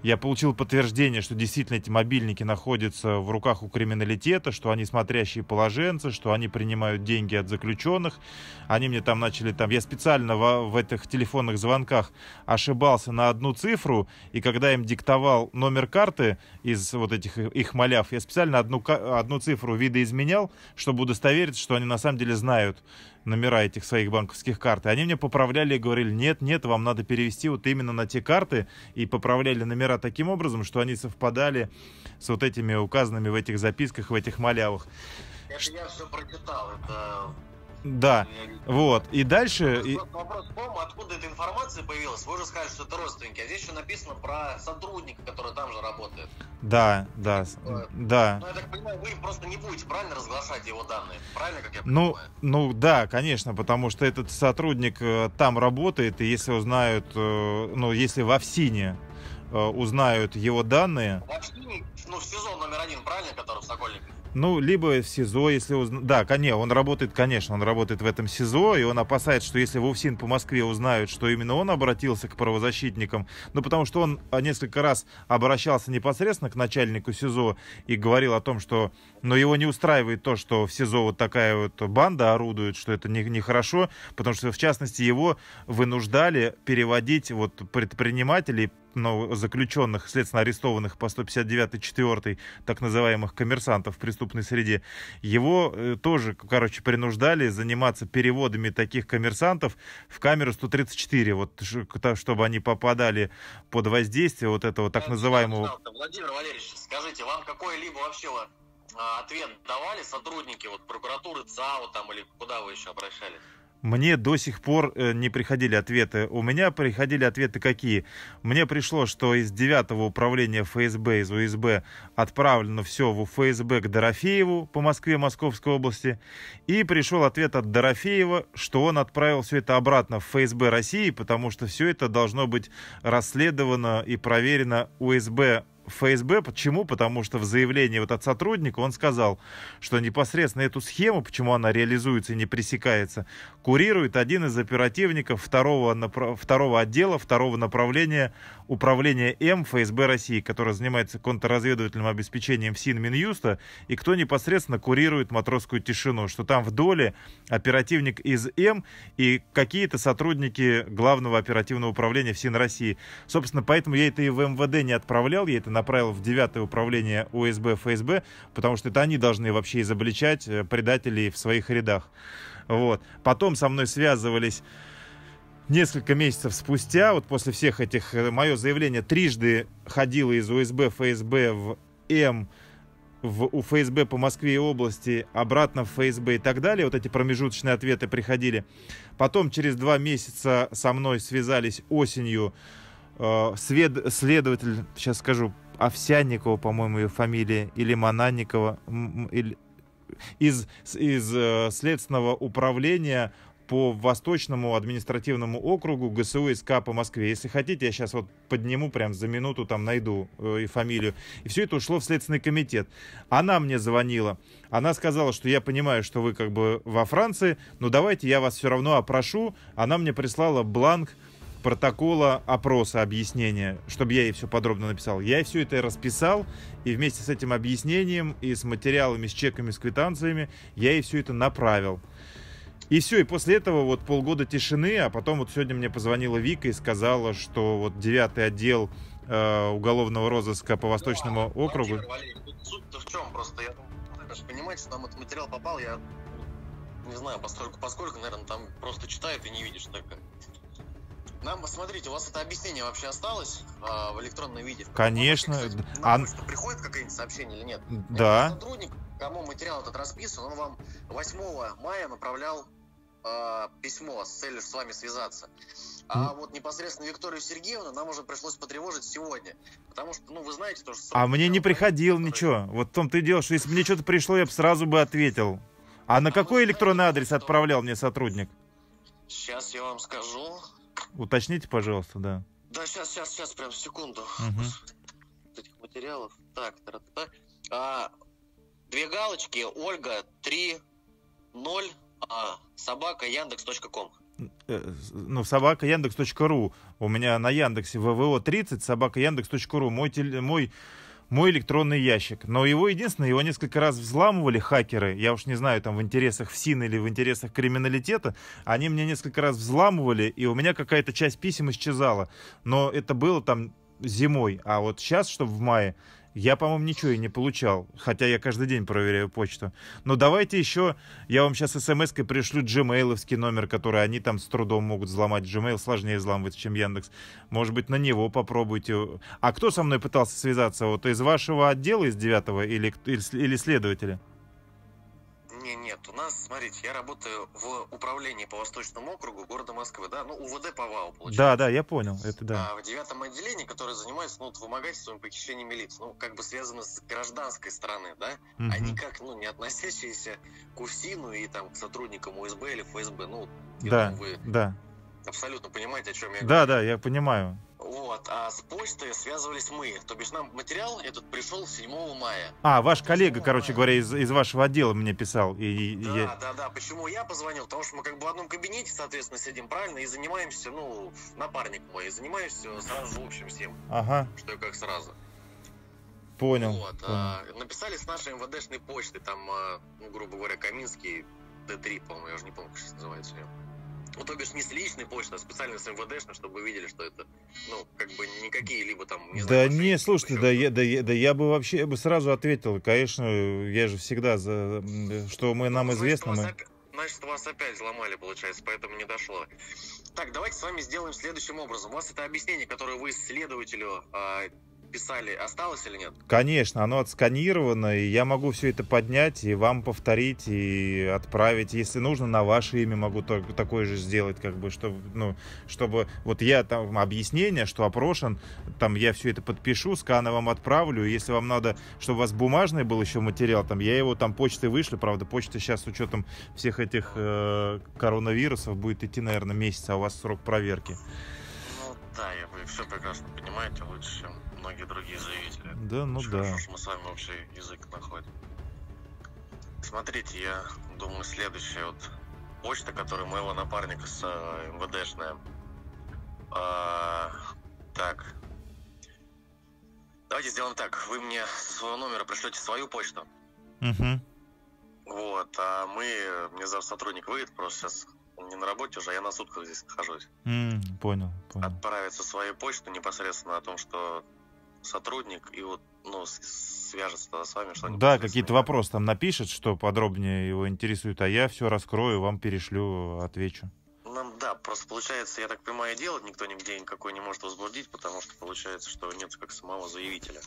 я получил подтверждение, что действительно эти мобильники находятся в руках у криминалитета, что они смотрящие положенцы, что они принимают деньги от заключенных. Они мне там начали там... Я специально в, в этих телефонных звонках ошибался на одну цифру, и когда им диктовал номер карты из вот этих их маляв, я специально одну, одну цифру видоизменял, чтобы удостовериться, что они на самом деле знают номера этих своих банковских карт. И они мне поправляли и говорили, нет, нет, вам надо перевести вот именно на те карты. И поправляли номера таким образом, что они совпадали с вот этими указанными в этих записках, в этих малявах. Это я все прочитал, это да, вот. И дальше... Вопрос, вопрос в том, откуда эта информация появилась. Вы уже сказали, что это родственники, а здесь еще написано про сотрудника, который там же работает. Да, да, вот. да. Ну, я так понимаю, вы просто не будете правильно разглашать его данные, правильно, как я ну, понимаю? Ну, да, конечно, потому что этот сотрудник э, там работает, и если узнают, э, ну, если в ФСИНе э, узнают его данные... В ФСИНе, ну, в СИЗО номер один, правильно, который в Сокольнике? Ну, либо в СИЗО, если узна... Да, конечно, он работает, конечно, он работает в этом СИЗО, и он опасается, что если в УФСИН по Москве узнают, что именно он обратился к правозащитникам, ну, потому что он несколько раз обращался непосредственно к начальнику СИЗО и говорил о том, что, но его не устраивает то, что в СИЗО вот такая вот банда орудует, что это нехорошо, не, не потому что, в частности, его вынуждали переводить вот предпринимателей ну, заключенных, следственно арестованных по 159-4, так называемых коммерсантов в преступной среде, его э, тоже, короче, принуждали заниматься переводами таких коммерсантов в камеру 134, вот, чтобы они попадали под воздействие вот этого так называемого... Владимир Валерьевич, скажите, вам какой-либо вообще а, ответ давали сотрудники вот прокуратуры ЦАО там или куда вы еще обращались? Мне до сих пор э, не приходили ответы. У меня приходили ответы какие? Мне пришло, что из 9 управления ФСБ, из УСБ, отправлено все в ФСБ к Дорофееву по Москве, Московской области. И пришел ответ от Дорофеева, что он отправил все это обратно в ФСБ России, потому что все это должно быть расследовано и проверено УСБ ФСБ. Почему? Потому что в заявлении вот от сотрудника он сказал, что непосредственно эту схему, почему она реализуется и не пресекается, курирует один из оперативников второго, второго отдела, второго направления управления М ФСБ России, который занимается контрразведывательным обеспечением ФСИН Минюста, и кто непосредственно курирует матросскую тишину, что там в доле оперативник из М и какие-то сотрудники главного оперативного управления ФСИН России. Собственно, поэтому я это и в МВД не отправлял, я это направил в девятое управление УСБ ФСБ, потому что это они должны вообще изобличать э, предателей в своих рядах. Вот. Потом со мной связывались несколько месяцев спустя, вот после всех этих, э, мое заявление трижды ходило из УСБ ФСБ в М, в у ФСБ по Москве и области, обратно в ФСБ и так далее. Вот эти промежуточные ответы приходили. Потом через два месяца со мной связались осенью э, свед, следователь, сейчас скажу, Овсянникова, по-моему, ее фамилия, или Мананникова, или, из, из э, Следственного управления по Восточному административному округу ГСУ СК по Москве. Если хотите, я сейчас вот подниму прям за минуту, там найду э, и фамилию. И все это ушло в Следственный комитет. Она мне звонила. Она сказала, что я понимаю, что вы как бы во Франции, но давайте я вас все равно опрошу. Она мне прислала бланк протокола опроса, объяснения, чтобы я ей все подробно написал. Я ей все это расписал, и вместе с этим объяснением, и с материалами, с чеками, с квитанциями, я ей все это направил. И все, и после этого вот полгода тишины, а потом вот сегодня мне позвонила Вика и сказала, что вот девятый отдел э, уголовного розыска по Восточному да, округу... Валерий, суть-то в чем? Просто я же понимаете, нам этот материал попал, я не знаю, поскольку, поскольку, наверное, там просто читают и не видишь так. Нам, смотрите, у вас это объяснение вообще осталось э, в электронном виде? Конечно. А... Что приходит какое-нибудь сообщение или нет? Да. Это сотрудник, кому материал этот расписан, он вам 8 мая направлял э, письмо с целью с вами связаться. А mm. вот непосредственно Викторию Сергеевну нам уже пришлось потревожить сегодня. Потому что, ну, вы знаете, то, что... А мне не приходил который... ничего. Вот в том-то и дело, что если бы мне что-то пришло, я бы сразу бы ответил. А на а какой электронный адрес отправлял мне сотрудник? Сейчас я вам скажу. Уточните, пожалуйста, да. Да, сейчас, сейчас, сейчас, прям секунду. Угу. Этих материалов. Так, так, так. А, две галочки, Ольга, 3, 0, а, собака, яндекс.ком. э, ну, собака Яндекс.ру. У меня на Яндексе ВВО 30, собака Яндекс.ру. Мой, теле, мой, мой электронный ящик. Но его единственное, его несколько раз взламывали хакеры. Я уж не знаю, там в интересах ФСИН или в интересах криминалитета. Они мне несколько раз взламывали, и у меня какая-то часть писем исчезала. Но это было там зимой. А вот сейчас, чтобы в мае, я, по-моему, ничего и не получал, хотя я каждый день проверяю почту. Но давайте еще, я вам сейчас смс-кой пришлю gmail номер, который они там с трудом могут взломать. Gmail сложнее взламывать, чем Яндекс. Может быть, на него попробуйте. А кто со мной пытался связаться? Вот из вашего отдела, из девятого, или, или, или следователя? Не, нет, у нас, смотрите, я работаю в управлении по Восточному округу города Москвы, да, ну, УВД по ВАУ, получается. Да, да, я понял, это да. А в девятом отделении, которое занимается, ну, вот, вымогательством и похищением лиц, ну, как бы связано с гражданской стороны, да, угу. а никак, ну, не относящиеся к УФСИНу и, там, к сотрудникам УСБ или ФСБ, ну, да, думаю, вы да. абсолютно понимаете, о чем я говорю. Да, да, я понимаю. Вот, а с почтой связывались мы. То бишь нам материал этот пришел 7 мая. А, ваш коллега, короче мая. говоря, из, из вашего отдела мне писал. И, да, я... да, да. Почему я позвонил? Потому что мы как бы в одном кабинете, соответственно, сидим, правильно, и занимаемся, ну, напарник мой, и занимаемся сразу же общим всем. Ага. Что и как сразу. Понял. Вот. Понял. А, написали с нашей МВДшной почты, там, а, ну, грубо говоря, Каминский Д3, по-моему, я уже не помню, как сейчас называется. Ну, то бишь не с личной почты, а специально с МВДшной, чтобы вы видели, что это, ну, как бы не какие-либо там, не знаю, Да не, слушайте, да я, да, я, да я бы вообще я бы сразу ответил, конечно, я же всегда за, что мы, нам ну, известно, значит, мы... Опять, значит, вас опять взломали, получается, поэтому не дошло. Так, давайте с вами сделаем следующим образом. У вас это объяснение, которое вы следователю э, писали, осталось или нет? Конечно, оно отсканировано, и я могу все это поднять и вам повторить и отправить. Если нужно, на ваше имя могу только такое же сделать, как бы, чтобы, ну, чтобы вот я там объяснение, что опрошен, там я все это подпишу, сканы вам отправлю. Если вам надо, чтобы у вас бумажный был еще материал, там я его там почтой вышлю, правда, почта сейчас с учетом всех этих э, коронавирусов будет идти, наверное, месяц, а у вас срок проверки. Ну да, я вы все прекрасно понимаете лучше, чем многие другие заявители. Да, ну Очень да. Хорошо, что мы с вами общий язык находим. Смотрите, я думаю, следующая вот почта, которая моего напарника с э, МВДшная. А, так. Давайте сделаем так. Вы мне со своего номера пришлете свою почту. Угу. Вот, а мы, мне завтра сотрудник выйдет, просто сейчас он не на работе уже, а я на сутках здесь нахожусь. Mm, понял, понял. Отправить со своей почты непосредственно о том, что сотрудник и вот, ну, свяжется тогда с вами, что Да, какие-то вопросы там напишет, что подробнее его интересует, а я все раскрою, вам перешлю, отвечу. Нам, да, просто получается, я так понимаю, делать никто нигде никакой не может возбудить, потому что получается, что нет как самого заявителя.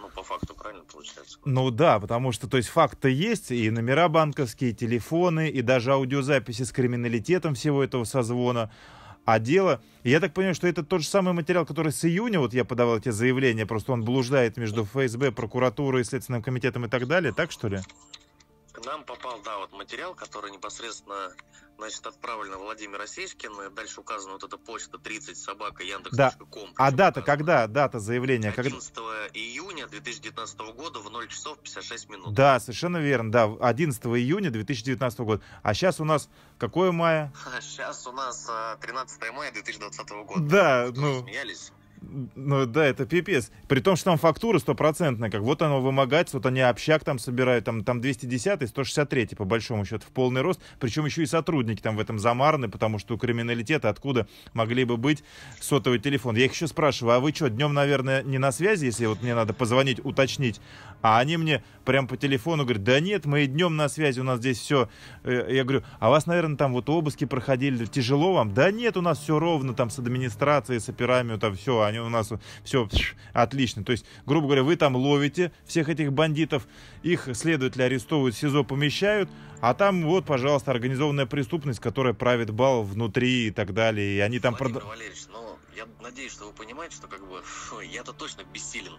Ну, по факту, правильно получается? Ну да, потому что, то есть, факт-то есть, и номера банковские, и телефоны, и даже аудиозаписи с криминалитетом всего этого созвона. А дело, я так понимаю, что это тот же самый материал, который с июня, вот я подавал эти заявления, просто он блуждает между ФСБ, прокуратурой, Следственным комитетом и так далее, так что ли? К нам попал, да, вот материал, который непосредственно значит, отправлено Владимир Осечкин. Дальше указана вот эта почта 30 собака Яндекс.ком. Да. А дата указана. когда? Дата заявления? 11 когда... июня 2019 года в 0 часов 56 минут. Да, совершенно верно. Да, 11 июня 2019 года. А сейчас у нас какое мая? Сейчас у нас 13 а, мая 2020 года. Да, ну... Смеялись. Ну да, это пипец. При том, что там фактура стопроцентная, как вот оно вымогается, вот они общак там собирают, там, там 210 163 по большому счету в полный рост. Причем еще и сотрудники там в этом замараны, потому что у криминалитета откуда могли бы быть сотовый телефон. Я их еще спрашиваю, а вы что, днем, наверное, не на связи, если вот мне надо позвонить, уточнить? А они мне прям по телефону говорят, да нет, мы и днем на связи, у нас здесь все. Э, я говорю, а вас, наверное, там вот обыски проходили, тяжело вам? Да нет, у нас все ровно, там с администрацией, с операми, там все, они у нас все отлично. То есть, грубо говоря, вы там ловите всех этих бандитов, их следователи арестовывают, СИЗО помещают, а там вот, пожалуйста, организованная преступность, которая правит бал внутри и так далее, и они там... Владимир прод... Валерьевич, ну, я надеюсь, что вы понимаете, что как бы я-то точно бессилен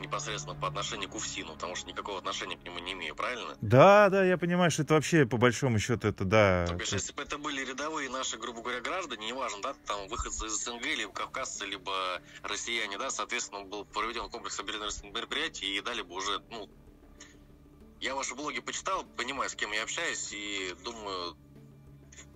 непосредственно по отношению к Уфсину, потому что никакого отношения к нему не имею, правильно? Да, да, я понимаю, что это вообще, по большому счету, это да. То бишь, если бы это были рядовые наши, грубо говоря, граждане, неважно, да, там, выходцы из СНГ, либо кавказцы, либо россияне, да, соответственно, был проведен комплекс обережных мероприятий и дали бы уже, ну, я ваши блоги почитал, понимаю, с кем я общаюсь, и думаю,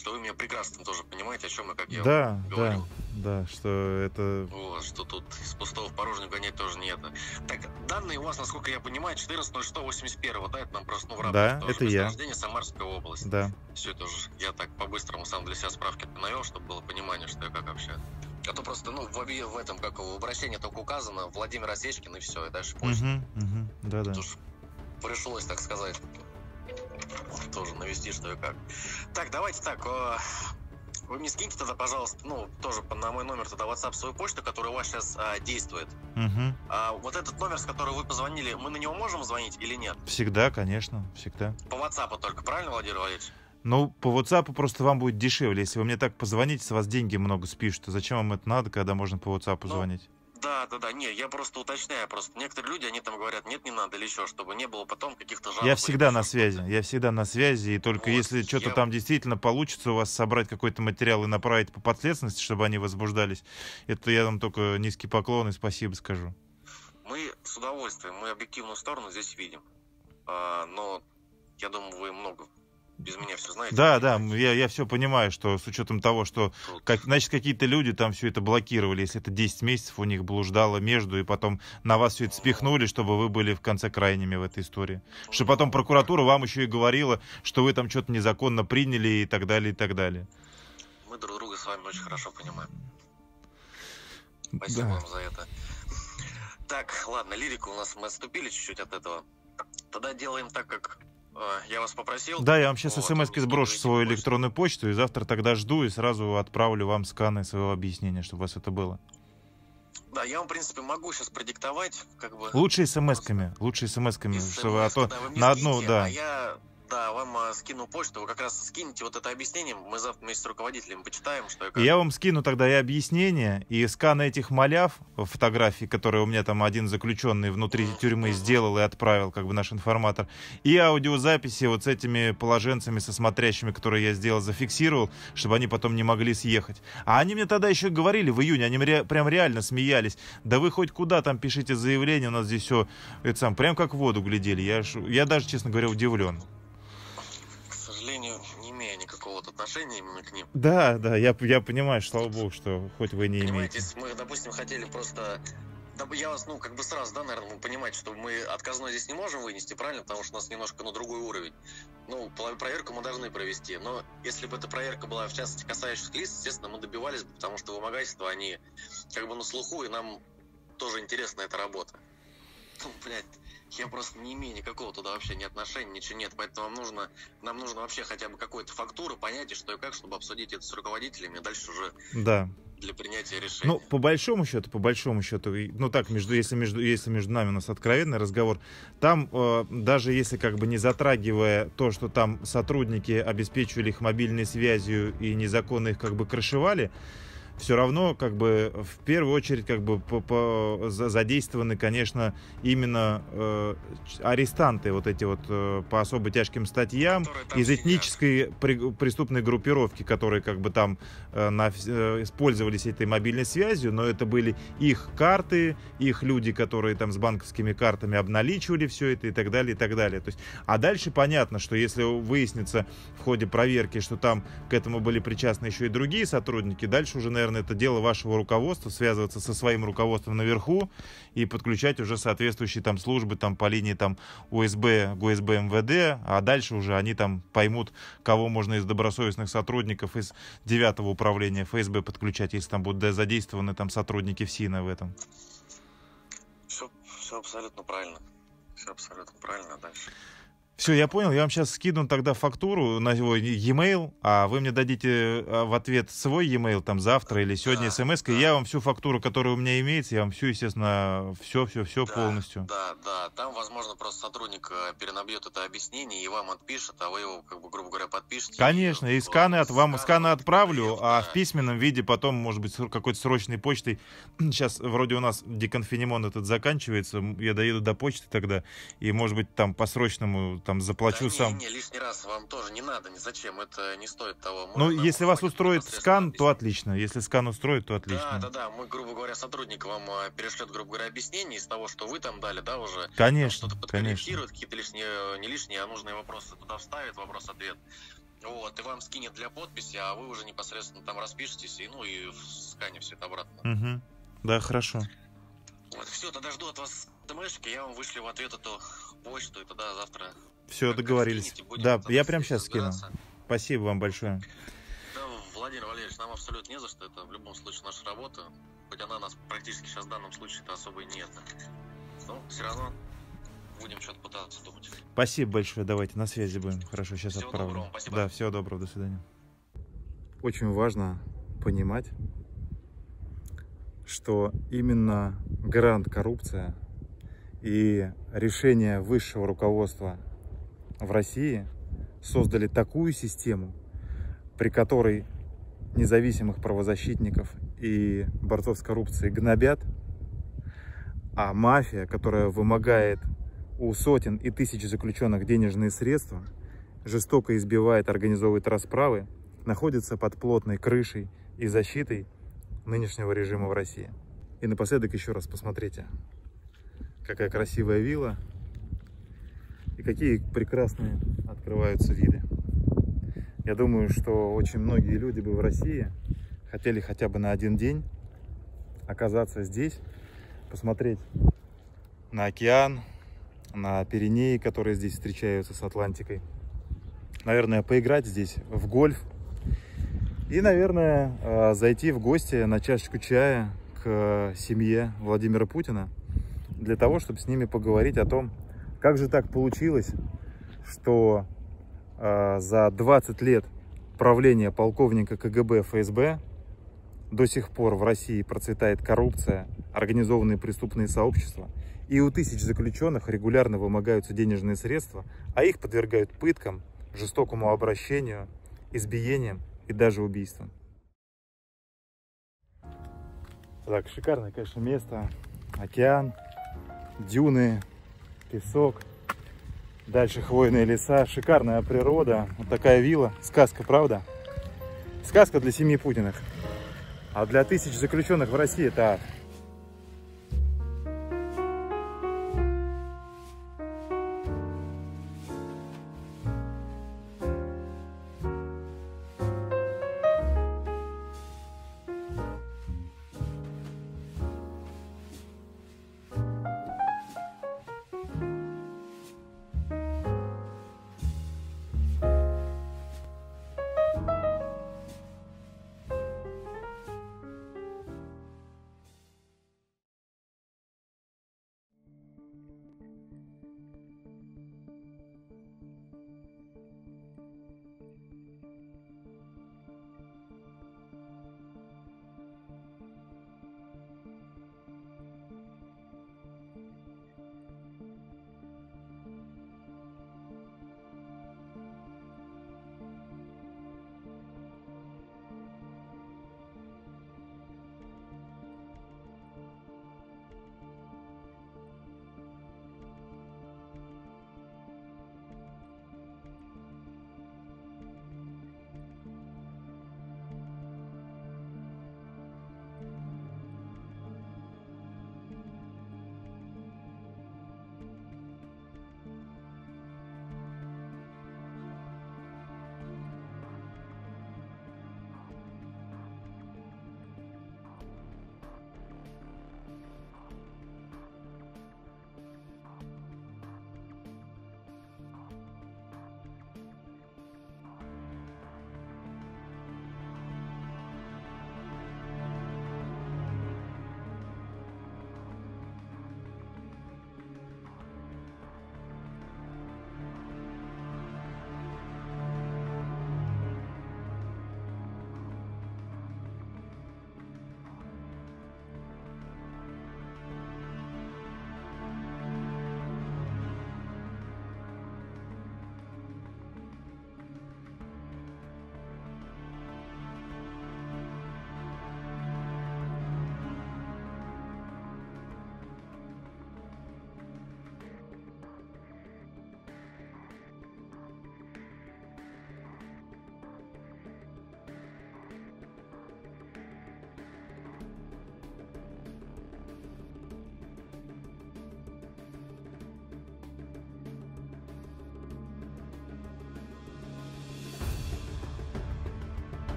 что вы меня прекрасно тоже понимаете, о чем и как я да, говорил. Да, да, что это... Вот, что тут из пустого в порожнюю гонять тоже не это. Так, данные у вас, насколько я понимаю, 14.06.81, да, это нам просто, ну, в Да, это я. Самарская область. Да. Все это уже, я так по-быстрому сам для себя справки навел, чтобы было понимание, что я как вообще. А то просто, ну, в, в этом, как в обращении только указано, Владимир Осечкин и все, и дальше почта. Угу, угу, да-да. Пришлось, так сказать, тоже навести, что и как. Так, давайте так. Э, вы мне скиньте тогда, пожалуйста, ну, тоже на мой номер тогда WhatsApp свою почту, которая у вас сейчас а, действует. Угу. А, вот этот номер, с которого вы позвонили, мы на него можем звонить или нет? Всегда, конечно, всегда. По WhatsApp только, правильно, Владимир Валерьевич? Ну, по WhatsApp просто вам будет дешевле. Если вы мне так позвоните, с вас деньги много спишут. Зачем вам это надо, когда можно по WhatsApp ну, звонить? Да, да, да. Не, я просто уточняю. Просто некоторые люди, они там говорят, нет, не надо или еще, чтобы не было потом каких-то жалоб. Я всегда на связи. Я всегда на связи. И только вот, если что-то я... там действительно получится у вас собрать какой-то материал и направить по подследственности, чтобы они возбуждались, это я вам только низкий поклон и спасибо скажу. Мы с удовольствием, мы объективную сторону здесь видим. А, но я думаю, вы много без меня все знаете. Да, да, я, я все понимаю, что с учетом того, что, как, значит, какие-то люди там все это блокировали, если это 10 месяцев у них блуждало между, и потом на вас все это спихнули, чтобы вы были в конце крайними в этой истории. Что потом прокуратура вам еще и говорила, что вы там что-то незаконно приняли и так далее, и так далее. Мы друг друга с вами очень хорошо понимаем. Спасибо да. вам за это. Так, ладно, лирику у нас мы отступили чуть-чуть от этого. Тогда делаем так, как я вас попросил. Да, я вам сейчас вот, смс сброшу свою почту. электронную почту, и завтра тогда жду и сразу отправлю вам сканы своего объяснения, чтобы у вас это было. Да, я вам, в принципе, могу сейчас продиктовать, как бы. Лучше смс-ками, лучше смс-ками, чтобы а то на одну, да. А я да, вам э, скину почту, вы как раз скинете вот это объяснение, мы завтра вместе с руководителем почитаем, что я как... Я вам скину тогда и объяснение, и сканы этих маляв, фотографий, которые у меня там один заключенный внутри тюрьмы сделал и отправил, как бы наш информатор, и аудиозаписи вот с этими положенцами, со смотрящими, которые я сделал, зафиксировал, чтобы они потом не могли съехать. А они мне тогда еще говорили в июне, они ре- прям реально смеялись, да вы хоть куда там пишите заявление, у нас здесь все, это сам, прям как в воду глядели, я, я даже, честно говоря, удивлен сожалению, не имея никакого отношения именно к ним. Да, да, я, я понимаю, слава богу, что хоть вы не Понимаете, имеете. мы, допустим, хотели просто... Я вас, ну, как бы сразу, да, наверное, вы понимаете, что мы отказной здесь не можем вынести, правильно? Потому что у нас немножко, ну, другой уровень. Ну, проверку мы должны провести. Но если бы эта проверка была, в частности, касающихся лиц, естественно, мы добивались бы, потому что вымогательства, они как бы на слуху, и нам тоже интересна эта работа. Ну, блядь, я просто не имею никакого туда вообще ни отношения, ничего нет. Поэтому нам нужно, нам нужно вообще хотя бы какую-то фактуру, понятие, что и как, чтобы обсудить это с руководителями, и дальше уже да. для принятия решения. Ну, по большому счету, по большому счету, ну так, между, если, между, если между нами у нас откровенный разговор, там э, даже если как бы не затрагивая то, что там сотрудники обеспечивали их мобильной связью и незаконно их как бы крышевали, все равно как бы в первую очередь как бы по, по, задействованы, конечно, именно э, арестанты вот эти вот э, по особо тяжким статьям из этнической при, преступной группировки, которые как бы там э, на, э, использовались этой мобильной связью, но это были их карты, их люди, которые там с банковскими картами обналичивали все это и так далее, и так далее. То есть, а дальше понятно, что если выяснится в ходе проверки, что там к этому были причастны еще и другие сотрудники, дальше уже, наверное, наверное, это дело вашего руководства, связываться со своим руководством наверху и подключать уже соответствующие там службы там по линии там УСБ, ГУСБ, МВД, а дальше уже они там поймут, кого можно из добросовестных сотрудников из девятого управления ФСБ подключать, если там будут задействованы там сотрудники ФСИНа в этом. Все, все абсолютно правильно. Все абсолютно правильно. Дальше. Все, я понял. Я вам сейчас скину тогда фактуру на его e-mail, а вы мне дадите а, в ответ свой e-mail там завтра или сегодня да, смс да. и я вам всю фактуру, которая у меня имеется, я вам всю, естественно, все, все, все да, полностью. Да, да. Там, возможно, просто сотрудник э, перенабьет это объяснение и вам отпишет, а вы его, как бы, грубо говоря, подпишете. Конечно, и, и сканы от вам сканы отправлю, да. а в письменном виде потом, может быть, какой-то срочной почтой. Сейчас вроде у нас деконфинимон этот заканчивается, я доеду до почты тогда, и, может быть, там по срочному там заплачу да, сам. Не, не, лишний раз вам тоже не надо, ни зачем, это не стоит того. Можно ну, если вас устроит скан, то отлично. Если скан устроит, то отлично. Да, да, да. Мы, грубо говоря, сотрудник вам э, перешлет, грубо говоря, объяснение из того, что вы там дали, да, уже. Конечно, Что-то подкорректирует, какие-то лишние, не лишние, а нужные вопросы туда вставит, вопрос-ответ. Вот, и вам скинет для подписи, а вы уже непосредственно там распишетесь, и, ну, и в скане все это обратно. Угу. Да, хорошо. Вот, все, тогда жду от вас смс я вам вышлю в ответ эту почту, и тогда завтра... Все, договорились. Скинете, да, я прям сейчас скину. Спасибо вам большое. Да, Владимир Валерьевич, нам абсолютно не за что. Это в любом случае наша работа. Хоть она нас практически сейчас в данном случае-то особо и нет. Но все равно будем что-то пытаться думать. Спасибо большое, давайте на связи будем. Хорошо, сейчас всего отправлю. Доброго, спасибо. Да, всего доброго, до свидания. Очень важно понимать, что именно грант коррупция и решение высшего руководства в России создали такую систему, при которой независимых правозащитников и борцов с коррупцией гнобят, а мафия, которая вымогает у сотен и тысяч заключенных денежные средства, жестоко избивает, организовывает расправы, находится под плотной крышей и защитой нынешнего режима в России. И напоследок еще раз посмотрите, какая красивая вилла и какие прекрасные открываются виды. Я думаю, что очень многие люди бы в России хотели хотя бы на один день оказаться здесь, посмотреть на океан, на Пиренеи, которые здесь встречаются с Атлантикой. Наверное, поиграть здесь в гольф. И, наверное, э, зайти в гости на чашечку чая к семье Владимира Путина для того, чтобы с ними поговорить о том, как же так получилось, что э, за 20 лет правления полковника КГБ ФСБ до сих пор в России процветает коррупция, организованные преступные сообщества – и у тысяч заключенных регулярно вымогаются денежные средства, а их подвергают пыткам, жестокому обращению, избиениям и даже убийствам. Так, шикарное, конечно, место. Океан, дюны, песок. Дальше хвойные леса, шикарная природа. Вот такая вилла. Сказка, правда? Сказка для семьи Путиных. А для тысяч заключенных в России это ад.